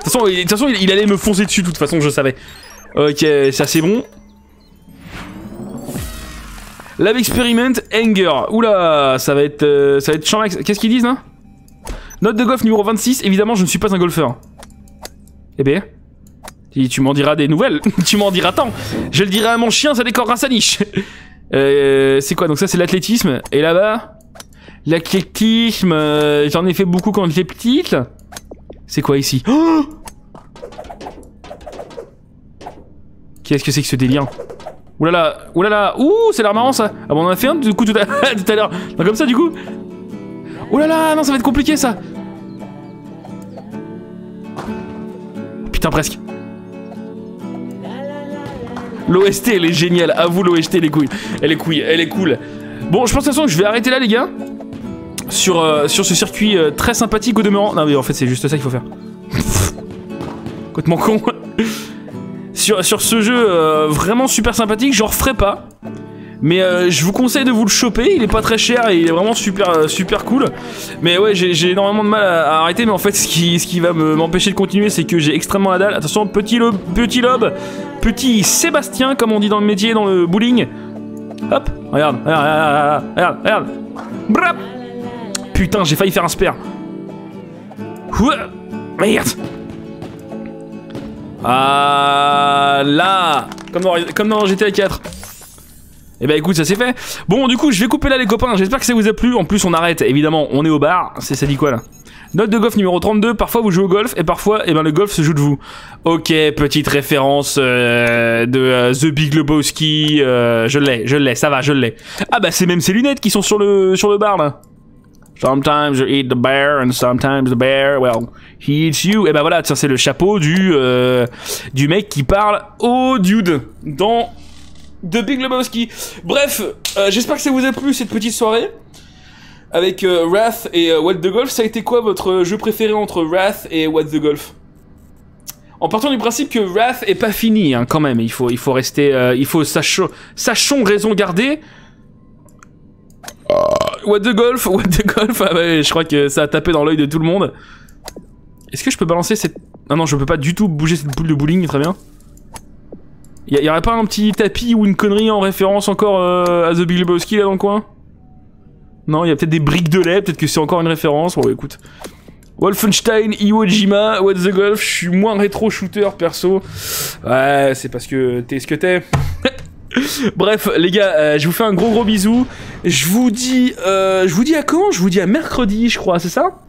De toute façon, il, allait me foncer dessus, de toute façon, je savais. Ok, ça c'est bon. Lab Experiment Anger. Oula, ça va être, euh, ça va être Qu'est-ce qu'ils disent là? Note de golf numéro 26. Évidemment, je ne suis pas un golfeur. Eh bien, tu m'en diras des nouvelles. tu m'en diras tant. Je le dirai à mon chien, ça décorera sa niche. Euh, c'est quoi Donc ça, c'est l'athlétisme. Et là-bas, l'athlétisme. euh, J'en ai fait beaucoup quand j'étais petite. C'est quoi ici? Qu'est-ce que c'est que ce délire? Oulala, oulala, ouh, c'est l'air marrant ça. Ah bon, on en a fait un du coup tout à, à l'heure. Comme ça du coup? Oulala, non, ça va être compliqué ça. Putain, presque. L'OST, elle est géniale. Avoue, l'OST, elle est couille. Elle est couille, elle est cool. Bon, je pense de toute façon que je vais arrêter là, les gars. Sur, euh, sur ce circuit euh, très sympathique au demeurant. Non, mais en fait, c'est juste ça qu'il faut faire. Complètement con. sur, sur ce jeu euh, vraiment super sympathique, j'en referai pas. Mais euh, je vous conseille de vous le choper, il est pas très cher et il est vraiment super euh, super cool. Mais ouais, j'ai énormément de mal à, arrêter, mais en fait, ce qui, ce qui va me- m'empêcher de continuer, c'est que j'ai extrêmement la dalle. Attention, petit lobe, petit lobe, petit Sébastien, comme on dit dans le métier, dans le bowling. Hop, regarde, regarde, regarde, regarde, regarde. Putain, j'ai failli faire un spare. Merde. Ah là, comme dans, comme dans GTA 4. Eh ben écoute, ça c'est fait. Bon, du coup, je vais couper là les copains. J'espère que ça vous a plu. En plus, on arrête. Évidemment, on est au bar. C'est ça dit quoi là? Note de golf numéro 32. Parfois, vous jouez au golf et parfois, eh ben le golf se joue de vous. Ok, petite référence euh, de euh, The Big Lebowski. euh, je l'ai, je l'ai. Ça va, je l'ai. Ah bah c'est même ces lunettes qui sont sur le sur le bar là. Sometimes you eat the bear and sometimes the bear, well, he eats you. Et ben voilà, tiens, c'est le chapeau du du mec qui parle au dude dans The Big Lebowski. Bref, euh, j'espère que ça vous a plu cette petite soirée avec euh, Wrath et euh, What the Golf. Ça a été quoi votre jeu préféré entre Wrath et What the Golf? En partant du principe que Wrath est pas fini, hein, quand même, il faut, rester, il faut sachons, sachons raison garder. What the golf, what the golf. Ah je crois que ça a tapé dans l'œil de tout le monde. Est-ce que je peux balancer cette. Ah non, je peux pas du tout bouger cette boule de bowling, très bien. Y, y aurait pas un petit tapis ou une connerie en référence encore euh, à The Big Lebowski là dans le coin? Non, il y a peut-être des briques de lait, peut-être que c'est encore une référence. Bon, écoute. Wolfenstein, Iwo Jima, What the Golf, je suis moins rétro shooter perso. Ouais, c'est parce que t'es ce que t'es. Bref, les gars, euh, je vous fais un gros gros bisou. Je vous dis, euh, je vous dis à quand? Je vous dis à mercredi, je crois, c'est ça?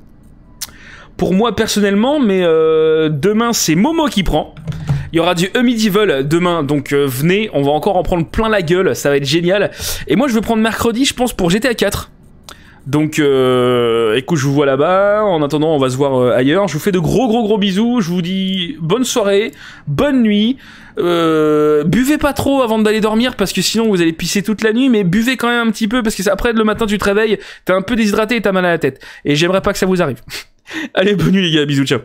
Pour moi personnellement, mais demain c'est Momo qui prend. Il y aura du Medieval demain, donc euh, venez, on va encore en prendre plein la gueule, ça va être génial. Et moi je vais prendre mercredi, je pense, pour GTA 4. Donc, euh, écoute, je vous vois là-bas. En attendant, on va se voir euh, ailleurs. Je vous fais de gros, gros, gros bisous. Je vous dis bonne soirée, bonne nuit. Euh, buvez pas trop avant d'aller dormir parce que sinon vous allez pisser toute la nuit. Mais buvez quand même un petit peu parce que après le matin tu te réveilles, t'es un peu déshydraté et t'as mal à la tête. Et j'aimerais pas que ça vous arrive. allez, bonne nuit les gars, bisous, ciao.